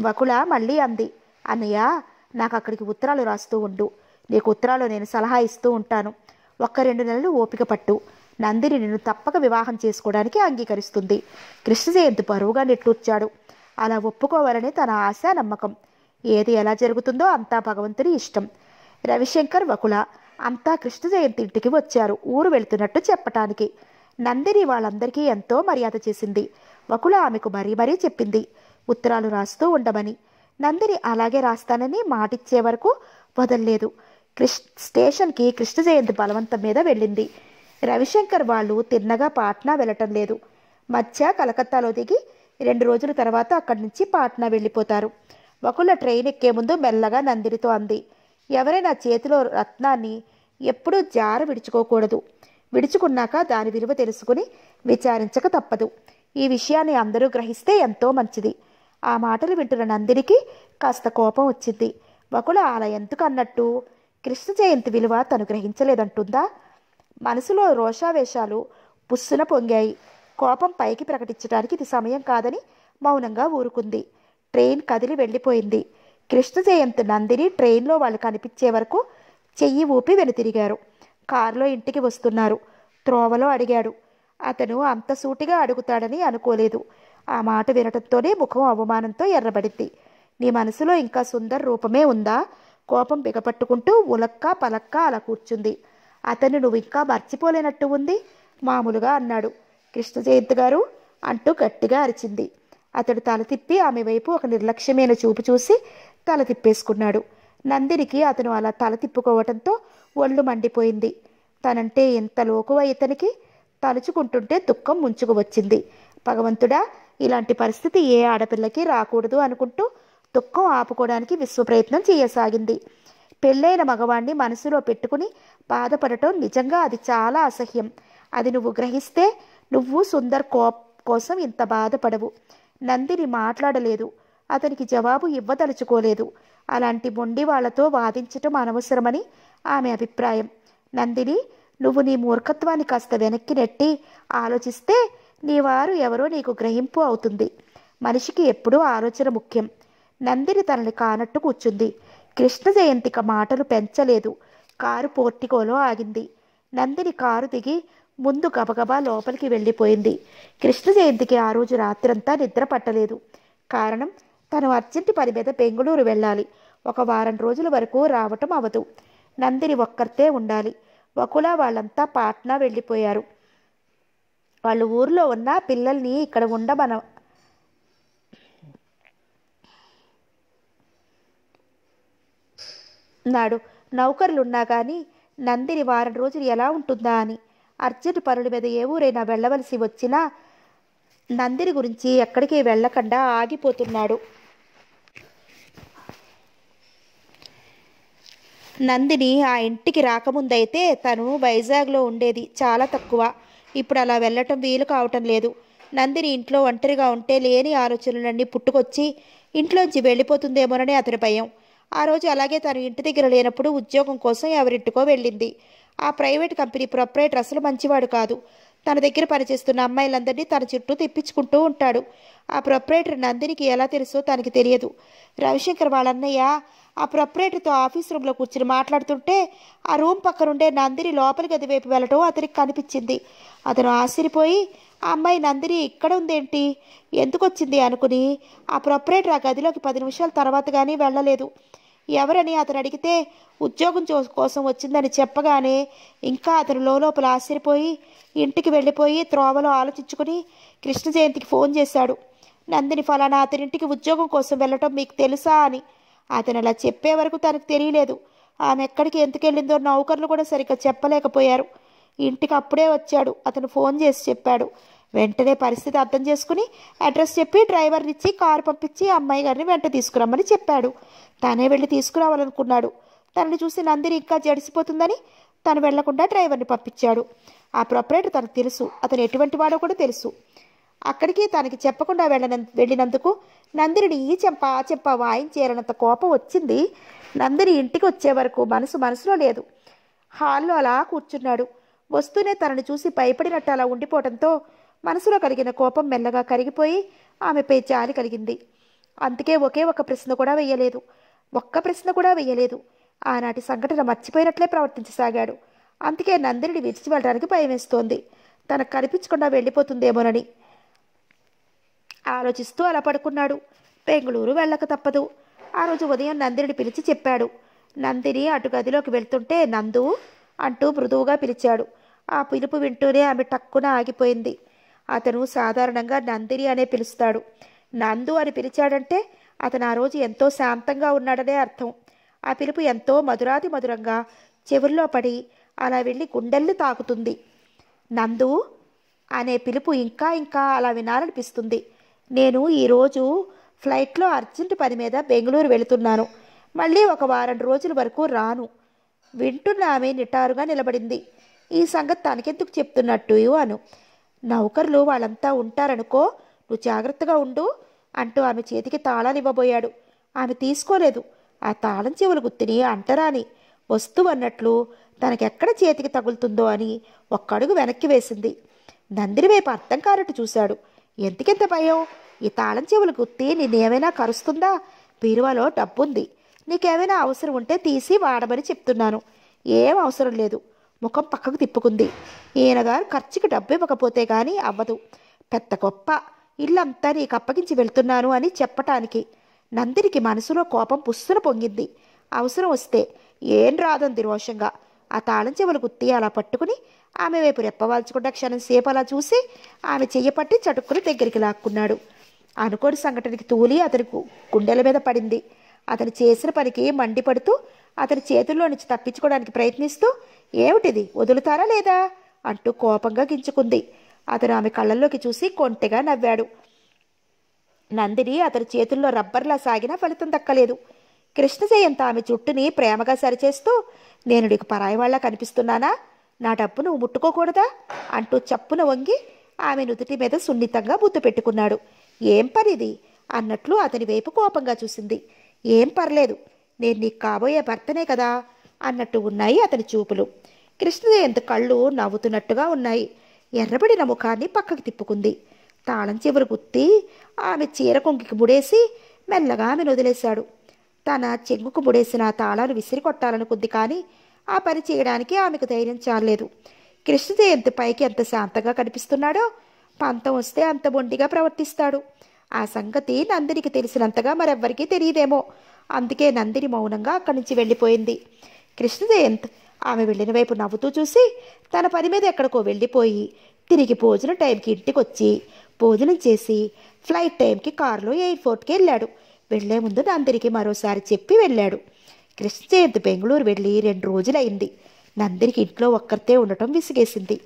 వకుల మళ్ళీ అంది అన్నయ్య నాకు అక్కడికి ఉత్తరాలు రాస్తూ ఉండు. నీకు ఉత్తరాలు నేను సలహా ఇస్తూ ఉంటాను. ఒక్క రెండు నెలలు ఓపిక పట్టు. నందిని నిన్ను తప్పక వివాహం చేసుకోవడానికి అంగీకరిస్తుంది. కృష్ణ జయంతి బరువుగా నెట్టూర్చాడు. అలా ఒప్పుకోవాలని తన ఆశ నమ్మకం. ఏది ఎలా జరుగుతుందో అంతా భగవంతుని ఇష్టం. రవిశంకర్ వకుల. అంతా కృష్ణ జయంతి ఇంటికి వచ్చారు. ఊరు వెళ్తున్నట్టు చెప్పటానికి. నందిని వాళ్ళందరికీ ఎంతో మర్యాద చేసింది. వకుల ఆమెకు మరీ మరీ చెప్పింది. ఉత్తరాలు రాస్తూ ఉండమని. నందిని అలాగే రాస్తానని మాటిచ్చే వరకు వదల్లేదు. కృష్ స్టేషన్కి కృష్ణ జయంతి బలవంతం మీద వెళ్ళింది. రవిశంకర్ వాళ్ళు తిన్నగా పాట్నా వెళ్ళటం లేదు. మధ్య కలకత్తాలో దిగి రెండు రోజుల తర్వాత అక్కడి నుంచి పాట్నా వెళ్ళిపోతారు. వకుల ట్రైన్ ఎక్కే ముందు మెల్లగా నందినితో అంది ఎవరైనా చేతిలో రత్నాన్ని ఎప్పుడూ జార విడుచుకోకూడదు. విడుచుకున్నాక దాని విలువ తెలుసుకుని విచారించక తప్పదు. ఈ విషయాన్ని అందరూ గ్రహిస్తే ఎంతో మంచిది. ఆ మాటలు వింటున్న నందినికి కాస్త కోపం వచ్చింది. బకుల అలా ఎందుకు అన్నట్టు? కృష్ణ జయంతి విలువ తను గ్రహించలేదంటుందా? మనసులో రోషావేశాలు పుస్సున పొంగాయి. కోపం పైకి ప్రకటించడానికి ఇది సమయం కాదని మౌనంగా ఊరుకుంది. ట్రైన్ కదిలి వెళ్ళిపోయింది. కృష్ణ జయంతి నందిని ట్రైన్లో వాళ్ళు కనిపించే వరకు చెయ్యి ఊపి వెనుతిరిగారు. కారులో ఇంటికి వస్తున్నారు. త్రోవలో అడిగాడు. అతను అంత సూటిగా అడుగుతాడని అనుకోలేదు. ఆ మాట వినటంతోనే ముఖం అవమానంతో ఎర్రబడింది. నీ మనసులో ఇంకా సుందర్ రూపమే ఉందా? కోపం బిగపట్టుకుంటూ ఉలక్క పలక్క అలా కూర్చుంది. అతన్ని నువ్వు ఇంకా మర్చిపోలేనట్టు ఉంది? మామూలుగా అన్నాడు. కృష్ణ జయంత్ గారు అంటూ గట్టిగా అరిచింది. అతడు తల తిప్పి ఆమె వైపు ఒక నిర్లక్ష్యమైన చూపు చూసి తల తిప్పేసుకున్నాడు. నందినికి అతను అలా తల తిప్పుకోవటంతో ఒళ్ళు మండిపోయింది. తనంటే ఎంత లోకువ ఇతనికి? తలుచుకుంటుంటే దుఃఖం ముంచుకు వచ్చింది. భగవంతుడా ఇలాంటి పరిస్థితి ఏ ఆడపిల్లకి రాకూడదు అనుకుంటూ దుఃఖం ఆపుకోవడానికి విశ్వప్రయత్నం చేయసాగింది. పెళ్ళైన మగవాణ్ణి మనసులో పెట్టుకుని బాధపడటం నిజంగా అది చాలా అసహ్యం. అది నువ్వు గ్రహిస్తే నువ్వు సుందర్ కోప్ కోసం ఇంత బాధపడవు. నందిని మాట్లాడలేదు. అతనికి జవాబు ఇవ్వదలుచుకోలేదు. అలాంటి మొండి వాళ్ళతో వాదించటం అనవసరమని ఆమె అభిప్రాయం. నందిని నువ్వు నీ మూర్ఖత్వాన్ని కాస్త వెనక్కి నెట్టి ఆలోచిస్తే నీ వారు ఎవరో నీకు గ్రహింపు అవుతుంది. మనిషికి ఎప్పుడూ ఆలోచన ముఖ్యం. నందిని తనని కానట్టు కూర్చుంది. కృష్ణ జయంతిక మాటలు పెంచలేదు. కారు పోర్టికోలో ఆగింది. నందిని కారు దిగి ముందు గబగబా లోపలికి వెళ్ళిపోయింది. కృష్ణ జయంతికి ఆ రోజు రాత్రంతా నిద్ర పట్టలేదు. కారణం తను అర్జెంటు పని మీద బెంగళూరు వెళ్ళాలి. ఒక వారం రోజుల వరకు రావటం అవదు. నందిని ఒక్కరితే ఉండాలి. వకుల వాళ్ళంతా పాట్నా వెళ్ళిపోయారు. వాళ్ళు ఊర్లో ఉన్న పిల్లల్ని ఇక్కడ ఉండమన నాడు నౌకరులున్నా కానీ నందిని వారం రోజులు ఎలా ఉంటుందా అని అర్జెంటు పనుల మీద ఏ ఊరైనా వెళ్ళవలసి వచ్చినా నందిని గురించి ఎక్కడికి వెళ్ళకుండా ఆగిపోతున్నాడు. నందిని ఆ ఇంటికి రాకముందైతే తను వైజాగ్లో ఉండేది చాలా తక్కువ. ఇప్పుడు అలా వెళ్ళటం వీలు కావటం లేదు. నందిని ఇంట్లో ఒంటరిగా ఉంటే లేని ఆలోచనలన్నీ పుట్టుకొచ్చి ఇంట్లోంచి వెళ్ళిపోతుందేమోనని అతని భయం. ఆ రోజు అలాగే తను ఇంటి దగ్గర లేనప్పుడు ఉద్యోగం కోసం ఎవరింటికో వెళ్ళింది. ఆ ప్రైవేట్ కంపెనీ ప్రొపరేటర్ అసలు మంచివాడు కాదు. తన దగ్గర పనిచేస్తున్న అమ్మాయిలందరినీ తన చుట్టూ తెప్పించుకుంటూ ఉంటాడు. ఆ ప్రొపరేటర్ నందినికి ఎలా తెలుసో తనకి తెలియదు. రవిశంకర్ వాళ్ళ అన్నయ్య ఆ ప్రొపరేటర్తో ఆఫీస్ రూమ్లో కూర్చుని మాట్లాడుతుంటే ఆ రూమ్ పక్కనుండే నందిని లోపలి గది వైపు వెళ్ళటం అతనికి కనిపించింది. అతను ఆశ్చర్యపోయి ఆ అమ్మాయి నందిని ఇక్కడ ఉందేంటి? ఎందుకు వచ్చింది అనుకుని ఆ ప్రొపరేటర్ ఆ గదిలోకి పది నిమిషాల తర్వాత కానీ వెళ్ళలేదు. ఎవరని అతను అడిగితే ఉద్యోగం చో కోసం వచ్చిందని చెప్పగానే ఇంకా అతను లోపల ఆశ్చర్యపోయి ఇంటికి వెళ్ళిపోయి త్రోవలో ఆలోచించుకుని కృష్ణ జయంతికి ఫోన్ చేశాడు. నందిని ఫలానా అతనింటికి ఉద్యోగం కోసం వెళ్ళటం మీకు తెలుసా అని. అతను అలా చెప్పే వరకు తనకు తెలియలేదు. ఆమె ఎక్కడికి ఎందుకు వెళ్ళిందో నౌకర్లు కూడా సరిగ్గా చెప్పలేకపోయారు. ఇంటికి అప్పుడే వచ్చాడు. అతను ఫోన్ చేసి చెప్పాడు. వెంటనే పరిస్థితి అర్థం చేసుకుని అడ్రస్ చెప్పి డ్రైవర్ని ఇచ్చి కారు పంపించి అమ్మాయి గారిని వెంట తీసుకురమ్మని చెప్పాడు. తనే వెళ్ళి తీసుకురావాలనుకున్నాడు. తనని చూసి నందిని ఇంకా జడిసిపోతుందని తను వెళ్ళకుండా డ్రైవర్ని పంపించాడు. ఆ ప్రొపరేటర్ తనకు తెలుసు. అతను ఎటువంటి వాడో కూడా తెలుసు. అక్కడికి తనకి చెప్పకుండా వెళ్ళన వెళ్ళినందుకు నందిని ఈ చెంప ఆ చెంప వాయించేరనంత కోపం వచ్చింది. నందిని ఇంటికి వచ్చే వరకు మనసు మనసులో లేదు. హాల్లో అలా కూర్చున్నాడు. వస్తూనే తనని చూసి భయపడినట్టు అలా ఉండిపోవడంతో మనసులో కలిగిన కోపం మెల్లగా కరిగిపోయి ఆమెపై జాలి కలిగింది. అందుకే ఒకే ఒక ప్రశ్న కూడా వెయ్యలేదు ఒక్క ప్రశ్న కూడా వెయ్యలేదు ఆనాటి సంఘటన మర్చిపోయినట్లే ప్రవర్తించసాగాడు. అందుకే నందిని విడిచి వెళ్ళడానికి భయమేస్తోంది తనకు కనిపించకుండా వెళ్ళిపోతుందేమోనని. ఆలోచిస్తూ అలా పడుకున్నాడు. బెంగళూరు వెళ్ళక తప్పదు. ఆ రోజు ఉదయం నందిని పిలిచి చెప్పాడు. నందిని అటు గదిలోకి వెళ్తుంటే నందు అంటూ మృదువుగా పిలిచాడు. ఆ పిలుపు వింటూనే ఆమె టక్కున ఆగిపోయింది. అతను సాధారణంగా నందిని అనే పిలుస్తాడు. నందు అని పిలిచాడంటే అతను ఆ రోజు ఎంతో శాంతంగా ఉన్నాడనే అర్థం. ఆ పిలుపు ఎంతో మధురాది మధురంగా చెవుల్లో పడి అలా వెళ్ళి గుండెల్ని తాకుతుంది. నందు అనే పిలుపు ఇంకా ఇంకా అలా వినాలనిపిస్తుంది. నేను ఈరోజు ఫ్లైట్లో అర్జెంట్ పని మీద బెంగళూరు వెళుతున్నాను. మళ్ళీ ఒక వారం రోజుల వరకు రాను. వింటున్న ఆమె నిటారుగా నిలబడింది. ఈ సంగతి తనకెందుకు చెప్తున్నట్టు అను. నౌకర్లు వాళ్ళంతా ఉంటారనుకో నువ్వు జాగ్రత్తగా ఉండు అంటూ ఆమె చేతికి తాళాలు ఇవ్వబోయాడు. ఆమె తీసుకోలేదు. ఆ తాళం చెవులు గుత్తిని అంటరాని వస్తువు అన్నట్లు తనకెక్కడ చేతికి తగులుతుందో అని ఒక్కడుగు వెనక్కి వేసింది. నందిని వైపు అర్థం కానట్టు చూశాడు. ఎంతకెంత భయం? ఈ తాళం చెవులు గుత్తి నేనేమైనా కరుస్తుందా? బీరువాలో డబ్బుంది. నీకేమైనా అవసరం ఉంటే తీసి వాడమని చెప్తున్నాను. ఏం అవసరం లేదు. ముఖం పక్కకు తిప్పుకుంది. ఈయనగారు ఖర్చుకి డబ్బు ఇవ్వకపోతే గాని అవ్వదు. పెద్ద గొప్ప. ఇల్లంతా నీకు అప్పగించి వెళ్తున్నాను అని చెప్పటానికి. నందినికి మనసులో కోపం పుస్సున పొంగింది. అవసరం వస్తే ఏం రాదంది రోషంగా ఆ తాళం చెవులు గుత్తి అలా పట్టుకుని ఆమె వైపు రెప్పవాల్చుకుంటా క్షణం సేపు అలా చూసి ఆమె చెయ్యపట్టి చటుక్కుని దగ్గరికి లాక్కున్నాడు. అనుకోని సంఘటనకి తూలి అతని గుండెల మీద పడింది. అతను చేసిన పనికి మండిపడుతూ అతని చేతుల్లో నుంచి తప్పించుకోవడానికి ప్రయత్నిస్తూ ఏమిటిది? వదులుతారా లేదా? అంటూ కోపంగా గించుకుంది. అతను ఆమె కళ్ళల్లోకి చూసి కొంటెగా నవ్వాడు. నందిని అతని చేతుల్లో రబ్బర్లా సాగినా ఫలితం దక్కలేదు. కృష్ణజయంత ఆమె జుట్టుని ప్రేమగా సరిచేస్తూ నేను నీకు పరాయి వాళ్ళ కనిపిస్తున్నానా? నా డబ్బు నువ్వు ముట్టుకోకూడదా? అంటూ చప్పున వంగి ఆమె నుదుటి మీద సున్నితంగా ముద్దు పెట్టుకున్నాడు. ఏం పనిది అన్నట్లు అతని వైపు కోపంగా చూసింది. ఏం పర్లేదు. నేను నీకు కాబోయే భర్తనే కదా. అన్నట్టు ఉన్నాయి అతని చూపులు. కృష్ణజయంత్ కళ్ళు నవ్వుతున్నట్టుగా ఉన్నాయి. ఎర్రబడిన ముఖాన్ని పక్కకి తిప్పుకుంది. తాళం చివరి గుత్తి ఆమె చీర కొంకికి ముడేసి మెల్లగా ఆమెను వదిలేశాడు. తన చెంగుకు ముడేసిన తాళాలు విసిరి కొట్టాలనుకుంది కానీ ఆ పని చేయడానికి ఆమెకు ధైర్యం చాలేదు కృష్ణజయంత్ పైకి ఎంత శాంతంగా కనిపిస్తున్నాడో పంతం వస్తే అంత బొండిగా ప్రవర్తిస్తాడు. ఆ సంగతి నందినికి తెలిసినంతగా మరెవ్వరికీ తెలియదేమో. అందుకే నందిని మౌనంగా అక్కడి నుంచి వెళ్ళిపోయింది. కృష్ణజయంత్ ఆమె వెళ్ళిన వైపు నవ్వుతూ చూసి తన పని మీద ఎక్కడికో వెళ్ళిపోయి తిరిగి భోజనం టైంకి ఇంటికి వచ్చి భోజనం చేసి ఫ్లైట్ టైంకి కారులో ఎయిర్పోర్ట్కి వెళ్ళాడు. వెళ్ళే ముందు నందినికి మరోసారి చెప్పి వెళ్ళాడు. కృష్ణజయంత్ బెంగళూరు వెళ్ళి రెండు రోజులైంది. నందినికి ఇంట్లో ఒక్కరితే ఉండటం విసిగేసింది.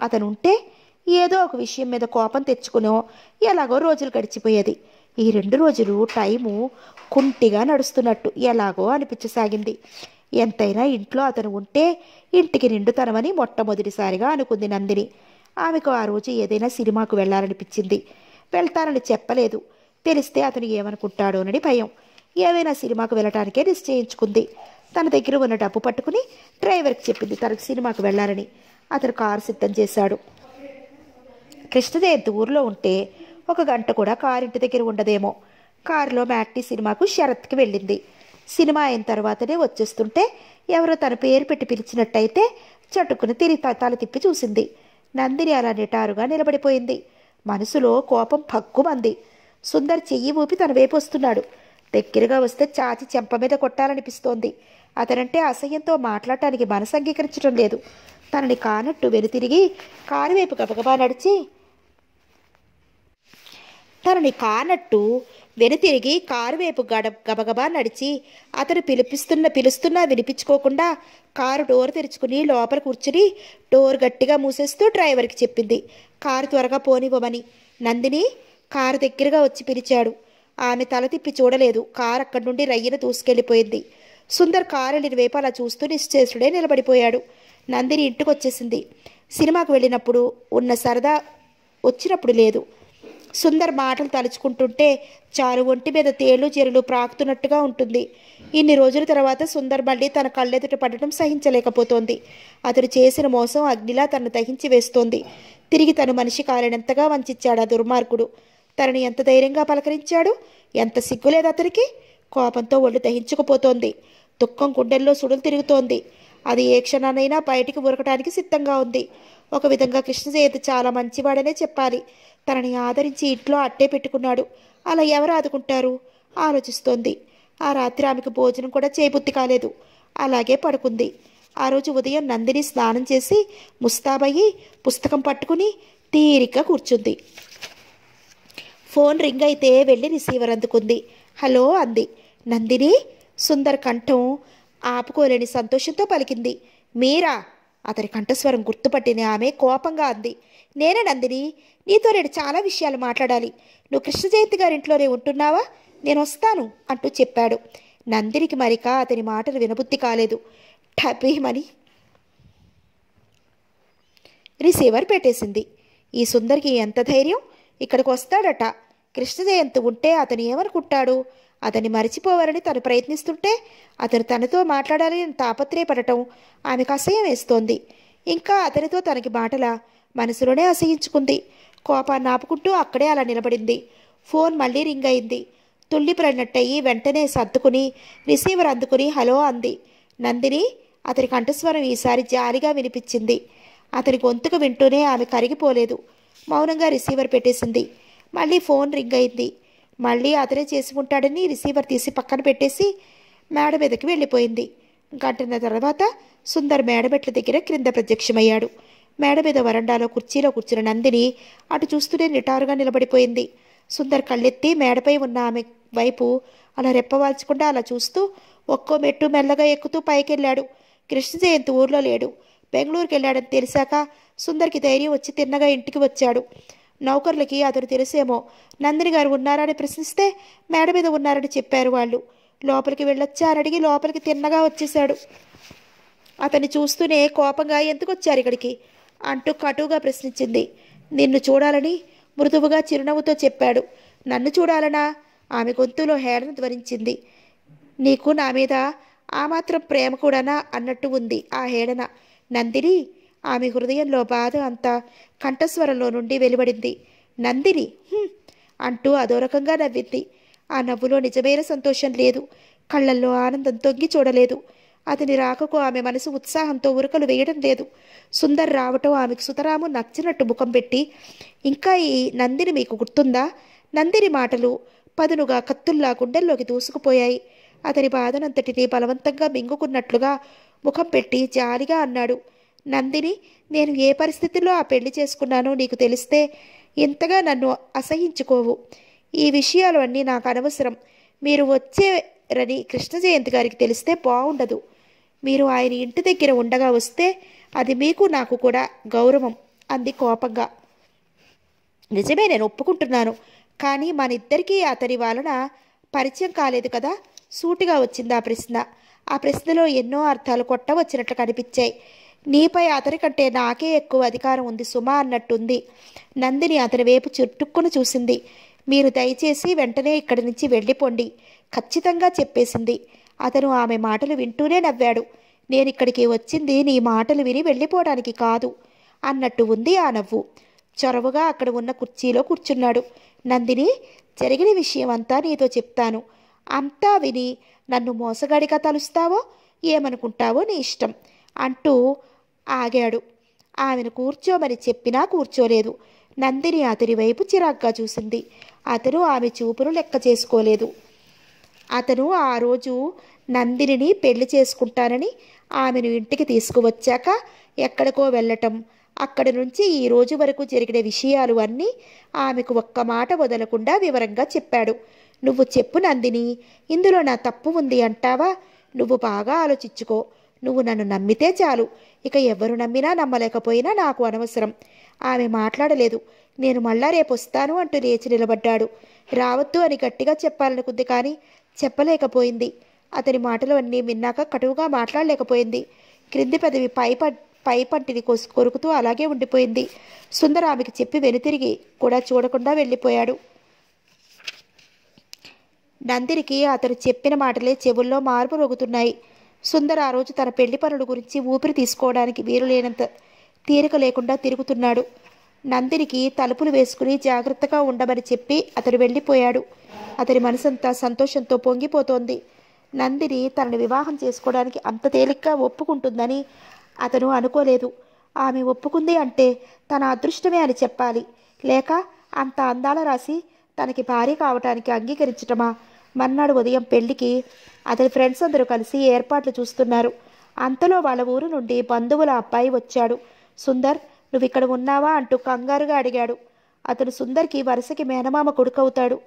అతను ఉంటే ఏదో ఒక విషయం మీద కోపం తెచ్చుకునో ఎలాగో రోజులు గడిచిపోయేది. ఈ రెండు రోజులు టైము కుంటిగా నడుస్తున్నట్టు ఎలాగో అనిపించసాగింది. ఎంతైనా ఇంట్లో అతను ఉంటే ఇంటికి నిండుతనమని మొట్టమొదటిసారిగా అనుకుంది నందిని. ఆమెకు ఆ రోజు ఏదైనా సినిమాకు వెళ్ళాలనిపించింది వెళ్తానని చెప్పలేదు. తెలిస్తే అతను ఏమనుకుంటాడోనని భయం. ఏవైనా సినిమాకు వెళ్ళటానికే నిశ్చయించుకుంది. తన దగ్గర ఉన్న డబ్బు పట్టుకుని డ్రైవర్కి చెప్పింది తనకు సినిమాకు వెళ్ళాలని అతను కారు సిద్ధం చేశాడు. కృష్ణదేవి ఊర్లో ఉంటే ఒక గంట కూడా కారు ఇంటి దగ్గర ఉండదేమో. కారులో మ్యాట్నీ సినిమాకు షరత్కి వెళ్ళింది. సినిమా అయిన తర్వాతనే వచ్చేస్తుంటే ఎవరో తన పేరు పెట్టి పిలిచినట్టయితే చటుకుని తిరిగి తల తిప్పి చూసింది. నందిని అలా నిటారుగా నిలబడిపోయింది. మనసులో కోపం పక్కుమంది సుందర్ చెయ్యి ఊపి తన వైపు వస్తున్నాడు. దగ్గరగా వస్తే చాచి చెంప మీద కొట్టాలనిపిస్తోంది. అతనంటే అసహ్యంతో మాట్లాడటానికి మనసు అంగీకరించడం లేదు. తనని కానట్టు వెనుతిరిగి కారు వైపు గబగబా నడిచి తనని కానట్టు వెనుతిరిగి కారు వైపు గడ గబగబా నడిచి అతను పిలిపిస్తున్న పిలుస్తున్నా వినిపించుకోకుండా కారు డోర్ తెరుచుకుని లోపల కూర్చుని డోర్ గట్టిగా మూసేస్తూ డ్రైవర్కి చెప్పింది. కారు త్వరగా పోనివ్వమని. నందిని కారు దగ్గరగా వచ్చి పిలిచాడు. ఆమె తల తిప్పి చూడలేదు. కారు అక్కడి నుండి రయ్యన దూసుకెళ్ళిపోయింది. సుందర్ కారు వెళ్ళిన వైపు అలా చూస్తూ నిశ్చేసుడే నిలబడిపోయాడు. నందిని ఇంటికి వచ్చేసింది సినిమాకు వెళ్ళినప్పుడు ఉన్న సరదా వచ్చినప్పుడు లేదు. సుందర్ మాటలు తలుచుకుంటుంటే చారు ఒంటి మీద తేళ్ళు చెరులు ప్రాకుతున్నట్టుగా ఉంటుంది. ఇన్ని రోజుల తర్వాత సుందర్ మళ్ళీ తన కళ్ళెదుట పడటం సహించలేకపోతోంది. అతడు చేసిన మోసం అగ్నిలా తనను దహించి వేస్తోంది. తిరిగి తను మనిషి కాలేనంతగా వంచిచ్చాడు ఆ దుర్మార్గుడు. తనని ఎంత ధైర్యంగా పలకరించాడు? ఎంత సిగ్గులేదు అతనికి? కోపంతో ఒళ్ళు దహించుకుపోతోంది. దుఃఖం గుండెల్లో సుడులు తిరుగుతోంది. అది ఏ క్షణానైనా బయటికి ఉరకటానికి సిద్ధంగా ఉంది. ఒక విధంగా కృష్ణజయంతి చాలా మంచివాడనే చెప్పాలి. తనని ఆదరించి ఇంట్లో అట్టే పెట్టుకున్నాడు. అలా ఎవరు ఆదుకుంటారు? ఆలోచిస్తోంది. ఆ రాత్రి ఆమెకు భోజనం కూడా చేయబుద్ధి కాలేదు. అలాగే పడుకుంది. ఆ రోజు ఉదయం నందిని స్నానం చేసి ముస్తాబయ్యి పుస్తకం పట్టుకుని తీరిగ్గా కూర్చుంది. ఫోన్ రింగ్ అయితే వెళ్ళి రిసీవర్ అందుకుంది. హలో అంది. నందిని సుందర్ కంఠం ఆపుకోలేని సంతోషంతో పలికింది. మీరా? అతని కంఠస్వరం గుర్తుపట్టిన ఆమె కోపంగా అంది. నేనే నందిని. నీతో నేను చాలా విషయాలు మాట్లాడాలి. నువ్వు కృష్ణ జయంతి గారింట్లోనే ఉంటున్నావా? నేను వస్తాను అంటూ చెప్పాడు. నందినికి మరిక అతని మాటలు వినబుద్ధి కాలేదు. టపీమని రిసీవర్ పెట్టేసింది. ఈ సుందరికి ఎంత ధైర్యం? ఇక్కడికి వస్తాడట. కృష్ణ జయంతి ఉంటే అతను ఏమనుకుంటాడు? అతన్ని మరిచిపోవాలని తను ప్రయత్నిస్తుంటే అతను తనతో మాట్లాడాలని తాపత్రయపడటం ఆమెకు అసహ్యం వేస్తోంది. ఇంకా అతనితో తనకి మాటల మనసులోనే అసహించుకుంది. కోపాన్ని ఆపుకుంటూ అక్కడే అలా నిలబడింది. ఫోన్ మళ్ళీ రింగ్ అయింది. తుళ్ళిపడినట్టయి వెంటనే సర్దుకుని రిసీవర్ అందుకుని హలో అంది. నందిని అతని కంఠస్వరం ఈసారి జాలిగా వినిపించింది. అతని గొంతుకు వింటూనే ఆమె కరిగిపోలేదు. మౌనంగా రిసీవర్ పెట్టేసింది. మళ్ళీ ఫోన్ రింగ్ అయింది. మళ్ళీ అతనే చేసుకుంటాడని రిసీవర్ తీసి పక్కన పెట్టేసి మేడ మీదకి వెళ్ళిపోయింది. గంటన్న తర్వాత సుందర్ మేడమెట్ల దగ్గర క్రింద ప్రత్యక్షమయ్యాడు. మేడ మీద వరండాలో కుర్చీలో కూర్చున్న నందిని అటు చూస్తూనే నిటారుగా నిలబడిపోయింది. సుందర్ కళ్ళెత్తి మేడపై ఉన్న ఆమె వైపు అలా రెప్పవాల్చకుండా అలా చూస్తూ ఒక్కో మెట్టు మెల్లగా ఎక్కుతూ పైకెళ్ళాడు. కృష్ణ జయంతి ఊర్లో లేడు. బెంగళూరుకి వెళ్ళాడని తెలిసాక సుందర్కి ధైర్యం వచ్చి తిన్నగా ఇంటికి వచ్చాడు. నౌకర్లకి అతను తెలిసేమో నందిని గారు ఉన్నారని ప్రశ్నిస్తే మేడ మీద ఉన్నారని చెప్పారు వాళ్ళు. లోపలికి వెళ్ళొచ్చారని అడిగి లోపలికి తిన్నగా వచ్చేశాడు. అతన్ని చూస్తూనే కోపంగా ఎందుకు వచ్చారు ఇక్కడికి? అంటూ కటువుగా ప్రశ్నించింది. నిన్ను చూడాలని మృదువుగా చిరునవ్వుతో చెప్పాడు. నన్ను చూడాలనా? ఆమె గొంతులో హేళన ధ్వనించింది. నీకు నా మీద ఆ మాత్రం ప్రేమ కూడానా? అన్నట్టు ఉంది ఆ హేళన. నందిని ఆమె హృదయంలో బాధ అంతా కంఠస్వరంలో నుండి వెలువడింది. నందిని అంటూ అదో రకంగా నవ్వింది. ఆ నవ్వులో నిజమైన సంతోషం లేదు. కళ్ళల్లో ఆనందం తొంగి చూడలేదు. అతని రాకకు ఆమె మనసు ఉత్సాహంతో ఉరకలు వేయడం లేదు. సుందర్ రావటం ఆమెకు సుతరాము నచ్చినట్టు ముఖం పెట్టి ఇంకా ఈ నందిని మీకు గుర్తుందా? నందిని మాటలు పదునుగా కత్తుల్లా గుండెల్లోకి దూసుకుపోయాయి. అతని బాధనంతటిని బలవంతంగా మింగుకున్నట్లుగా ముఖం పెట్టి జాలిగా అన్నాడు. నందిని నేను ఏ పరిస్థితిలో ఆ పెళ్ళి చేసుకున్నానో నీకు తెలిస్తే ఇంతగా నన్ను అసహించుకోవు. ఈ విషయాలు అన్నీ నాకు అనవసరం. మీరు వచ్చేరని కృష్ణ జయంతి గారికి తెలిస్తే బాగుండదు మీరు ఆయన ఇంటి దగ్గర ఉండగా వస్తే అది మీకు నాకు కూడా గౌరవం. అంది కోపంగా. నిజమే నేను ఒప్పుకుంటున్నాను. కానీ మన ఇద్దరికీ అతని వలన పరిచయం కాలేదు కదా. సూటిగా వచ్చింది ఆ ప్రశ్న. ఆ ప్రశ్నలో ఎన్నో అర్థాలు కొట్టవచ్చినట్లు కనిపించాయి. నీపై అతని కంటే నాకే ఎక్కువ అధికారం ఉంది సుమా అన్నట్టుంది. నందిని అతని వైపు చుట్టుక్కుని చూసింది. మీరు దయచేసి వెంటనే ఇక్కడి నుంచి వెళ్ళిపోండి. ఖచ్చితంగా చెప్పేసింది. అతను ఆమె మాటలు వింటూనే నవ్వాడు. నేను ఇక్కడికి వచ్చింది నీ మాటలు విని వెళ్ళిపోవడానికి కాదు అన్నట్టు ఉంది ఆ నవ్వు. చొరవగా అక్కడ ఉన్న కుర్చీలో కూర్చున్నాడు. నందిని జరిగిన విషయం అంతా నీతో చెప్తాను. అంతా విని నన్ను మోసగాడిగా తలుస్తావో ఏమనుకుంటావో నీ ఇష్టం అంటూ ఆగాడు. ఆమెను కూర్చోమని చెప్పినా కూర్చోలేదు. నందిని అతని వైపు చిరాగ్గా చూసింది. అతను ఆమె చూపును లెక్క చేసుకోలేదు. అతను ఆ రోజు నందినిని పెళ్ళి చేసుకుంటానని ఆమెను ఇంటికి తీసుకువచ్చాక ఎక్కడికో వెళ్ళటం. అక్కడి నుంచి ఈ రోజు వరకు జరిగిన విషయాలు అన్నీ ఆమెకు ఒక్క మాట వదలకుండా వివరంగా చెప్పాడు. నువ్వు చెప్పు నందిని ఇందులో నా తప్పు ఉంది అంటావా? నువ్వు బాగా ఆలోచించుకో. నువ్వు నన్ను నమ్మితే చాలు. ఇక ఎవరు నమ్మినా నమ్మలేకపోయినా నాకు అనవసరం. ఆమె మాట్లాడలేదు. నేను మళ్ళా రేపు వస్తాను అంటూ లేచి నిలబడ్డాడు. రావద్దు అని గట్టిగా చెప్పాలనుకుంది కానీ చెప్పలేకపోయింది. అతని మాటలు అన్నీ విన్నాక కటువుగా మాట్లాడలేకపోయింది. క్రింది పెదవి పై పై పంటిని కొరుకుతూ అలాగే ఉండిపోయింది. సుందర ఆమెకి చెప్పి వెనుతిరిగి కూడా చూడకుండా వెళ్ళిపోయాడు. నందినికి అతను చెప్పిన మాటలే చెవుల్లో మార్పు రొగుతున్నాయి. సుందర ఆ రోజు తన పెళ్ళి పనుల గురించి ఊపిరి తీసుకోవడానికి వీలు లేనంత తీరిక లేకుండా తిరుగుతున్నాడు. నందినికి తలుపులు వేసుకుని జాగ్రత్తగా ఉండమని చెప్పి అతడు వెళ్ళిపోయాడు. అతని మనసంతా సంతోషంతో పొంగిపోతోంది. నందిని తనని వివాహం చేసుకోవడానికి అంత తేలిగ్గా ఒప్పుకుంటుందని అతను అనుకోలేదు. ఆమె ఒప్పుకుంది అంటే తన అదృష్టమే అని చెప్పాలి. లేక అంత అందాల రాసి తనకి భార్య కావటానికి అంగీకరించటమా? మర్నాడు ఉదయం పెళ్ళికి అతని ఫ్రెండ్స్ అందరూ కలిసి ఏర్పాట్లు చూస్తున్నారు. అంతలో వాళ్ళ ఊరు నుండి బంధువుల అబ్బాయి వచ్చాడు. సుందర్ నువ్వు ఇక్కడ ఉన్నావా అంటూ కంగారుగా అడిగాడు. అతను సుందర్కి వరుసకి మేనమామ కొడుకవుతాడు.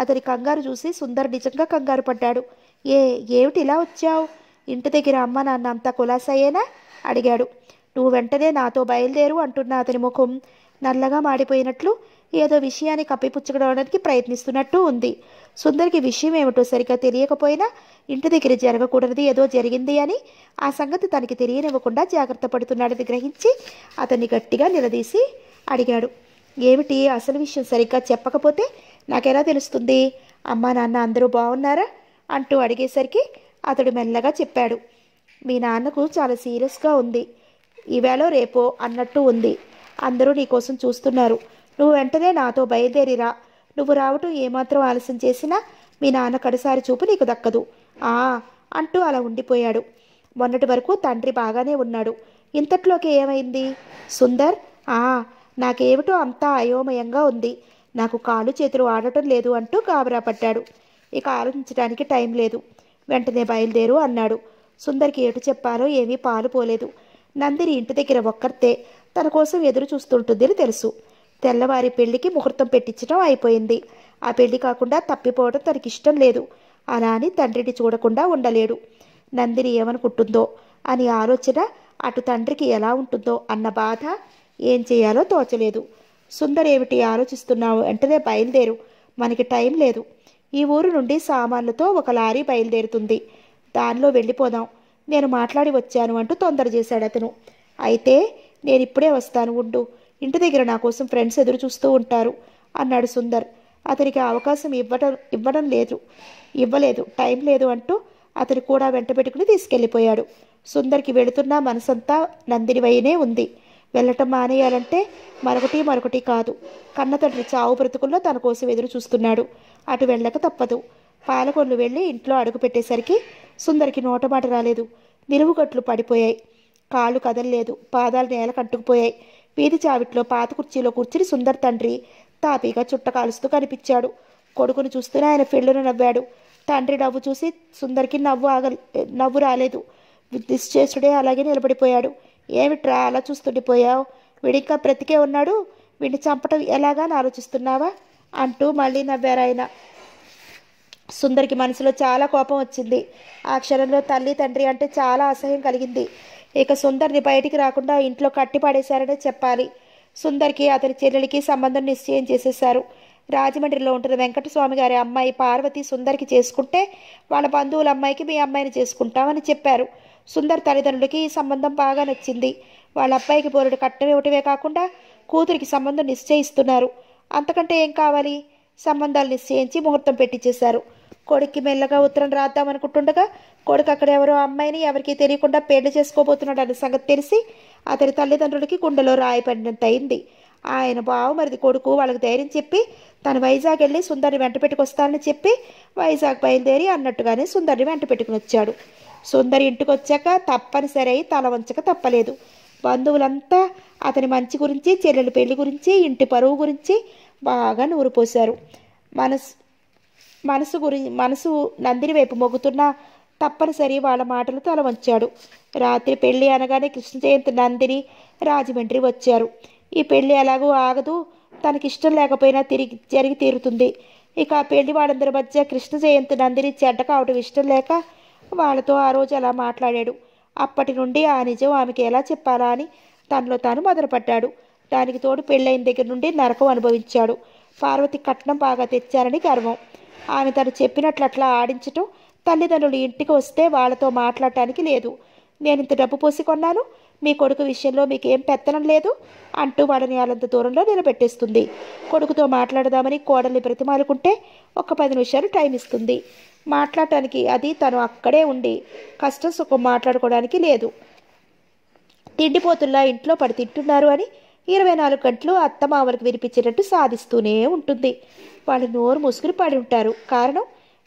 అతని కంగారు చూసి సుందర్ నిజంగా కంగారు పడ్డాడు. ఏ ఏమిటి ఇలా వచ్చావు? ఇంటి దగ్గర అమ్మ నాన్న అంతా కులాసయ్యేనా? అడిగాడు. నువ్వు వెంటనే నాతో బయలుదేరు అంటున్న అతని ముఖం నల్లగా మాడిపోయినట్లు ఏదో విషయాన్ని కప్పిపుచ్చుకోవడానికి ప్రయత్నిస్తున్నట్టు ఉంది. సుందరికి విషయం ఏమిటో సరిగ్గా తెలియకపోయినా ఇంటి దగ్గర జరగకూడనిది ఏదో జరిగింది అని ఆ సంగతి తనకి తెలియనివ్వకుండా జాగ్రత్త పడుతున్నాడని గ్రహించి అతన్ని గట్టిగా నిలదీసి అడిగాడు. ఏమిటి? అసలు విషయం సరిగ్గా చెప్పకపోతే నాకెలా తెలుస్తుంది? అమ్మా నాన్న అందరూ బాగున్నారా అంటూ అడిగేసరికి అతడు మెల్లగా చెప్పాడు. మీ నాన్నకు చాలా సీరియస్గా ఉంది. ఈవేళ రేపో అన్నట్టు ఉంది. అందరూ నీకోసం చూస్తున్నారు. నువ్వు వెంటనే నాతో బయలుదేరిరా. నువ్వు రావటం ఏమాత్రం ఆలస్యం చేసినా మీ నాన్న కడసారి చూపు నీకు దక్కదు. ఆ! అంటూ అలా ఉండిపోయాడు. మొన్నటి వరకు తండ్రి బాగానే ఉన్నాడు. ఇంతట్లోకి ఏమైంది? సుందర్? ఆ! నాకేమిటో అంతా అయోమయంగా ఉంది. నాకు కాలు చేతులు ఆడటం లేదు అంటూ గాబరా పడ్డాడు. ఇక ఆలోచించడానికి టైం లేదు. వెంటనే బయలుదేరు అన్నాడు. సుందర్కి ఎటు చెప్పాలో ఏమీ పాలు పోలేదు. నందిని ఇంటి దగ్గర ఒక్కర్తే తన కోసం ఎదురు చూస్తుంటుందని తెలుసు. తెల్లవారి పెళ్ళికి ముహూర్తం పెట్టించడం అయిపోయింది. ఆ పెళ్ళి కాకుండా తప్పిపోవడం తనకి ఇష్టం లేదు. అలా అని తండ్రిని చూడకుండా ఉండలేడు. నందిని ఏమనుకుంటుందో అని ఆలోచన అటు తండ్రికి ఎలా ఉంటుందో అన్న బాధ ఏం చేయాలో తోచలేదు. సుందర్ ఏమిటి ఆలోచిస్తున్నావు? వెంటనే బయలుదేరు. మనకి టైం లేదు. ఈ ఊరు నుండి సామాన్లతో ఒక లారీ బయలుదేరుతుంది. దానిలో వెళ్ళిపోదాం. నేను మాట్లాడి వచ్చాను అంటూ తొందర చేశాడు అతను. అయితే నేను ఇప్పుడే వస్తాను ఉండు. ఇంటి దగ్గర నా కోసం ఫ్రెండ్స్ ఎదురు చూస్తూ ఉంటారు అన్నాడు సుందర్. అతనికి అవకాశం ఇవ్వటం ఇవ్వడం లేదు. ఇవ్వలేదు టైం లేదు అంటూ అతను కూడా వెంట పెట్టుకుని తీసుకెళ్ళిపోయాడు. సుందర్కి వెళుతున్న మనసంతా నందిని వైనే ఉంది. వెళ్ళటం మానేయాలంటే మరొకటి మరొకటి కాదు. కన్న తండ్రి చావు బ్రతుకుల్లో తన కోసం ఎదురు చూస్తున్నాడు. అటు వెళ్ళక తప్పదు. పాలకొల్లు వెళ్ళి ఇంట్లో అడుగు పెట్టేసరికి సుందరికి నోటమాట రాలేదు. నిలువుగట్లు పడిపోయాయి. కాళ్ళు కదలలేదు. పాదాలు నేల కట్టుకుపోయాయి వీధి చావిట్లో పాత కుర్చీలో కూర్చుని సుందర్ తండ్రి తాపీగా చుట్ట కాలుస్తూ కనిపించాడు. కొడుకును చూస్తూనే ఆయన ఫిళ్ళును నవ్వాడు. తండ్రి నవ్వు చూసి సుందర్కి నవ్వు ఆగ నవ్వు రాలేదు. నిశ్చేష్టుడే అలాగే నిలబడిపోయాడు. ఏమిట్రా అలా చూస్తుండిపోయావు వీడింకా బ్రతికే ఉన్నాడు? వీడిని చంపటం ఎలాగా అని ఆలోచిస్తున్నావా? అంటూ మళ్ళీ నవ్వారు ఆయన. సుందరికి మనసులో చాలా కోపం వచ్చింది. ఆ క్షణంలో తల్లి తండ్రి అంటే చాలా అసహ్యం కలిగింది. ఇక సుందర్ని బయటికి రాకుండా ఇంట్లో కట్టి పడేశారనే చెప్పాలి. సుందర్కి అతని చెల్లెలికి సంబంధం నిశ్చయం చేసేశారు. రాజమండ్రిలో ఉంటున్న వెంకటస్వామి గారి అమ్మాయి పార్వతి సుందర్కి చేసుకుంటే వాళ్ళ బంధువుల అమ్మాయికి మీ అమ్మాయిని చేసుకుంటామని చెప్పారు. సుందర్ తల్లిదండ్రులకి ఈ సంబంధం బాగా నచ్చింది. వాళ్ళ అబ్బాయికి బోరుడు కట్టం ఇవ్వటమే కాకుండా కూతురికి సంబంధం నిశ్చయిస్తున్నారు. అంతకంటే ఏం కావాలి? సంబంధాలు నిశ్చయించి ముహూర్తం పెట్టించేశారు కొడుక్కి మెల్లగా ఉత్తరం రాద్దామనుకుంటుండగా కొడుకు అక్కడ ఎవరో అమ్మాయిని ఎవరికి తెలియకుండా పెళ్ళి చేసుకోబోతున్నాడు అనే సంగతి తెలిసి అతని తల్లిదండ్రులకి గుండెలో రాయపడినంత అయింది. ఆయన బావమరిది కొడుకు వాళ్ళకి ధైర్యం చెప్పి తను వైజాగ్ వెళ్ళి సుందరిని వెంట పెట్టుకొస్తానని చెప్పి వైజాగ్ బయలుదేరి అన్నట్టుగానే సుందరిని వెంట పెట్టుకుని వచ్చాడు. సుందరి ఇంటికి వచ్చాక తప్పనిసరి అయి తల వంచక తప్పలేదు. బంధువులంతా అతని మంచి గురించి చెల్లెల పెళ్ళి గురించి ఇంటి పరువు గురించి బాగా నూరిపోశారు మనసు మనసు గురి మనసు నందిని వైపు మొగ్గుతున్నా తప్పనిసరి వాళ్ళ మాటలు తల వంచాడు రాత్రి పెళ్ళి అనగానే కృష్ణ జయంతి నందిని రాజమండ్రి వచ్చారు. ఈ పెళ్ళి ఎలాగూ ఆగదు తనకిష్టం లేకపోయినా తిరిగి జరిగి తీరుతుంది. ఇక ఆ పెళ్ళి వాళ్ళందరి మధ్య కృష్ణ జయంతి నందిని చెడ్డ కావటం ఇష్టం లేక వాళ్ళతో ఆ రోజు అలా మాట్లాడాడు. అప్పటి నుండి ఆ నిజం ఆమెకి ఎలా చెప్పాలా అని తనలో తాను మొదలుపడ్డాడు. దానికి తోడు పెళ్ళైన దగ్గర నుండి నరకం అనుభవించాడు. పార్వతి కట్నం బాగా తెచ్చారని గర్వం. ఆమె తను చెప్పినట్లు అట్లా ఆడించటం తల్లిదండ్రులు ఇంటికి వస్తే వాళ్ళతో మాట్లాడటానికి లేదు. నేను ఇంత డబ్బు పోసి కొన్నాను మీ కొడుకు విషయంలో మీకేం పెత్తనం లేదు అంటూ వాళ్ళని వాళ్ళంత దూరంలో నిలబెట్టేస్తుంది. కొడుకుతో మాట్లాడదామని కోడల్ని బ్రతిమాలుకుంటే ఒక పది నిమిషాలు టైం ఇస్తుంది. మాట్లాడటానికి అది తను అక్కడే ఉండి కష్టం సుఖం మాట్లాడుకోవడానికి లేదు. తిండిపోతుల్లా ఇంట్లో పడి తింటున్నారు అని ఇరవై నాలుగు గంటలు అత్తమామలకు వినిపించేటట్టు సాధిస్తూనే ఉంటుంది. వాళ్ళు నోరు మూసుకుని పడి ఉంటారు. కారణం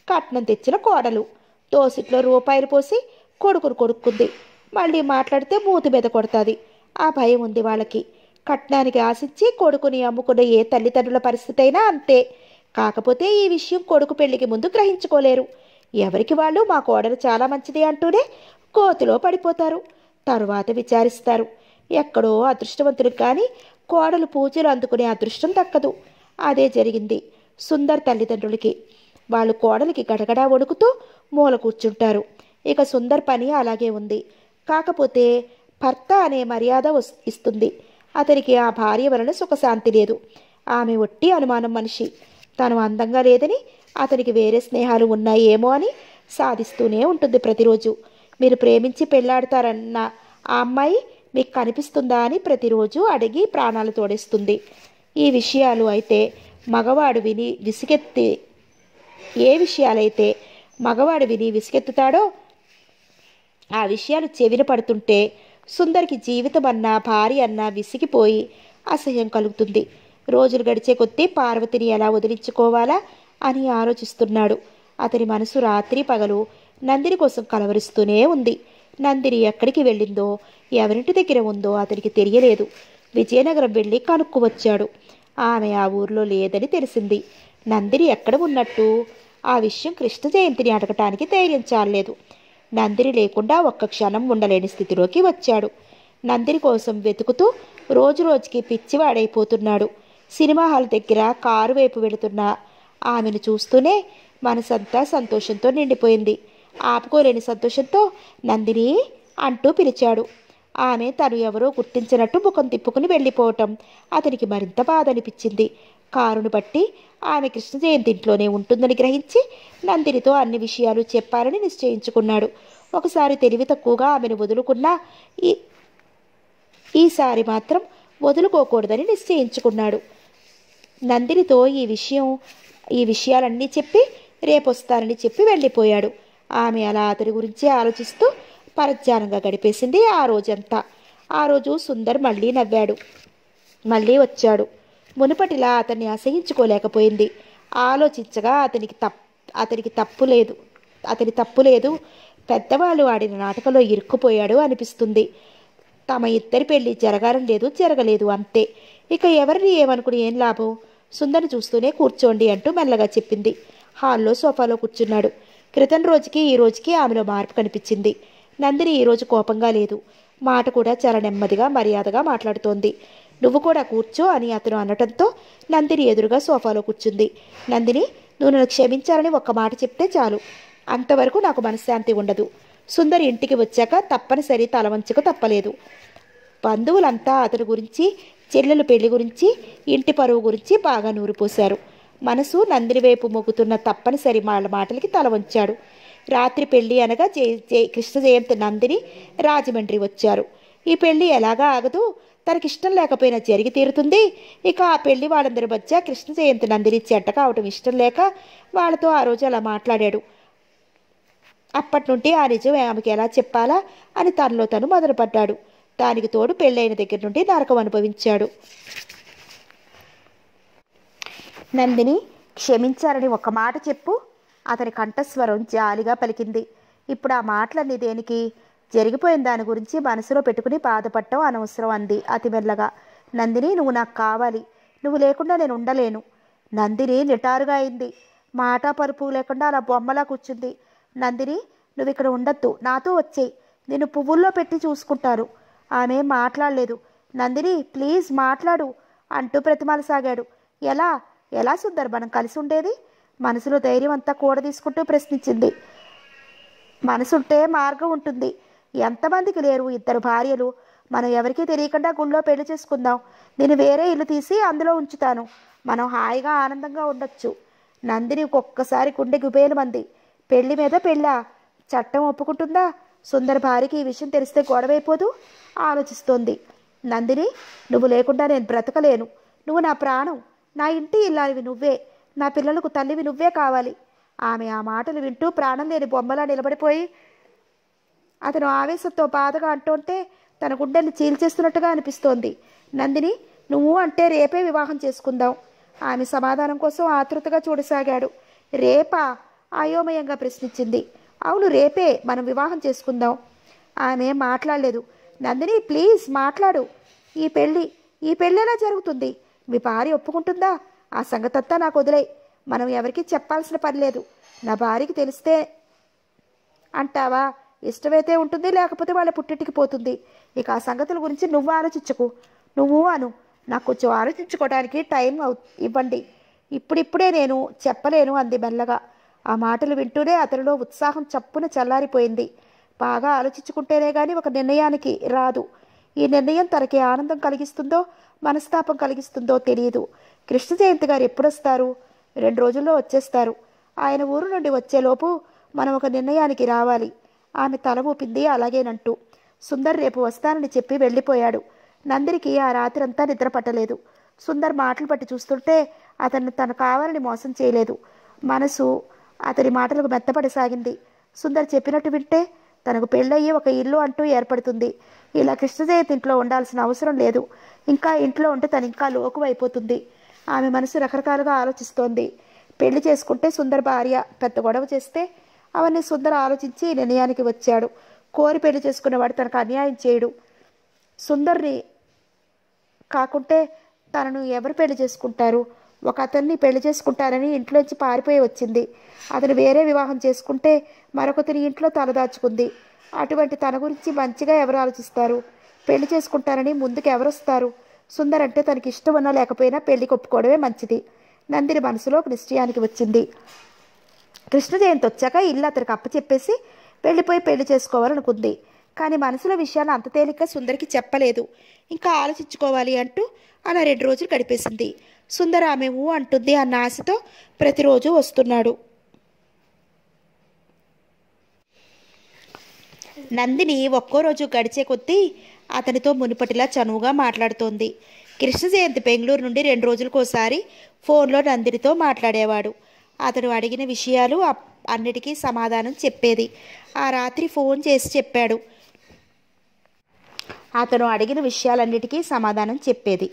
కట్నం తెచ్చిన కోడలు. దోసిట్లో రూపాయలు పోసి కొడుకును కొడుక్కుంది. మళ్ళీ మాట్లాడితే మూతి మీద కొడుతుంది. ఆ భయం ఉంది వాళ్ళకి. కట్నానికి ఆశించి కొడుకుని అమ్ముకున్న ఏ తల్లిదండ్రుల పరిస్థితి అయినా అంతే. కాకపోతే ఈ విషయం కొడుకు పెళ్ళికి ముందు గ్రహించుకోలేరు. ఎవరికి వాళ్ళు మా కోడలు చాలా మంచిది అంటూనే కోతిలో పడిపోతారు. తరువాత విచారిస్తారు. ఎక్కడో అదృష్టవంతులకు కానీ కోడలు పూజలు అందుకునే అదృష్టం దక్కదు. అదే జరిగింది సుందర్ తల్లిదండ్రులకి. వాళ్ళు కోడలికి గడగడా వణుకుతూ మూల కూర్చుంటారు. ఇక సుందర్ పని అలాగే ఉంది. కాకపోతే భర్త అనే మర్యాద వస్- ఇస్తుంది. అతనికి ఆ భార్య వలన సుఖశాంతి లేదు. ఆమె ఒట్టి అనుమానం మనిషి. తను అందంగా లేదని అతనికి వేరే స్నేహాలు ఉన్నాయేమో అని సాధిస్తూనే ఉంటుంది ప్రతిరోజు. మీరు ప్రేమించి పెళ్ళాడతారన్న ఆ అమ్మాయి మీకు కనిపిస్తుందా అని ప్రతిరోజు అడిగి ప్రాణాలు తోడేస్తుంది. ఈ విషయాలు అయితే మగవాడు విని విసిగెత్తి ఏ విషయాలైతే మగవాడు విని విసిగెత్తుతాడో ఆ విషయాలు చెవిన పడుతుంటే సుందరికి జీవితం అన్నా భార్య అన్నా విసిగిపోయి అసహ్యం కలుగుతుంది. రోజులు గడిచే కొద్దీ పార్వతిని ఎలా వదిలించుకోవాలా అని ఆలోచిస్తున్నాడు. అతని మనసు రాత్రి పగలు నందిని కోసం కలవరిస్తూనే ఉంది. నందిని ఎక్కడికి వెళ్ళిందో ఎవరింటి దగ్గర ఉందో అతనికి తెలియలేదు. విజయనగరం వెళ్ళి కనుక్కువచ్చాడు. ఆమె ఆ ఊర్లో లేదని తెలిసింది. నందిని ఎక్కడ ఉన్నట్టు? ఆ విషయం కృష్ణ జయంతిని అడగటానికి ధైర్యం చాలలేదు. నందిని లేకుండా ఒక్క క్షణం ఉండలేని స్థితిలోకి వచ్చాడు. నందిని కోసం వెతుకుతూ రోజు రోజుకి పిచ్చివాడైపోతున్నాడు. సినిమా హాల్ దగ్గర కారు వైపు వెళుతున్న ఆమెను చూస్తూనే మనసంతా సంతోషంతో నిండిపోయింది. ఆపుకోలేని సంతోషంతో నందిని అంటూ పిలిచాడు. ఆమె తను ఎవరో గుర్తించినట్టు ముఖం తిప్పుకుని వెళ్ళిపోవటం అతనికి మరింత బాధ అనిపించింది కారును బట్టి ఆమె కృష్ణ జయంతి ఇంట్లోనే ఉంటుందని గ్రహించి నందినితో అన్ని విషయాలు చెప్పాలని నిశ్చయించుకున్నాడు. ఒకసారి తెలివి తక్కువగా ఆమెను వదులుకున్నా ఈ ఈసారి మాత్రం వదులుకోకూడదని నిశ్చయించుకున్నాడు. నందినితో ఈ విషయం ఈ విషయాలన్నీ చెప్పి రేపొస్తానని చెప్పి వెళ్ళిపోయాడు. ఆమె అలా అతని గురించి ఆలోచిస్తూ పరధ్యానంగా గడిపేసింది ఆ రోజంతా. ఆ రోజు సుందర్ మళ్ళీ నవ్వాడు. మళ్ళీ వచ్చాడు. మునుపటిలా అతన్ని అసహించుకోలేకపోయింది. ఆలోచించగా అతనికి తప్ అతనికి తప్పు లేదు. అతని తప్పు లేదు. పెద్దవాళ్ళు ఆడిన నాటకంలో ఇరుక్కుపోయాడు అనిపిస్తుంది. తమ ఇద్దరి పెళ్ళి జరగాలని లేదు జరగలేదు అంతే. ఇక ఎవరిని ఏమనుకుని ఏం లాభం? సుందర్ని చూస్తూనే కూర్చోండి అంటూ మెల్లగా చెప్పింది. హాల్లో సోఫాలో కూర్చున్నాడు. క్రితం రోజుకి ఈ రోజుకి ఆమెలో మార్పు కనిపించింది. నందిని ఈరోజు కోపంగా లేదు. మాట కూడా చాలా నెమ్మదిగా మర్యాదగా మాట్లాడుతోంది. నువ్వు కూడా కూర్చో అని అతను అనటంతో నందిని ఎదురుగా సోఫాలో కూర్చుంది. నందిని నువ్వు నన్ను క్షమించాలని ఒక్క మాట చెప్తే చాలు. అంతవరకు నాకు మనశ్శాంతి ఉండదు. సుందరి ఇంటికి వచ్చాక తప్పనిసరి తల వంచక తప్పలేదు. బంధువులంతా అతని గురించి చెల్లెల పెళ్ళి గురించి ఇంటి పరువు గురించి బాగా నూరిపోశారు మనసు నందిని వైపు మొగ్గుతున్న తప్పనిసరి వాళ్ళ మాటలకి తల వంచాడు. రాత్రి పెళ్ళి అనగా జయ జయ కృష్ణ జయంతి నందిని రాజమండ్రి వచ్చారు. ఈ పెళ్ళి ఎలాగా ఆగదు? తనకిష్టం లేకపోయినా జరిగి తీరుతుంది. ఇక ఆ పెళ్ళి వాళ్ళందరి మధ్య కృష్ణ జయంతి నందిని చెడ్డ కావటం ఇష్టం లేక వాళ్ళతో ఆ రోజు అలా మాట్లాడాడు. అప్పటి నుండి ఆ నిజం ఆమెకి ఎలా చెప్పాలా అని తనలో తను మొదలుపడ్డాడు. దానికి తోడు పెళ్ళైన దగ్గర నుండి నరకం అనుభవించాడు. నందిని క్షమించారని ఒక మాట చెప్పు. అతని కంఠస్వరం జాలిగా పలికింది. ఇప్పుడు ఆ మాటలన్నీ దేనికి? జరిగిపోయిన దాని గురించి మనసులో పెట్టుకుని బాధపడటం అనవసరం అంది అతి మెల్లగా. నందిని నువ్వు నాకు కావాలి. నువ్వు లేకుండా నేను ఉండలేను. నందిని నిటారుగా అయింది. మాట పరుపు లేకుండా అలా బొమ్మలా కూర్చుంది. నందిని నువ్వు ఇక్కడ ఉండొద్దు. నాతో వచ్చేయి నిన్ను పువ్వుల్లో పెట్టి చూసుకుంటారు. ఆమె మాట్లాడలేదు. నందిని ప్లీజ్ మాట్లాడు అంటూ ప్రతిమల సాగాడు. ఎలా? ఎలా సుందర్ మనం కలిసి ఉండేది? మనసులో ధైర్యం అంతా కూడ తీసుకుంటూ ప్రశ్నించింది. మనసుంటే మార్గం ఉంటుంది. ఎంతమందికి లేరు ఇద్దరు భార్యలు? మనం ఎవరికీ తెలియకుండా గుళ్ళో పెళ్ళి చేసుకుందాం. నేను వేరే ఇల్లు తీసి అందులో ఉంచుతాను. మనం హాయిగా ఆనందంగా ఉండొచ్చు. నందిని ఒక్కొక్కసారి గుండె గుబేలు మంది. పెళ్ళి మీద పెళ్ళా? చట్టం ఒప్పుకుంటుందా? సుందర భార్యకి ఈ విషయం తెలిస్తే గొడవైపోదు? ఆలోచిస్తోంది. నందిని నువ్వు లేకుండా నేను బ్రతకలేను. నువ్వు నా ప్రాణం. నా ఇంటి ఇల్లాలివి నువ్వే నా పిల్లలకు తల్లివి నువ్వే కావాలి. ఆమె ఆ మాటలు వింటూ ప్రాణం లేని బొమ్మలా నిలబడిపోయి అతను ఆవేశంతో బాధగా అంటుంటే తన గుండెల్ని చీల్చేస్తున్నట్టుగా అనిపిస్తోంది. నందిని నువ్వు అంటే రేపే వివాహం చేసుకుందాం. ఆమె సమాధానం కోసం ఆతృతగా చూడసాగాడు. రేపా? అయోమయంగా ప్రశ్నించింది. అవును రేపే మనం వివాహం చేసుకుందాం. ఆమె మాట్లాడలేదు. నందిని ప్లీజ్ మాట్లాడు. ఈ పెళ్ళి ఈ పెళ్ళి ఎలా జరుగుతుంది? మీ భార్య ఒప్పుకుంటుందా? ఆ సంగతంతా నాకు వదిలే మనం ఎవరికీ చెప్పాల్సిన పని లేదు. నా భార్యకి తెలిస్తే అంటావా? ఇష్టమైతే ఉంటుంది లేకపోతే వాళ్ళ పుట్టింటికి పోతుంది. ఇక ఆ సంగతుల గురించి నువ్వు ఆలోచించకు. నువ్వు అను. నాకు కొంచెం ఆలోచించుకోవడానికి టైం అవు ఇవ్వండి. ఇప్పుడిప్పుడే నేను చెప్పలేను అంది మెల్లగా. ఆ మాటలు వింటూనే అతనిలో ఉత్సాహం చప్పున చల్లారిపోయింది. బాగా ఆలోచించుకుంటేనే కానీ ఒక నిర్ణయానికి రాదు. ఈ నిర్ణయం తనకి ఆనందం కలిగిస్తుందో మనస్తాపం కలిగిస్తుందో తెలియదు. కృష్ణ జయంతి గారు ఎప్పుడొస్తారు? రెండు రోజుల్లో వచ్చేస్తారు. ఆయన ఊరు నుండి వచ్చేలోపు మనం ఒక నిర్ణయానికి రావాలి. ఆమె తల ఊపింది అలాగేనంటూ. సుందర్ రేపు వస్తానని చెప్పి వెళ్ళిపోయాడు. నందిరికి ఆ రాత్రంతా నిద్ర పట్టలేదు సుందర్ మాటలు పట్టి చూస్తుంటే అతను తను కావాలని మోసం చేయలేదు. మనసు అతని మాటలకు మెత్తపడసాగింది సుందర్ చెప్పినట్టు వింటే తనకు పెళ్ళయ్యి ఒక ఇల్లు అంటూ ఏర్పడుతుంది. ఇలా కృష్ణజయంతి ఇంట్లో ఉండాల్సిన అవసరం లేదు. ఇంకా ఇంట్లో ఉంటే తను ఇంకా లోకు అయిపోతుంది ఆమె మనసు రకరకాలుగా ఆలోచిస్తోంది. పెళ్ళి చేసుకుంటే సుందర్ భార్య పెద్ద గొడవ చేస్తే అవన్నీ సుందర్ ఆలోచించి నిర్ణయానికి వచ్చాడు. కోరి పెళ్ళి చేసుకున్నవాడు తనకు అన్యాయం చేయడు. సుందర్ని కాకుంటే తనను ఎవరు పెళ్ళి చేసుకుంటారు? ఒక అతన్ని పెళ్ళి చేసుకుంటారని ఇంట్లోంచి పారిపోయి వచ్చింది. అతను వేరే వివాహం చేసుకుంటే మరొకతని ఇంట్లో తలదాచుకుంది అటువంటి తన గురించి మంచిగా ఎవరు ఆలోచిస్తారు? పెళ్ళి చేసుకుంటారని ముందుకు ఎవరు వస్తారు సుందర్ అంటే తనకి ఇష్టం ఉన్నా లేకపోయినా పెళ్ళి కొప్పుకోవడమే మంచిది. నందిని మనసులో ఒక నిశ్చయానికి వచ్చింది. కృష్ణ జయంతి వచ్చాక ఇల్లు అతనికి అప్పచెప్పేసి వెళ్ళిపోయి పెళ్ళి చేసుకోవాలనుకుంది. కానీ మనసులో విషయాలు అంత తేలిక సుందరికి చెప్పలేదు. ఇంకా ఆలోచించుకోవాలి అంటూ అలా రెండు రోజులు గడిపేసింది. సుందర ఆమె ఊ అంటుంది అన్న ఆశతో ప్రతిరోజు వస్తున్నాడు. నందిని ఒక్కో రోజు గడిచే కొద్దీ అతనితో మునుపటిలా చనువుగా మాట్లాడుతోంది. కృష్ణ జయంతి బెంగళూరు నుండి రెండు రోజులకోసారి ఫోన్లో నందినితో మాట్లాడేవాడు. అతడు అడిగిన విషయాలు అప్- అన్నిటికీ సమాధానం చెప్పేది. ఆ రాత్రి ఫోన్ చేసి చెప్పాడు. అతను అడిగిన విషయాలన్నిటికీ సమాధానం చెప్పేది.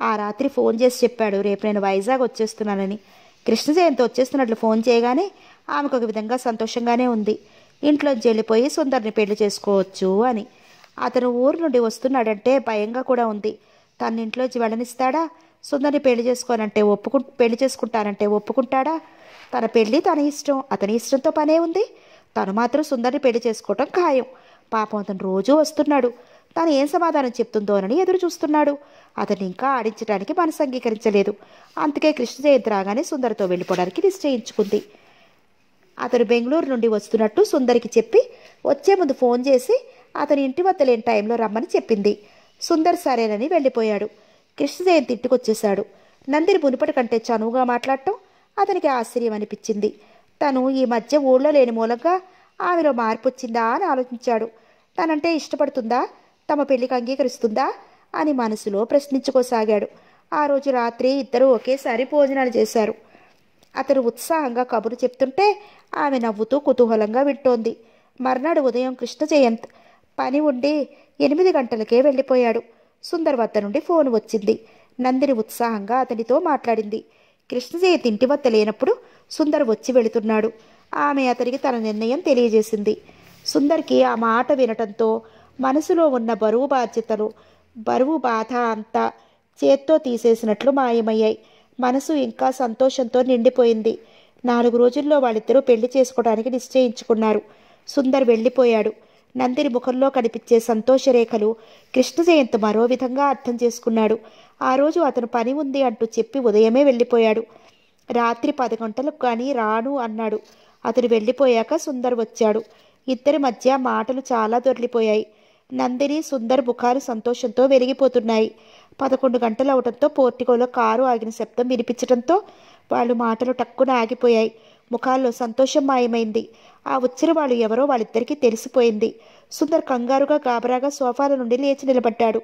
ఆ రాత్రి ఫోన్ చేసి చెప్పాడు. రేపు నేను వైజాగ్ వచ్చేస్తున్నానని. కృష్ణ జయంతి వచ్చేస్తున్నట్లు ఫోన్ చేయగానే ఆమెకు ఒక విధంగా సంతోషంగానే ఉంది. ఇంట్లోంచి వెళ్ళిపోయి సుందర్ని పెళ్ళి చేసుకోవచ్చు అని. అతను ఊరు నుండి వస్తున్నాడంటే భయంగా కూడా ఉంది. తన ఇంట్లోంచి వెళ్ళనిస్తాడా? సుందర్ని పెళ్ళి చేసుకోనంటే ఒప్పుకు పెళ్ళి చేసుకుంటానంటే ఒప్పుకుంటాడా? తన పెళ్ళి తన ఇష్టం అతని ఇష్టంతో పనే ఉంది. తను మాత్రం సుందర్ని పెళ్ళి చేసుకోవటం ఖాయం. పాపం అతను రోజూ వస్తున్నాడు. తాను ఏం సమాధానం చెప్తుందోనని ఎదురు చూస్తున్నాడు. అతన్ని ఇంకా ఆడించడానికి మనసు అంగీకరించలేదు. అందుకే కృష్ణ జయంతి రాగానే సుందరితో వెళ్ళిపోవడానికి నిశ్చయించుకుంది. అతను బెంగళూరు నుండి వస్తున్నట్టు సుందరికి చెప్పి వచ్చే ముందు ఫోన్ చేసి అతని ఇంటి వద్ద లేని టైంలో రమ్మని చెప్పింది. సుందర్ సరేనని వెళ్ళిపోయాడు. కృష్ణ జయంతి ఇంటికొచ్చేశాడు నందిని మునుపటి కంటే చనువుగా మాట్లాడటం అతనికి ఆశ్చర్యం అనిపించింది. తను ఈ మధ్య ఊళ్ళో లేని మూలంగా ఆమెలో మార్పు వచ్చిందా అని ఆలోచించాడు. తనంటే ఇష్టపడుతుందా? తమ పెళ్ళికి అంగీకరిస్తుందా? అని మనసులో ప్రశ్నించుకోసాగాడు. ఆ రోజు రాత్రి ఇద్దరూ ఒకేసారి భోజనాలు చేశారు. అతను ఉత్సాహంగా కబురు చెప్తుంటే ఆమె నవ్వుతూ కుతూహలంగా వింటోంది. మర్నాడు ఉదయం కృష్ణ జయంత్ పని ఉండి ఎనిమిది గంటలకే వెళ్ళిపోయాడు. సుందర్ వద్ద నుండి ఫోన్ వచ్చింది. నందిని ఉత్సాహంగా అతనితో మాట్లాడింది. కృష్ణ జయంత్ ఇంటి వద్ద లేనప్పుడు సుందర్ వచ్చి వెళుతున్నాడు. ఆమె అతనికి తన నిర్ణయం తెలియజేసింది. సుందర్కి ఆ మాట వినటంతో మనసులో ఉన్న బరువు బాధ్యతలు బరువు బాధ అంతా చేత్తో తీసేసినట్లు మాయమయ్యాయి. మనసు ఇంకా సంతోషంతో నిండిపోయింది. నాలుగు రోజుల్లో వాళ్ళిద్దరూ పెళ్ళి చేసుకోవడానికి నిశ్చయించుకున్నారు. సుందర్ వెళ్ళిపోయాడు. నందిని ముఖంలో కనిపించే సంతోషరేఖలు కృష్ణ జయంత్ మరో విధంగా అర్థం చేసుకున్నాడు. ఆ రోజు అతను పని ఉంది అంటూ చెప్పి ఉదయమే వెళ్ళిపోయాడు. రాత్రి పది గంటలకు కానీ రాను అన్నాడు. అతను వెళ్ళిపోయాక సుందర్ వచ్చాడు. ఇద్దరి మధ్య మాటలు చాలా దొరికిపోయాయి. నందిని సుందర్ ముఖాలు సంతోషంతో వెలిగిపోతున్నాయి. పదకొండు గంటలు అవడంతో పోర్టికోలో కారు ఆగిన శబ్దం వినిపించడంతో వాళ్ళు మాటలు టక్కున ఆగిపోయాయి. ముఖాల్లో సంతోషం మాయమైంది. ఆ వచ్చిన వాళ్ళు ఎవరో వాళ్ళిద్దరికీ తెలిసిపోయింది. సుందర్ కంగారుగా గాబరాగా సోఫాల నుండి లేచి నిలబడ్డాడు.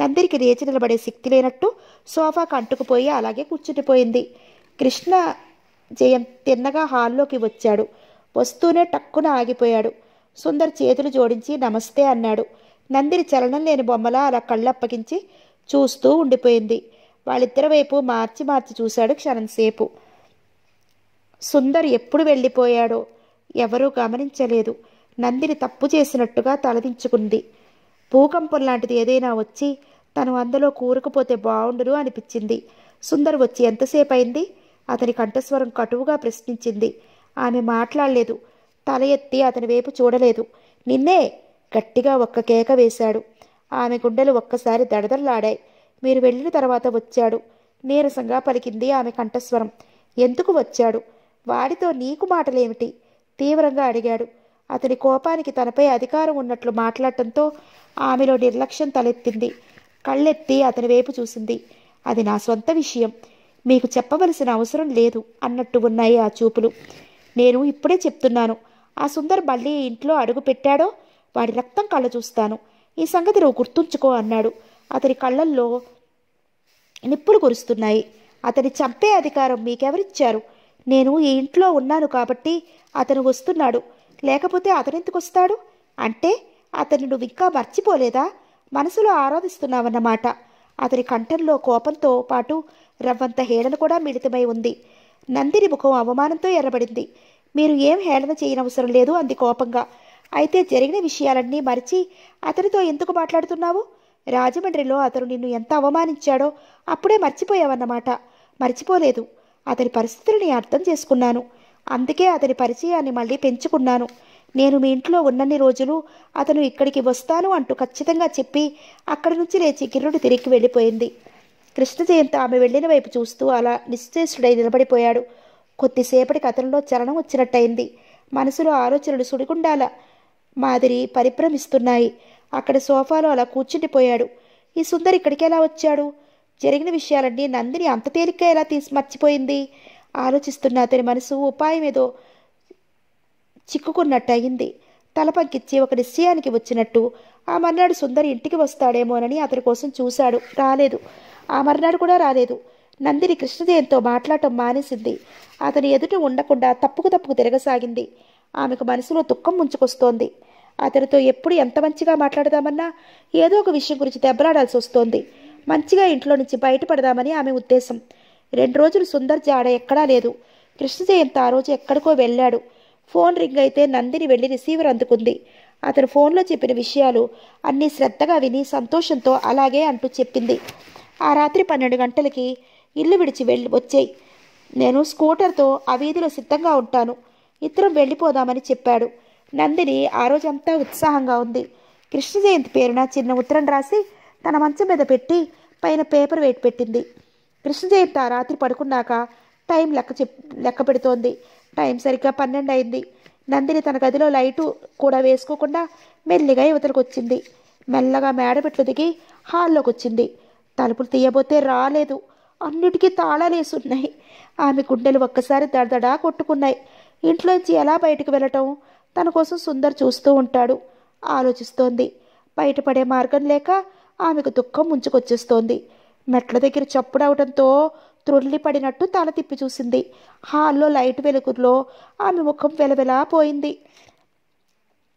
నందిరికి లేచి నిలబడే శక్తి లేనట్టు సోఫాకు అంటుకుపోయి అలాగే కూర్చుండిపోయింది. కృష్ణ జయం తిన్నగా హాల్లోకి వచ్చాడు. వస్తూనే టక్కున ఆగిపోయాడు. సుందర్ చేతులు జోడించి నమస్తే అన్నాడు. నందిని చలనం లేని బొమ్మలా అలా కళ్ళు అప్పగించి చూస్తూ ఉండిపోయింది. వాళ్ళిద్దరి వైపు మార్చి మార్చి చూశాడు క్షణంసేపు సుందర్ ఎప్పుడు వెళ్ళిపోయాడో ఎవరూ గమనించలేదు. నందిని తప్పు చేసినట్టుగా తలదించుకుంది. భూకంపం లాంటిది ఏదైనా వచ్చి తను అందులో కూరుకుపోతే బాగుండును అనిపించింది. సుందర్ వచ్చి ఎంతసేపు అయింది అతని కంఠస్వరం కటువుగా ప్రశ్నించింది. ఆమె మాట్లాడలేదు. తల ఎత్తి అతని వైపు చూడలేదు. నిన్నే గట్టిగా ఒక్క కేక వేశాడు. ఆమె గుండెలు ఒక్కసారి దడదల్లాడాయి మీరు వెళ్ళిన తర్వాత వచ్చాడు. నీరసంగా పలికింది ఆమె కంఠస్వరం. ఎందుకు వచ్చాడు? వాడితో నీకు మాటలేమిటి? తీవ్రంగా అడిగాడు. అతని కోపానికి తనపై అధికారం ఉన్నట్లు మాట్లాడటంతో ఆమెలో నిర్లక్ష్యం తలెత్తింది. కళ్ళెత్తి అతని వైపు చూసింది. అది నా సొంత విషయం. మీకు చెప్పవలసిన అవసరం లేదు అన్నట్టు ఉన్నాయి ఆ చూపులు. నేను ఇప్పుడే చెప్తున్నాను. ఆ సుందర్ మళ్ళీ ఇంట్లో అడుగు పెట్టాడో? వాడి రక్తం కళ్ళ చూస్తాను. ఈ సంగతి నువ్వు గుర్తుంచుకో అన్నాడు. అతని కళ్ళల్లో నిప్పులు కురుస్తున్నాయి. అతని చంపే అధికారం మీకెవరిచ్చారు? నేను ఈ ఇంట్లో ఉన్నాను కాబట్టి అతను వస్తున్నాడు. లేకపోతే అతనెందుకు వస్తాడు అంటే అతను నువ్వు ఇంకా మర్చిపోలేదా? మనసులో ఆరాధిస్తున్నావన్నమాట. అతని కంఠంలో కోపంతో పాటు రవ్వంత హేళన కూడా మిళితమై ఉంది. నందిని ముఖం అవమానంతో ఎర్రబడింది. మీరు ఏం హేళన చేయనవసరం లేదు అంది కోపంగా. అయితే జరిగిన విషయాలన్నీ మరిచి అతనితో ఎందుకు మాట్లాడుతున్నావు? రాజమండ్రిలో అతను నిన్ను ఎంత అవమానించాడో అప్పుడే మర్చిపోయావన్నమాట. మర్చిపోలేదు. అతని పరిస్థితులని అర్థం చేసుకున్నాను. అందుకే అతని పరిచయాన్ని మళ్ళీ పెంచుకున్నాను. నేను మీ ఇంట్లో ఉన్నన్ని రోజులు అతను ఇక్కడికి వస్తాను అంటూ ఖచ్చితంగా చెప్పి అక్కడి నుంచి లేచి గిర్రుడు తిరిగి వెళ్ళిపోయింది. కృష్ణ జయంత ఆమె వెళ్ళిన వైపు చూస్తూ అలా నిశ్చేష్టుడై నిలబడిపోయాడు. కొద్దిసేపటికి అతనిలో చలనం వచ్చినట్టయింది. మనసులో ఆలోచనలు సుడిగుండాల. మాదిరి పరిభ్రమిస్తున్నాయి. అక్కడ సోఫాలో అలా కూర్చుండిపోయాడు ఈ సుందర్ ఇక్కడికి ఎలా వచ్చాడు? జరిగిన విషయాలన్నీ నందిని అంత తేలిగ్గా ఎలా తీసి మర్చిపోయింది? ఆలోచిస్తున్న అతని మనసు ఉపాయం ఏదో చిక్కుకున్నట్టు అయింది తలపంకిచ్చి ఒక నిశ్చయానికి వచ్చినట్టు ఆ మర్నాడు సుందరి ఇంటికి వస్తాడేమోనని అతని కోసం చూశాడు. రాలేదు. ఆ మర్నాడు కూడా రాలేదు. నందిని కృష్ణదేయంతో మాట్లాడటం మానేసింది. అతని ఎదుట ఉండకుండా తప్పుకు తప్పుకు తిరగసాగింది. ఆమెకు మనసులో దుఃఖం ముంచుకొస్తోంది. అతనితో ఎప్పుడు ఎంత మంచిగా మాట్లాడదామన్నా ఏదో ఒక విషయం గురించి దెబ్బలాడాల్సి వస్తోంది. మంచిగా ఇంట్లో నుంచి బయటపడదామని ఆమె ఉద్దేశం. రెండు రోజులు సుందర్ జాడ ఎక్కడా లేదు. కృష్ణ జయంత్ ఆ రోజు ఎక్కడికో వెళ్ళాడు. ఫోన్ రింగ్ అయితే నందిని వెళ్ళి రిసీవర్ అందుకుంది. అతను ఫోన్లో చెప్పిన విషయాలు అన్నీ శ్రద్ధగా విని సంతోషంతో అలాగే అంటూ చెప్పింది. ఆ రాత్రి పన్నెండు గంటలకి ఇల్లు విడిచి వెళ్ళి వచ్చాయి. నేను స్కూటర్తో ఆ వీధిలో సిద్ధంగా ఉంటాను. ఇద్దరం వెళ్ళిపోదామని చెప్పాడు. నందిని ఆ రోజంతా ఉత్సాహంగా ఉంది. కృష్ణ జయంతి పేరున చిన్న ఉత్తరం రాసి తన మంచం మీద పెట్టి పైన పేపర్ వెయిట్ పెట్టింది. కృష్ణ జయంతి ఆ రాత్రి పడుకున్నాక టైం లెక్క చెప్ లెక్క పెడుతోంది. టైం సరిగ్గా పన్నెండు అయింది. నందిని తన గదిలో లైటు కూడా వేసుకోకుండా మెల్లిగా యువతలకు వచ్చింది మెల్లగా మేడపెట్లు దిగి హాల్లోకి వచ్చింది తలుపులు తీయబోతే రాలేదు. అన్నిటికీ తాళాలేసున్నాయి. ఆమె గుండెలు ఒక్కసారి దడదడా కొట్టుకున్నాయి. ఇంట్లోంచి ఎలా బయటకు వెళ్ళటం? తన కోసం సుందర్ చూస్తూ ఉంటాడు. ఆలోచిస్తోంది. బయటపడే మార్గం లేక ఆమెకు దుఃఖం ముంచుకొచ్చేస్తోంది. మెట్ల దగ్గర చప్పుడవడంతో త్రుళ్ళి పడినట్టు తల తిప్పి చూసింది. హాల్లో లైట్ వెలుగులో ఆమె ముఖం వెలవెలా పోయింది.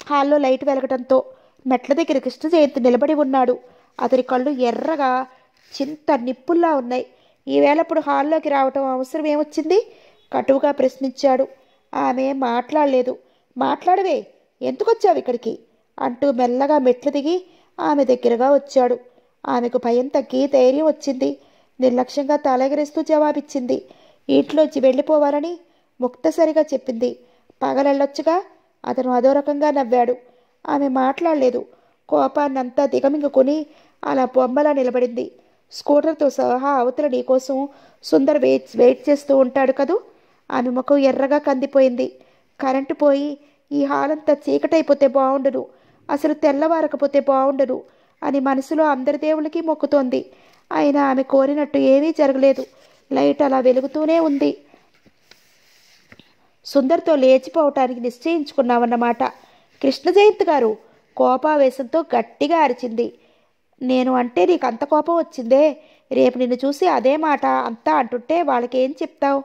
హాల్లో లైట్ వెలగటంతో మెట్ల దగ్గర కృష్ణ జయంతి నిలబడి ఉన్నాడు. అతని కళ్ళు ఎర్రగా చింత నిప్పుల్లా ఉన్నాయి. ఈవేళప్పుడు హాల్లోకి రావటం అవసరం ఏమొచ్చింది కటువుగా ప్రశ్నించాడు. ఆమె మాట్లాడలేదు. మాట్లాడవే ఎందుకొచ్చావు ఇక్కడికి? అంటూ మెల్లగా మెట్లు దిగి ఆమె దగ్గరగా వచ్చాడు. ఆమెకు భయం తగ్గి ధైర్యం వచ్చింది. నిర్లక్ష్యంగా తలెగరేస్తూ జవాబిచ్చింది. ఇంట్లోంచి వెళ్ళిపోవాలని ముక్తసరిగా చెప్పింది. పగలెళ్ళొచ్చుగా అతను అదో రకంగా నవ్వాడు. ఆమె మాట్లాడలేదు. కోపాన్నంతా దిగమింగుకొని అలా బొమ్మలా నిలబడింది. స్కూటర్తో సహా అవతల నీకోసం సుందర్ వెయిట్ వెయిట్ చేస్తూ ఉంటాడు కదూ? ముఖం ఎర్రగా కందిపోయింది. కరెంటు పోయి ఈ హాలంతా చీకటైపోతే బాగుండును అసలు తెల్లవారకపోతే బాగుండును అని మనసులో అందరి దేవులకి మొక్కుతోంది. అయినా ఆమె కోరినట్టు ఏమీ జరగలేదు. లైట్ అలా వెలుగుతూనే ఉంది. సుందర్తో లేచిపోవటానికి నిశ్చయించుకున్నామన్నమాట. కృష్ణ జయంత్ గారు కోపావేశంతో గట్టిగా అరిచింది. నేను అంటే నీకు అంత కోపం వచ్చిందే. రేపు నిన్ను చూసి అదే మాట అంతా అంటుంటే వాళ్ళకేం చెప్తావు?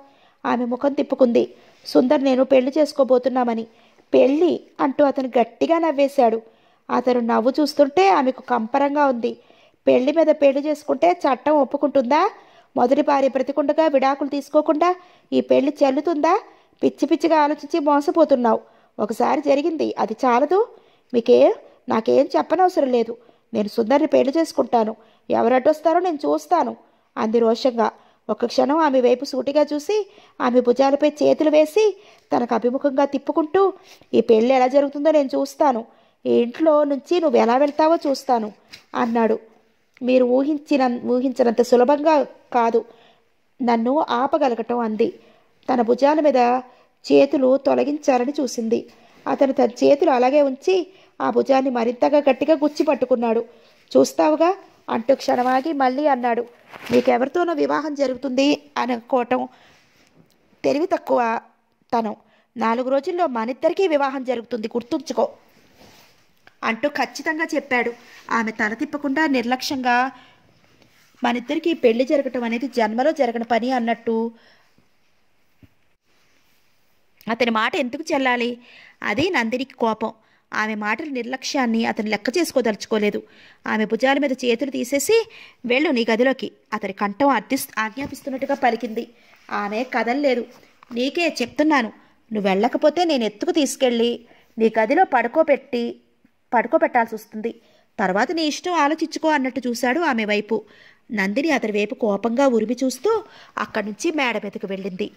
ఆమె ముఖం తిప్పుకుంది. సుందర్ నేను పెళ్ళి చేసుకోబోతున్నామని. పెళ్ళి అంటూ అతను గట్టిగా నవ్వేశాడు. అతను నవ్వు చూస్తుంటే ఆమెకు కంపరంగా ఉంది. పెళ్ళి మీద పెళ్ళి చేసుకుంటే చట్టం ఒప్పుకుంటుందా? మొదటి భార్య బ్రతికుండగా విడాకులు తీసుకోకుండా ఈ పెళ్ళి చెల్లుతుందా? పిచ్చి పిచ్చిగా ఆలోచించి మోసపోతున్నావు. ఒకసారి జరిగింది అది చాలదు. మీకే నాకేం చెప్పనవసరం లేదు. నేను సుందర్ని పెళ్ళి చేసుకుంటాను. ఎవరడ్డొస్తారో నేను చూస్తాను అంది రోషంగా. ఒక క్షణం ఆమె వైపు సూటిగా చూసి ఆమె భుజాలపై చేతులు వేసి తనకు అభిముఖంగా తిప్పుకుంటూ ఈ పెళ్ళి ఎలా జరుగుతుందో నేను చూస్తాను. ఈ ఇంట్లో నుంచి నువ్వు ఎలా వెళ్తావో చూస్తాను అన్నాడు. మీరు ఊహించిన ఊహించినంత సులభంగా కాదు. నన్ను ఆపగలగటం అంది. తన భుజాల మీద చేతులు తొలగించాలని చూసింది. అతను తన చేతులు అలాగే ఉంచి ఆ భుజాన్ని మరింతగా గట్టిగా గుచ్చి పట్టుకున్నాడు. చూస్తావుగా అంటూ క్షణమాగి మళ్ళీ అన్నాడు నీకెవరితోనో వివాహం జరుగుతుంది? అనుకోవటం తెలివి తక్కువ తను. నాలుగు రోజుల్లో మనిద్దరికీ వివాహం జరుగుతుంది గుర్తుంచుకో అంటూ ఖచ్చితంగా చెప్పాడు. ఆమె తల తిప్పకుండా నిర్లక్ష్యంగా మనిద్దరికీ పెళ్ళి జరగటం అనేది జన్మలో జరగని పని అన్నట్టు అతని మాట ఎందుకు చెల్లాలి? అది నందినికి కోపం. ఆమె మాటల నిర్లక్ష్యాన్ని అతను లెక్క చేసుకోదలుచుకోలేదు. ఆమె భుజాల మీద చేతులు తీసేసి వెళ్ళు నీ గదిలోకి. అతని కంఠం అర్థి ఆజ్ఞాపిస్తున్నట్టుగా పలికింది. ఆమె కదల్లేదు. నీకే చెప్తున్నాను. నువ్వు వెళ్ళకపోతే నేను ఎత్తుకు తీసుకెళ్ళి నీ గదిలో పడుకోబెట్టి పడుకోబెట్టాల్సి వస్తుంది. తర్వాత నీ ఇష్టం ఆలోచించుకో అన్నట్టు చూశాడు ఆమె వైపు. నందిని అతని వైపు కోపంగా ఉరిమి చూస్తూ అక్కడి నుంచి మేడ మీదకు వెళ్ళింది.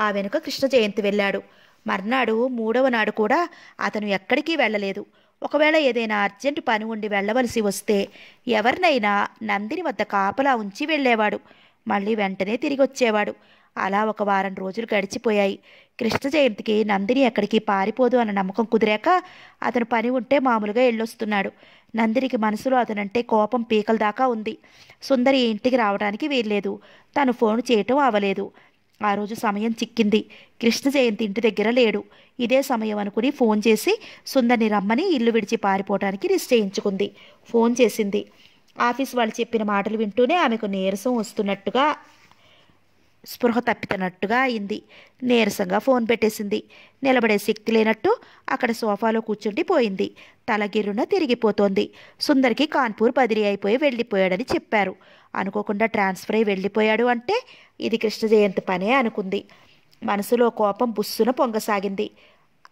ఆ వెనుక కృష్ణ జయంతి వెళ్ళాడు. మర్నాడు మూడవ నాడు కూడా అతను ఎక్కడికి వెళ్ళలేదు. ఒకవేళ ఏదైనా అర్జెంటు పని ఉండి వెళ్ళవలసి వస్తే ఎవరినైనా నందిని వద్ద కాపలా ఉంచి వెళ్ళేవాడు. మళ్ళీ వెంటనే తిరిగి వచ్చేవాడు. అలా ఒక వారం రోజులు గడిచిపోయాయి. కృష్ణ జయంతికి నందిని ఎక్కడికి పారిపోదు అన్న నమ్మకం కుదిరాక అతను పని ఉంటే మామూలుగా వెళ్ళొస్తున్నాడు నందినికి మనసులో అతనంటే కోపం పీకల దాకా ఉంది. సుందరి ఇంటికి రావడానికి వీల్లేదు. తను ఫోన్ చేయటం అవలేదు. ఆ రోజు సమయం చిక్కింది. కృష్ణ జయంతి ఇంటి దగ్గర లేడు. ఇదే సమయం అనుకుని ఫోన్ చేసి సుందర్ని రమ్మని ఇల్లు విడిచి పారిపోవటానికి నిశ్చయించుకుంది. ఫోన్ చేసింది. ఆఫీస్ వాళ్ళు చెప్పిన మాటలు వింటూనే ఆమెకు నీరసం వస్తున్నట్టుగా స్పృహ తప్పితనట్టుగా అయింది. నీరసంగా ఫోన్ పెట్టేసింది. నిలబడే శక్తి లేనట్టు అక్కడ సోఫాలో కూర్చుండి పోయింది. తలగిరున తిరిగిపోతోంది. సుందరికి కాన్పూర్ బదిలీ అయిపోయి వెళ్ళిపోయాడని చెప్పారు. అనుకోకుండా ట్రాన్స్ఫర్ అయి వెళ్ళిపోయాడు అంటే ఇది కృష్ణ జయంతి పనే అనుకుంది. మనసులో కోపం బుస్సున పొంగసాగింది.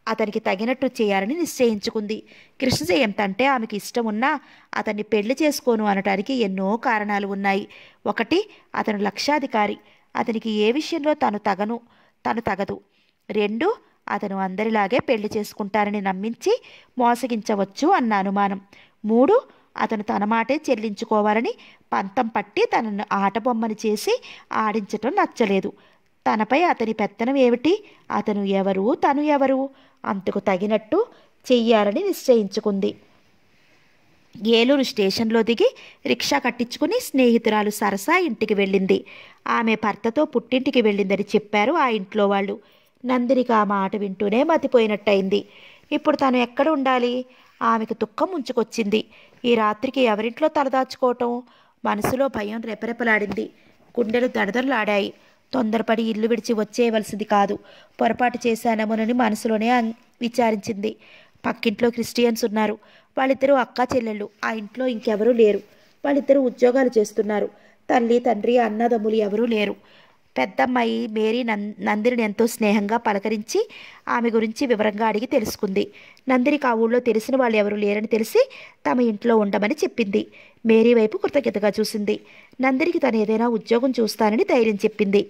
అతనికి తగినట్టు చేయాలని నిశ్చయించుకుంది. కృష్ణ జయంతి అంటే ఆమెకి ఇష్టం ఉన్నా అతన్ని పెళ్ళి చేసుకోను అనటానికి ఎన్నో కారణాలు ఉన్నాయి. ఒకటి అతను లక్షాధికారి. అతనికి ఏ విషయంలో తను తగను? తను తగదు. రెండు అతను అందరిలాగే పెళ్ళి చేసుకుంటారని నమ్మించి మోసగించవచ్చు అన్న అనుమానం. మూడు అతను తన మాటే చెల్లించుకోవాలని పంతం పట్టి తనను ఆటబొమ్మని చేసి ఆడించటం నచ్చలేదు. తనపై అతని పెత్తనం ఏమిటి? అతను ఎవరు? తను ఎవరు? అంతకు తగినట్టు చెయ్యాలని నిశ్చయించుకుంది. ఏలూరు స్టేషన్లో దిగి రిక్షా కట్టించుకుని స్నేహితురాలు సరస ఇంటికి వెళ్ళింది. ఆమె భర్తతో పుట్టింటికి వెళ్ళిందని చెప్పారు ఆ ఇంట్లో వాళ్ళు. నందినికి ఆ మాట వింటూనే మతిపోయినట్టయింది. ఇప్పుడు తను ఎక్కడ ఉండాలి? ఆమెకు దుఃఖం ఉంచుకొచ్చింది ఈ రాత్రికి ఎవరింట్లో తలదాచుకోవటం? మనసులో భయం రెపరెపలాడింది. గుండెలు దడదడలాడాయి. తొందరపడి ఇల్లు విడిచి వచ్చేయవలసింది కాదు. పొరపాటు చేశానేమోనని మనసులోనే విచారించింది. పక్కింట్లో క్రిస్టియన్స్ ఉన్నారు. వాళ్ళిద్దరూ అక్క చెల్లెళ్ళు. ఆ ఇంట్లో ఇంకెవరూ లేరు. వాళ్ళిద్దరూ ఉద్యోగాలు చేస్తున్నారు. తల్లి తండ్రి అన్నదమ్ములు ఎవరూ లేరు. పెద్దమ్మాయి మేరీ నం నందిని ఎంతో స్నేహంగా పలకరించి ఆమె గురించి వివరంగా అడిగి తెలుసుకుంది. నందినికి ఆ ఊళ్ళో తెలిసిన వాళ్ళు ఎవరు లేరని తెలిసి తమ ఇంట్లో ఉండమని చెప్పింది. మేరీ వైపు కృతజ్ఞతగా చూసింది. నందినికి తను ఏదైనా ఉద్యోగం చూస్తానని ధైర్యం చెప్పింది.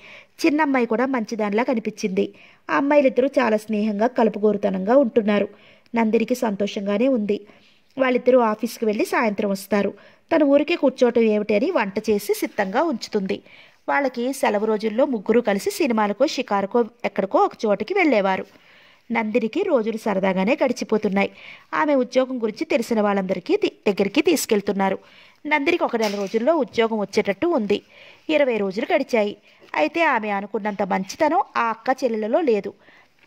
చిన్నమ్మాయి కూడా మంచిదానిలా కనిపించింది. ఆ అమ్మాయిలిద్దరూ చాలా స్నేహంగా కలుపుగోరుతనంగా ఉంటున్నారు. నందినికి సంతోషంగానే ఉంది. వాళ్ళిద్దరూ ఆఫీస్కి వెళ్ళి సాయంత్రం వస్తారు. తన ఊరికే కూర్చోవటం ఏమిటి అని వంట చేసి సిద్ధంగా ఉంచుతుంది. వాళ్ళకి సెలవు రోజుల్లో ముగ్గురు కలిసి సినిమాలకో షికారుకో ఎక్కడికో ఒక చోటికి వెళ్ళేవారు. నందినికి రోజులు సరదాగానే గడిచిపోతున్నాయి. ఆమె ఉద్యోగం గురించి తెలిసిన వాళ్ళందరికీ దగ్గరికి తీసుకెళ్తున్నారు. నందినికి ఒక నెల రోజుల్లో ఉద్యోగం వచ్చేటట్టు ఉంది. ఇరవై రోజులు గడిచాయి. అయితే ఆమె అనుకున్నంత మంచితనం ఆ అక్క చెల్లెలలో లేదు.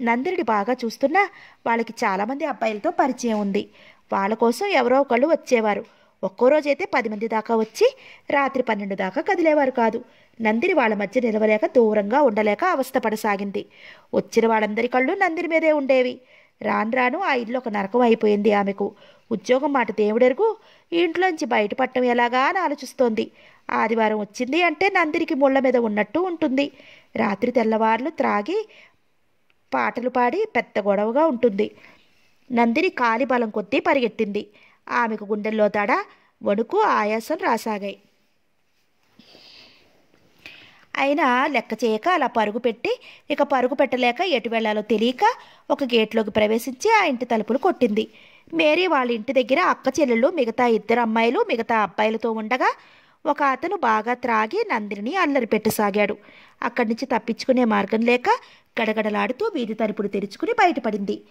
నందిని బాగా చూస్తున్నా వాళ్ళకి చాలామంది అబ్బాయిలతో పరిచయం ఉంది. వాళ్ళ కోసం ఎవరో ఒకళ్ళు వచ్చేవారు. ఒక్కో రోజైతే పది మంది దాకా వచ్చి రాత్రి పన్నెండు దాకా కదిలేవారు కాదు. నందిని వాళ్ళ మధ్య నిలవలేక దూరంగా ఉండలేక అవస్థపడసాగింది. వచ్చిన వాళ్ళందరి కళ్ళు నందిని మీదే ఉండేవి. రాను రాను ఆ ఇల్లు ఒక నరకం అయిపోయింది ఆమెకు. ఉద్యోగం మాట దేవుడెరుగు. ఇంట్లోంచి బయటపడటం ఎలాగా అని ఆలోచిస్తోంది. ఆదివారం వచ్చింది అంటే నందినికి ముళ్ళ మీద ఉన్నట్టు ఉంటుంది. రాత్రి తెల్లవార్లు త్రాగి పాటలు పాడి పెద్ద గొడవగా ఉంటుంది. నందిని కాలి బలం కొద్దీ పరిగెత్తింది. ఆమెకు గుండెల్లో తడ వణుకు ఆయాసం రాసాగాయి. అయినా లెక్క చేయక అలా పరుగు పెట్టి ఇక పరుగు పెట్టలేక ఎటు వెళ్ళాలో తెలియక ఒక గేట్లోకి ప్రవేశించి ఆ ఇంటి తలుపులు కొట్టింది. మేరీ వాళ్ళ ఇంటి దగ్గర అక్క చెల్లెళ్ళు మిగతా ఇద్దరు అమ్మాయిలు మిగతా అబ్బాయిలతో ఉండగా ఒక అతను బాగా త్రాగి నందిని అల్లరి పెట్టసాగాడు. అక్కడి నుంచి తప్పించుకునే మార్గం లేక గడగడలాడుతూ వీధి తలుపులు తెరుచుకుని బయటపడింది.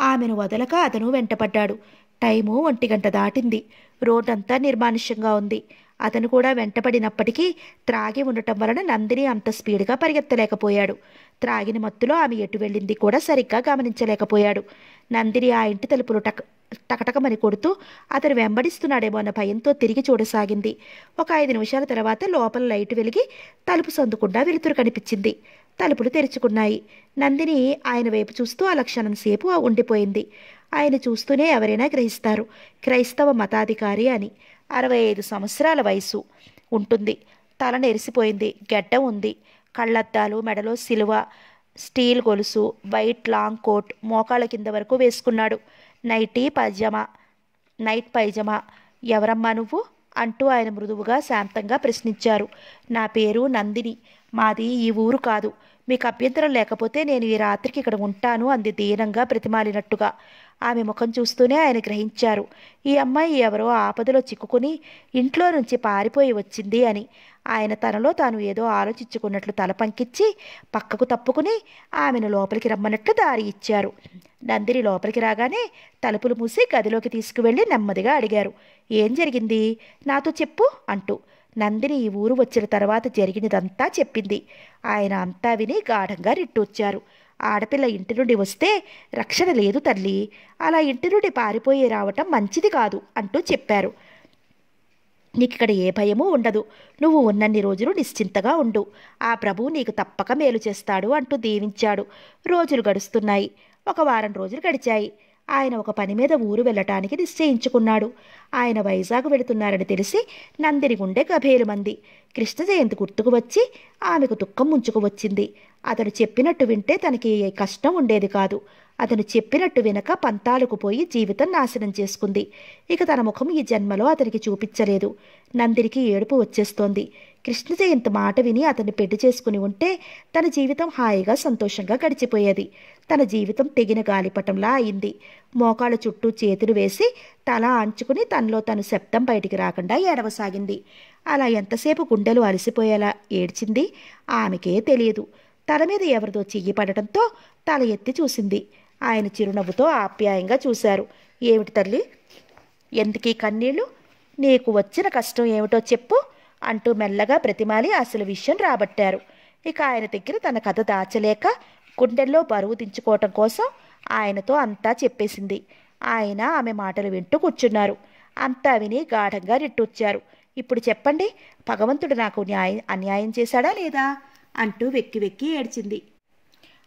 ఆమెను వదలక అతను వెంటపడ్డాడు. టైము ఒంటి గంట దాటింది. రోడ్డంతా నిర్మానుష్యంగా ఉంది. అతను కూడా వెంటపడినప్పటికీ త్రాగి ఉండటం వలన నందిని అంత స్పీడ్గా పరిగెత్తలేకపోయాడు. త్రాగిన మత్తులో ఆమె ఎటు వెళ్ళింది కూడా సరిగ్గా గమనించలేకపోయాడు. నందిని ఆ ఇంటి తలుపులు టక్ టకటకమని కొడుతూ అతను వెంబడిస్తున్నాడేమో అన్న భయంతో తిరిగి చూడసాగింది. ఒక ఐదు నిమిషాల తర్వాత లోపల లైట్ వెలిగి తలుపు సందుకుండా వెలుతురు కనిపించింది. తలుపులు తెరుచుకున్నాయి. నందిని ఆయన వైపు చూస్తూ ఆ లక్షణం సేపు ఉండిపోయింది. ఆయన చూస్తూనే ఎవరైనా గ్రహిస్తారు. క్రైస్తవ మతాధికారి అని. అరవై ఐదు సంవత్సరాల వయసు ఉంటుంది. తల నెరిసిపోయింది. గెడ్డం ఉంది. కళ్ళద్దాలు మెడలో సిలువ స్టీల్ గొలుసు వైట్ లాంగ్ కోట్ మోకాళ్ళ కింద వరకు వేసుకున్నాడు. Nightie pyjama night pyjama. ఎవరమ్మా నువ్వు? అంటూ ఆయన మృదువుగా శాంతంగా ప్రశ్నించారు. నా పేరు నందిని. మాది ఈ ఊరు కాదు. మీకు అభ్యంతరం లేకపోతే నేను ఈ రాత్రికి ఇక్కడ ఉంటాను అంది దీనంగా ప్రతిమాలినట్టుగా. ఆమె ముఖం చూస్తూనే ఆయన గ్రహించారు. ఈ అమ్మాయి ఎవరో ఆపదలో చిక్కుకుని ఇంట్లో నుంచి పారిపోయి వచ్చింది అని. ఆయన తనలో తాను ఏదో ఆలోచించుకున్నట్లు తల పంకిచ్చి పక్కకు తప్పుకుని ఆమెను లోపలికి రమ్మన్నట్లు దారి ఇచ్చారు. నందిని లోపలికి రాగానే తలుపులు మూసి గదిలోకి తీసుకువెళ్ళి నెమ్మదిగా అడిగారు. ఏం జరిగింది? నాతో చెప్పు అంటూ. నందిని ఈ ఊరు వచ్చిన తర్వాత జరిగినదంతా చెప్పింది. ఆయన అంతా విని గాఢంగా రిట్టొచ్చారు ఆడపిల్ల ఇంటి నుండి వస్తే రక్షణ లేదు తల్లి. అలా ఇంటి నుండి పారిపోయి రావటం మంచిది కాదు అంటూ చెప్పారు. నీకు ఇక్కడ ఏ భయమూ ఉండదు. నువ్వు ఉన్నన్ని రోజులు నిశ్చింతగా ఉండు. ఆ ప్రభువు నీకు తప్పక మేలు చేస్తాడు అంటూ దీవించాడు. రోజులు గడుస్తున్నాయి. ఒక వారం రోజులు గడిచాయి. ఆయన ఒక పని మీద ఊరు వెళ్ళటానికి నిశ్చయించుకున్నాడు. ఆయన వైజాగ్ వెళుతున్నారని తెలిసి నందిని గుండె గభేలుమంది. కృష్ణ జయంతి గుర్తుకు వచ్చి ఆమెకు దుఃఖం ముంచుకు వచ్చింది. అతను చెప్పినట్టు వింటే తనకి ఏ కష్టం ఉండేది కాదు. అతను చెప్పినట్టు వినక పంతాలకు పోయి జీవితం నాశనం చేసుకుంది. ఇక తన ముఖం ఈ జన్మలో అతనికి చూపించలేదు. నందినికి ఏడుపు వచ్చేస్తోంది. కృష్ణ ఇంత మాట విని అతన్ని పెళ్ళి చేసుకుని ఉంటే తన జీవితం హాయిగా సంతోషంగా గడిచిపోయేది. తన జీవితం తెగిన గాలిపటంలా అయింది. మోకాళ్ళ చుట్టూ చేతులు వేసి తల ఆంచుకుని తనలో తను శబ్దం బయటికి రాకుండా ఏడవసాగింది. అలా ఎంతసేపు గుండెలు అలసిపోయేలా ఏడ్చింది? ఆమెకే తెలియదు. తల మీద ఎవరిదో చెయ్యి పడటంతో తల ఎత్తి చూసింది. ఆయన చిరునవ్వుతో ఆప్యాయంగా చూశారు. ఏమిటి తల్లి? ఎందుకీ కన్నీళ్ళు? నీకు వచ్చిన కష్టం ఏమిటో చెప్పు. అంటూ మెల్లగా ప్రతిమాలి అసలు విషయం రాబట్టారు. ఇక ఆయన దగ్గర తన కథ దాచలేక గుండెల్లో బరువు దించుకోవటం కోసం ఆయనతో అంతా చెప్పేసింది. ఆయన ఆమె మాటలు వింటూ కూర్చున్నారు. అంతా విని గాఢంగా రెట్టొచ్చారు ఇప్పుడు చెప్పండి భగవంతుడు నాకు న్యాయం అన్యాయం చేశాడా లేదా? అంటూ వెక్కి వెక్కి ఏడ్చింది.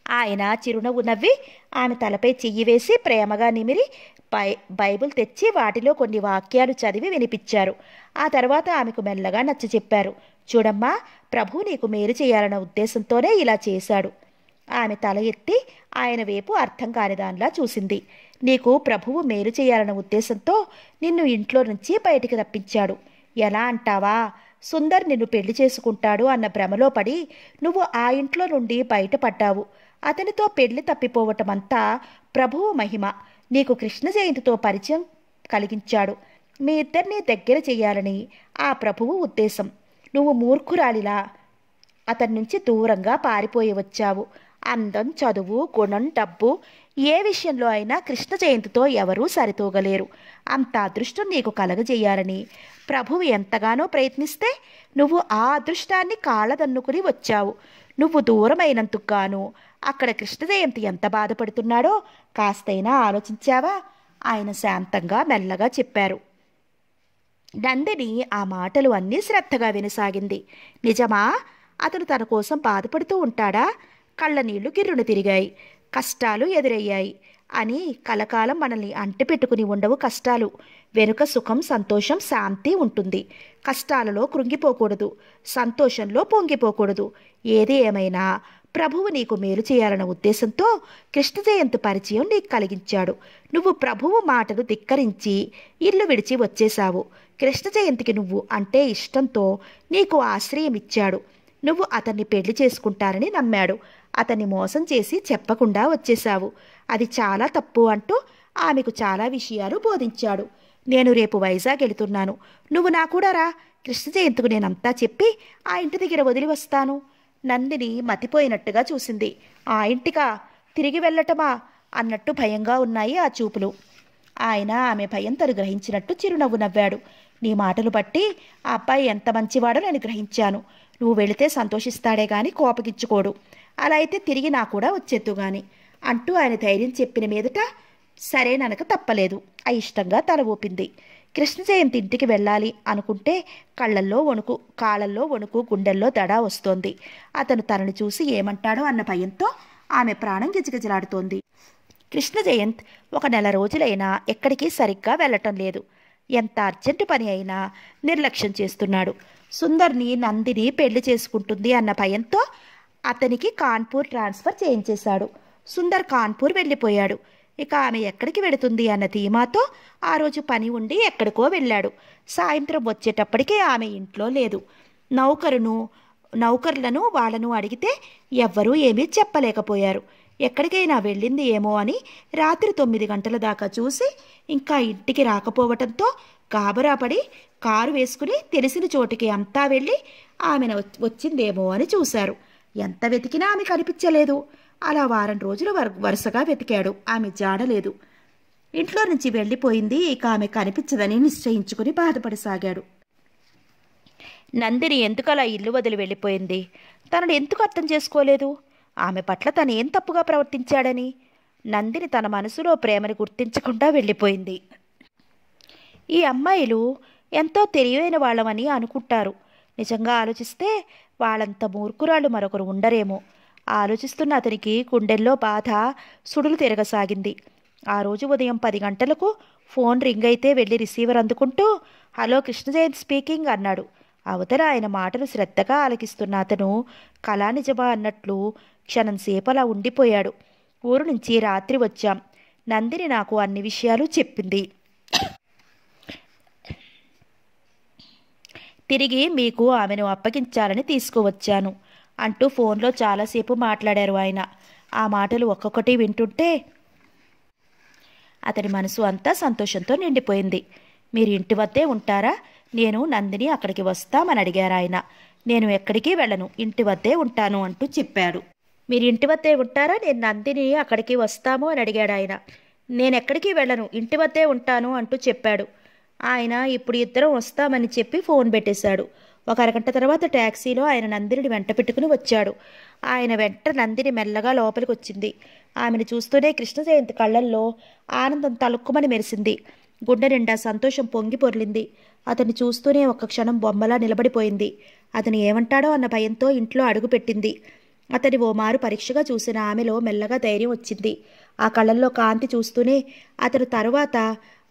ఆయన చిరునవ్వు నవ్వి ఆమె తలపై చెయ్యి వేసి ప్రేమగా నిమిరి బై బైబిల్ తెచ్చి వాటిలో కొన్ని వాక్యాలు చదివి వినిపించారు. ఆ తర్వాత ఆమెకు మెల్లగా నచ్చ చెప్పారు. చూడమ్మా ప్రభు నీకు మేలు చేయాలన్న ఉద్దేశంతోనే ఇలా చేశాడు. ఆమె తల ఎత్తి ఆయన వైపు అర్థం కాని దానిలా చూసింది. నీకు ప్రభువు మేలు చేయాలన్న ఉద్దేశంతో నిన్ను ఇంట్లో నుంచి బయటికి రప్పించాడు. ఎలా అంటావా? సుందర్ నిన్ను పెళ్ళి చేసుకుంటాడు అన్న భ్రమలో పడి నువ్వు ఆ ఇంట్లో నుండి బయటపడ్డావు. అతనితో పెళ్ళి తప్పిపోవటమంతా ప్రభువు మహిమ. నీకు కృష్ణ జయంతితో పరిచయం కలిగించాడు. మీ ఇద్దరిని దగ్గర చేయాలని ఆ ప్రభువు ఉద్దేశం. నువ్వు మూర్ఖురాలిలా అతని నుంచి దూరంగా పారిపోయి వచ్చావు. అందం చదువు గుణం డబ్బు ఏ విషయంలో అయినా కృష్ణ జయంతితో ఎవరూ సరితూగలేరు. అంత అదృష్టం నీకు కలగజేయాలని ప్రభువు ఎంతగానో ప్రయత్నిస్తే నువ్వు ఆ అదృష్టాన్ని కాళ్ళదన్నుకుని వచ్చావు. నువ్వు దూరమైనందుకు గాను అక్కడ కృష్ణ జయంతి ఎంత బాధపడుతున్నాడో కాస్తైనా ఆలోచించావా? ఆయన శాంతంగా మెల్లగా చెప్పారు. నందిని ఆ మాటలు అన్నీ శ్రద్ధగా వినసాగింది. నిజమా? అతను తన కోసం బాధపడుతూ ఉంటాడా? కళ్ళ నీళ్ళు గిర్రును తిరిగాయి. కష్టాలు ఎదురయ్యాయి అని కలకాలం మనల్ని అంటిపెట్టుకుని ఉండవు కష్టాలు. వెనుక సుఖం సంతోషం శాంతి ఉంటుంది. కష్టాలలో కృంగిపోకూడదు. సంతోషంలో పొంగిపోకూడదు. ఏది ఏమైనా ప్రభువు నీకు మేలు చేయాలన్న ఉద్దేశంతో కృష్ణ జయంతి పరిచయం నీకు కలిగించాడు. నువ్వు ప్రభువు మాటను ధిక్కరించి ఇల్లు విడిచి వచ్చేశావు. కృష్ణ జయంతికి నువ్వు అంటే ఇష్టంతో నీకు ఆశ్రయం ఇచ్చాడు. నువ్వు అతన్ని పెళ్ళి చేసుకుంటారని నమ్మాడు. అతన్ని మోసం చేసి చెప్పకుండా వచ్చేశావు. అది చాలా తప్పు అంటూ ఆమెకు చాలా విషయాలు బోధించాడు. నేను రేపు వైజాగ్ వెళుతున్నాను. నువ్వు నా కూడా రా. కృష్ణ జయంతికి నేనంతా చెప్పి ఆ ఇంటి దగ్గర వదిలి వస్తాను. నందిని మతిపోయినట్టుగా చూసింది. ఆ ఇంటికా? తిరిగి వెళ్ళటమా? అన్నట్టు భయంగా ఉన్నాయి ఆ చూపులు. ఆయన ఆమె భయం తను గ్రహించినట్టు చిరునవ్వు నవ్వాడు. నీ మాటలు బట్టి ఆ అబ్బాయి ఎంత మంచివాడో నేను గ్రహించాను. నువ్వు వెళితే సంతోషిస్తాడే గాని కోపగించుకోడు. అలా అయితే తిరిగి నా కూడా వచ్చేద్దు గాని అంటూ ఆయన ధైర్యం చెప్పిన మీదట సరేననక తప్పలేదు. అయిష్టంగా తల ఊపింది. కృష్ణ జయంతి ఇంటికి వెళ్ళాలి అనుకుంటే కళ్ళల్లో వణుకు కాళ్ళల్లో వణుకు గుండెల్లో దడా వస్తోంది. అతను తనని చూసి ఏమంటాడో అన్న భయంతో ఆమె ప్రాణం గిజగిజలాడుతోంది. కృష్ణ జయంత్ ఒక నెల రోజులైనా ఎక్కడికి సరిగ్గా వెళ్ళటం లేదు. ఎంత అర్జెంటు పని అయినా నిర్లక్ష్యం చేస్తున్నాడు. సుందర్ని నందిని పెళ్ళి చేసుకుంటుంది అన్న భయంతో అతనికి కాన్పూర్ ట్రాన్స్ఫర్ చేయించేశాడు. సుందర్ కాన్పూర్ వెళ్ళిపోయాడు. ఇక ఆమె ఎక్కడికి వెడుతుంది అన్న ధీమాతో ఆ రోజు పని ఉండి ఎక్కడికో వెళ్ళాడు. సాయంత్రం వచ్చేటప్పటికే ఆమె ఇంట్లో లేదు. నౌకరును నౌకర్లను వాళ్ళను అడిగితే ఎవ్వరూ ఏమీ చెప్పలేకపోయారు. ఎక్కడికైనా వెళ్ళింది ఏమో అని రాత్రి తొమ్మిది గంటల దాకా చూసి ఇంకా ఇంటికి రాకపోవటంతో గాబరాపడి కారు వేసుకుని తెలిసిన చోటికి అంతా వెళ్ళి ఆమెను వచ్చిందేమో అని చూశారు. ఎంత వెతికినా ఆమె కనిపించలేదు. అలా వారం రోజులు వరుసగా వెతికాడు. ఆమె జాడలేదు ఇంట్లో నుంచి వెళ్ళిపోయింది. ఇక ఆమె కనిపించదని నిశ్చయించుకుని బాధపడసాగాడు. నందిని ఎందుకలా ఇల్లు వదిలి వెళ్ళిపోయింది? తనను ఎందుకు అర్థం చేసుకోలేదు? ఆమె పట్ల తను ఏం తప్పుగా ప్రవర్తించాడని? నందిని తన మనసులో ప్రేమని గుర్తించకుండా వెళ్ళిపోయింది. ఈ అమ్మాయిలు ఎంతో తెలివైన వాళ్ళమని అనుకుంటారు. నిజంగా ఆలోచిస్తే వాళ్ళంత మూర్ఖురాళ్ళు మరొకరు ఉండరేమో. ఆలోచిస్తున్న అతనికి గుండెల్లో బాధ సుడులు తిరగసాగింది. ఆ రోజు ఉదయం పది గంటలకు ఫోన్ రింగ్ అయితే వెళ్ళి రిసీవర్ అందుకుంటూ హలో కృష్ణజయంత్ స్పీకింగ్ అన్నాడు. అవతల ఆయన మాటలు శ్రద్ధగా ఆలకిస్తున్న అతను కళా నిజమా అన్నట్లు క్షణం సేపలా ఉండిపోయాడు. ఊరు నుంచి రాత్రి వచ్చాం. నందిని నాకు అన్ని విషయాలు చెప్పింది. తిరిగి మీకు ఆమెను అప్పగించాలని తీసుకువచ్చాను. అంటూ ఫోన్లో చాలాసేపు మాట్లాడారు ఆయన. ఆ మాటలు ఒక్కొక్కటి వింటుంటే అతని మనసు అంతా సంతోషంతో నిండిపోయింది. మీరు ఇంటి వద్దే ఉంటారా? నేను నందిని అక్కడికి వస్తామని అడిగారు ఆయన. నేను ఎక్కడికి వెళ్ళను ఇంటి వద్దే ఉంటాను అంటూ చెప్పాడు. మీరు ఇంటి వద్దే ఉంటారా? నేను నందిని అక్కడికి వస్తాము అని అడిగాడు ఆయన. నేను ఎక్కడికి వెళ్ళను ఇంటి వద్దే ఉంటాను అంటూ చెప్పాడు. ఆయన ఇప్పుడు ఇద్దరం వస్తామని చెప్పి ఫోన్ పెట్టేశాడు. ఒక అరగంట తర్వాత ట్యాక్సీలో ఆయన నందిని వెంట పెట్టుకుని వచ్చాడు. ఆయన వెంట నందిని మెల్లగా లోపలికి వచ్చింది. ఆమెను చూస్తూనే కృష్ణ జయంతి కళ్ళల్లో ఆనందం తలుక్కుమని మెరిసింది. గుండె నిండా సంతోషం పొంగి పొర్లింది. అతన్ని చూస్తూనే ఒక్క క్షణం బొమ్మలా నిలబడిపోయింది. అతను ఏమంటాడో అన్న భయంతో ఇంట్లో అడుగుపెట్టింది అతని ఓ మారు పరీక్షగా చూసిన ఆమెలో మెల్లగా ధైర్యం వచ్చింది. ఆ కళ్ళల్లో కాంతి చూస్తూనే అతను తరువాత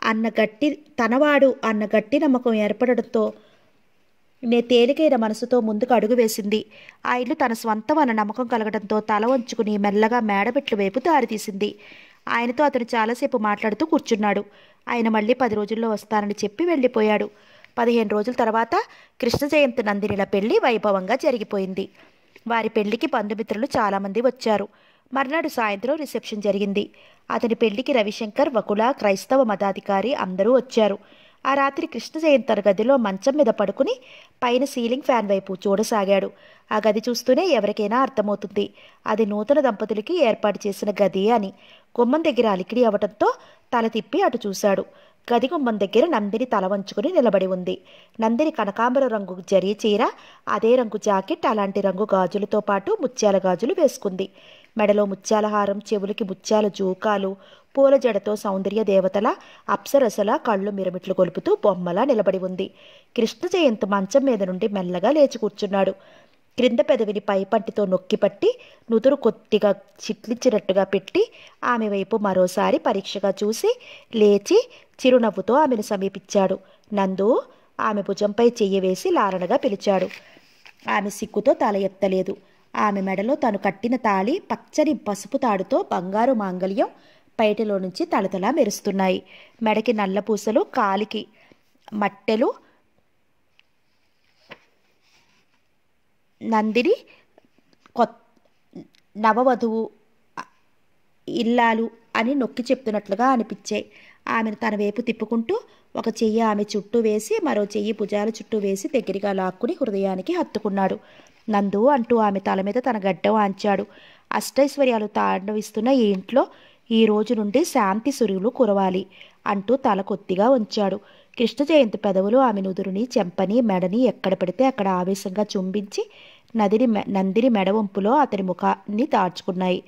అన్న గట్టి తనవాడు అన్న గట్టి నమ్మకం ఏర్పడడంతో నే తేలికైన మనసుతో ముందుకు అడుగు వేసింది. ఆ ఇల్లు తన స్వంతం అన్న నమ్మకం కలగడంతో తల వంచుకుని మెల్లగా మేడబెట్లు వైపు దారితీసింది. ఆయనతో అతను చాలాసేపు మాట్లాడుతూ కూర్చున్నాడు. ఆయన మళ్ళీ పది రోజుల్లో వస్తానని చెప్పి వెళ్ళిపోయాడు. పదిహేను రోజుల తర్వాత కృష్ణ జయంతి నందినిల పెళ్ళి వైభవంగా జరిగిపోయింది. వారి పెళ్ళికి బంధుమిత్రులు చాలామంది వచ్చారు. మర్నాడు సాయంత్రం రిసెప్షన్ జరిగింది. అతని పెళ్ళికి రవిశంకర్ వకుల క్రైస్తవ మతాధికారి అందరూ వచ్చారు. ఆ రాత్రి కృష్ణ జయంత్ తన గదిలో మంచం మీద పడుకుని పైన సీలింగ్ ఫ్యాన్ వైపు చూడసాగాడు. ఆ గది చూస్తూనే ఎవరికైనా అర్థమవుతుంది. అది నూతన దంపతులకి ఏర్పాటు చేసిన గది అని. గుమ్మం దగ్గర అలికిడి అవటంతో తల తిప్పి అటు చూశాడు. గది గుమ్మం దగ్గర నందిని తల వంచుకుని నిలబడి ఉంది. నందిని కనకాంబర రంగు జరీ చీర అదే రంగు జాకెట్ అలాంటి రంగు గాజులతో పాటు ముత్యాల గాజులు వేసుకుంది. మెడలో ముత్యాల హారం చెవులకి ముత్యాల జూకాలు పూల జడతో సౌందర్య దేవతల అప్సరసల కళ్ళు మిరమిట్లు కొలుపుతూ బొమ్మలా నిలబడి ఉంది. కృష్ణ జయంత్ మంచం మీద నుండి మెల్లగా లేచి కూర్చున్నాడు. క్రింద పెదవిని పైపంటితో నొక్కిపట్టి నుదురు కొద్దిగా చిట్లిచ్చినట్టుగా పెట్టి ఆమె వైపు మరోసారి పరీక్షగా చూసి లేచి చిరునవ్వుతో ఆమెను సమీపించాడు. నందు ఆమె భుజంపై చెయ్యి వేసి లారణగా పిలిచాడు. ఆమె సిగ్గుతో తల ఎత్తలేదు. ఆమె మెడలో తను కట్టిన తాళి పచ్చని పసుపు తాడుతో బంగారు మాంగళ్యం పైటలో నుంచి తలతలా మెరుస్తున్నాయి. మెడకి నల్ల పూసలు కాలికి మట్టెలు నందిని కొత్ నవవధువు ఇల్లాలు అని నొక్కి చెప్తున్నట్లుగా అనిపించాయి. ఆమెను తన వైపు తిప్పుకుంటూ ఒక చెయ్యి ఆమె చుట్టూ వేసి మరో చెయ్యి భుజాల చుట్టూ వేసి దగ్గరగా లాక్కుని హృదయానికి హత్తుకున్నాడు. నందు అంటూ ఆమె తల మీద తన గడ్డం ఆంచాడు. అష్టైశ్వర్యాలు తాండవిస్తున్న ఈ ఇంట్లో ఈ రోజు నుండి శాంతి సురువులు కురవాలి అంటూ తల కొద్దిగా ఉంచాడు కృష్ణ జయంతి పెదవులు ఆమె నుదురుని చెంపని మెడని ఎక్కడ పడితే అక్కడ ఆవేశంగా చుంబించి నదిని మె- నందిని మెడవంపులో అతని ముఖాన్ని దాచుకున్నాయి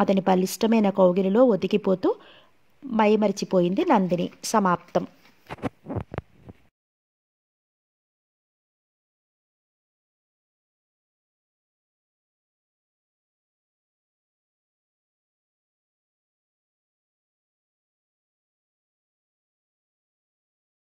అతని బలిష్టమైన కౌగిలిలో ఒదిగిపోతూ మైమరిచిపోయింది నందిని. సమాప్తం.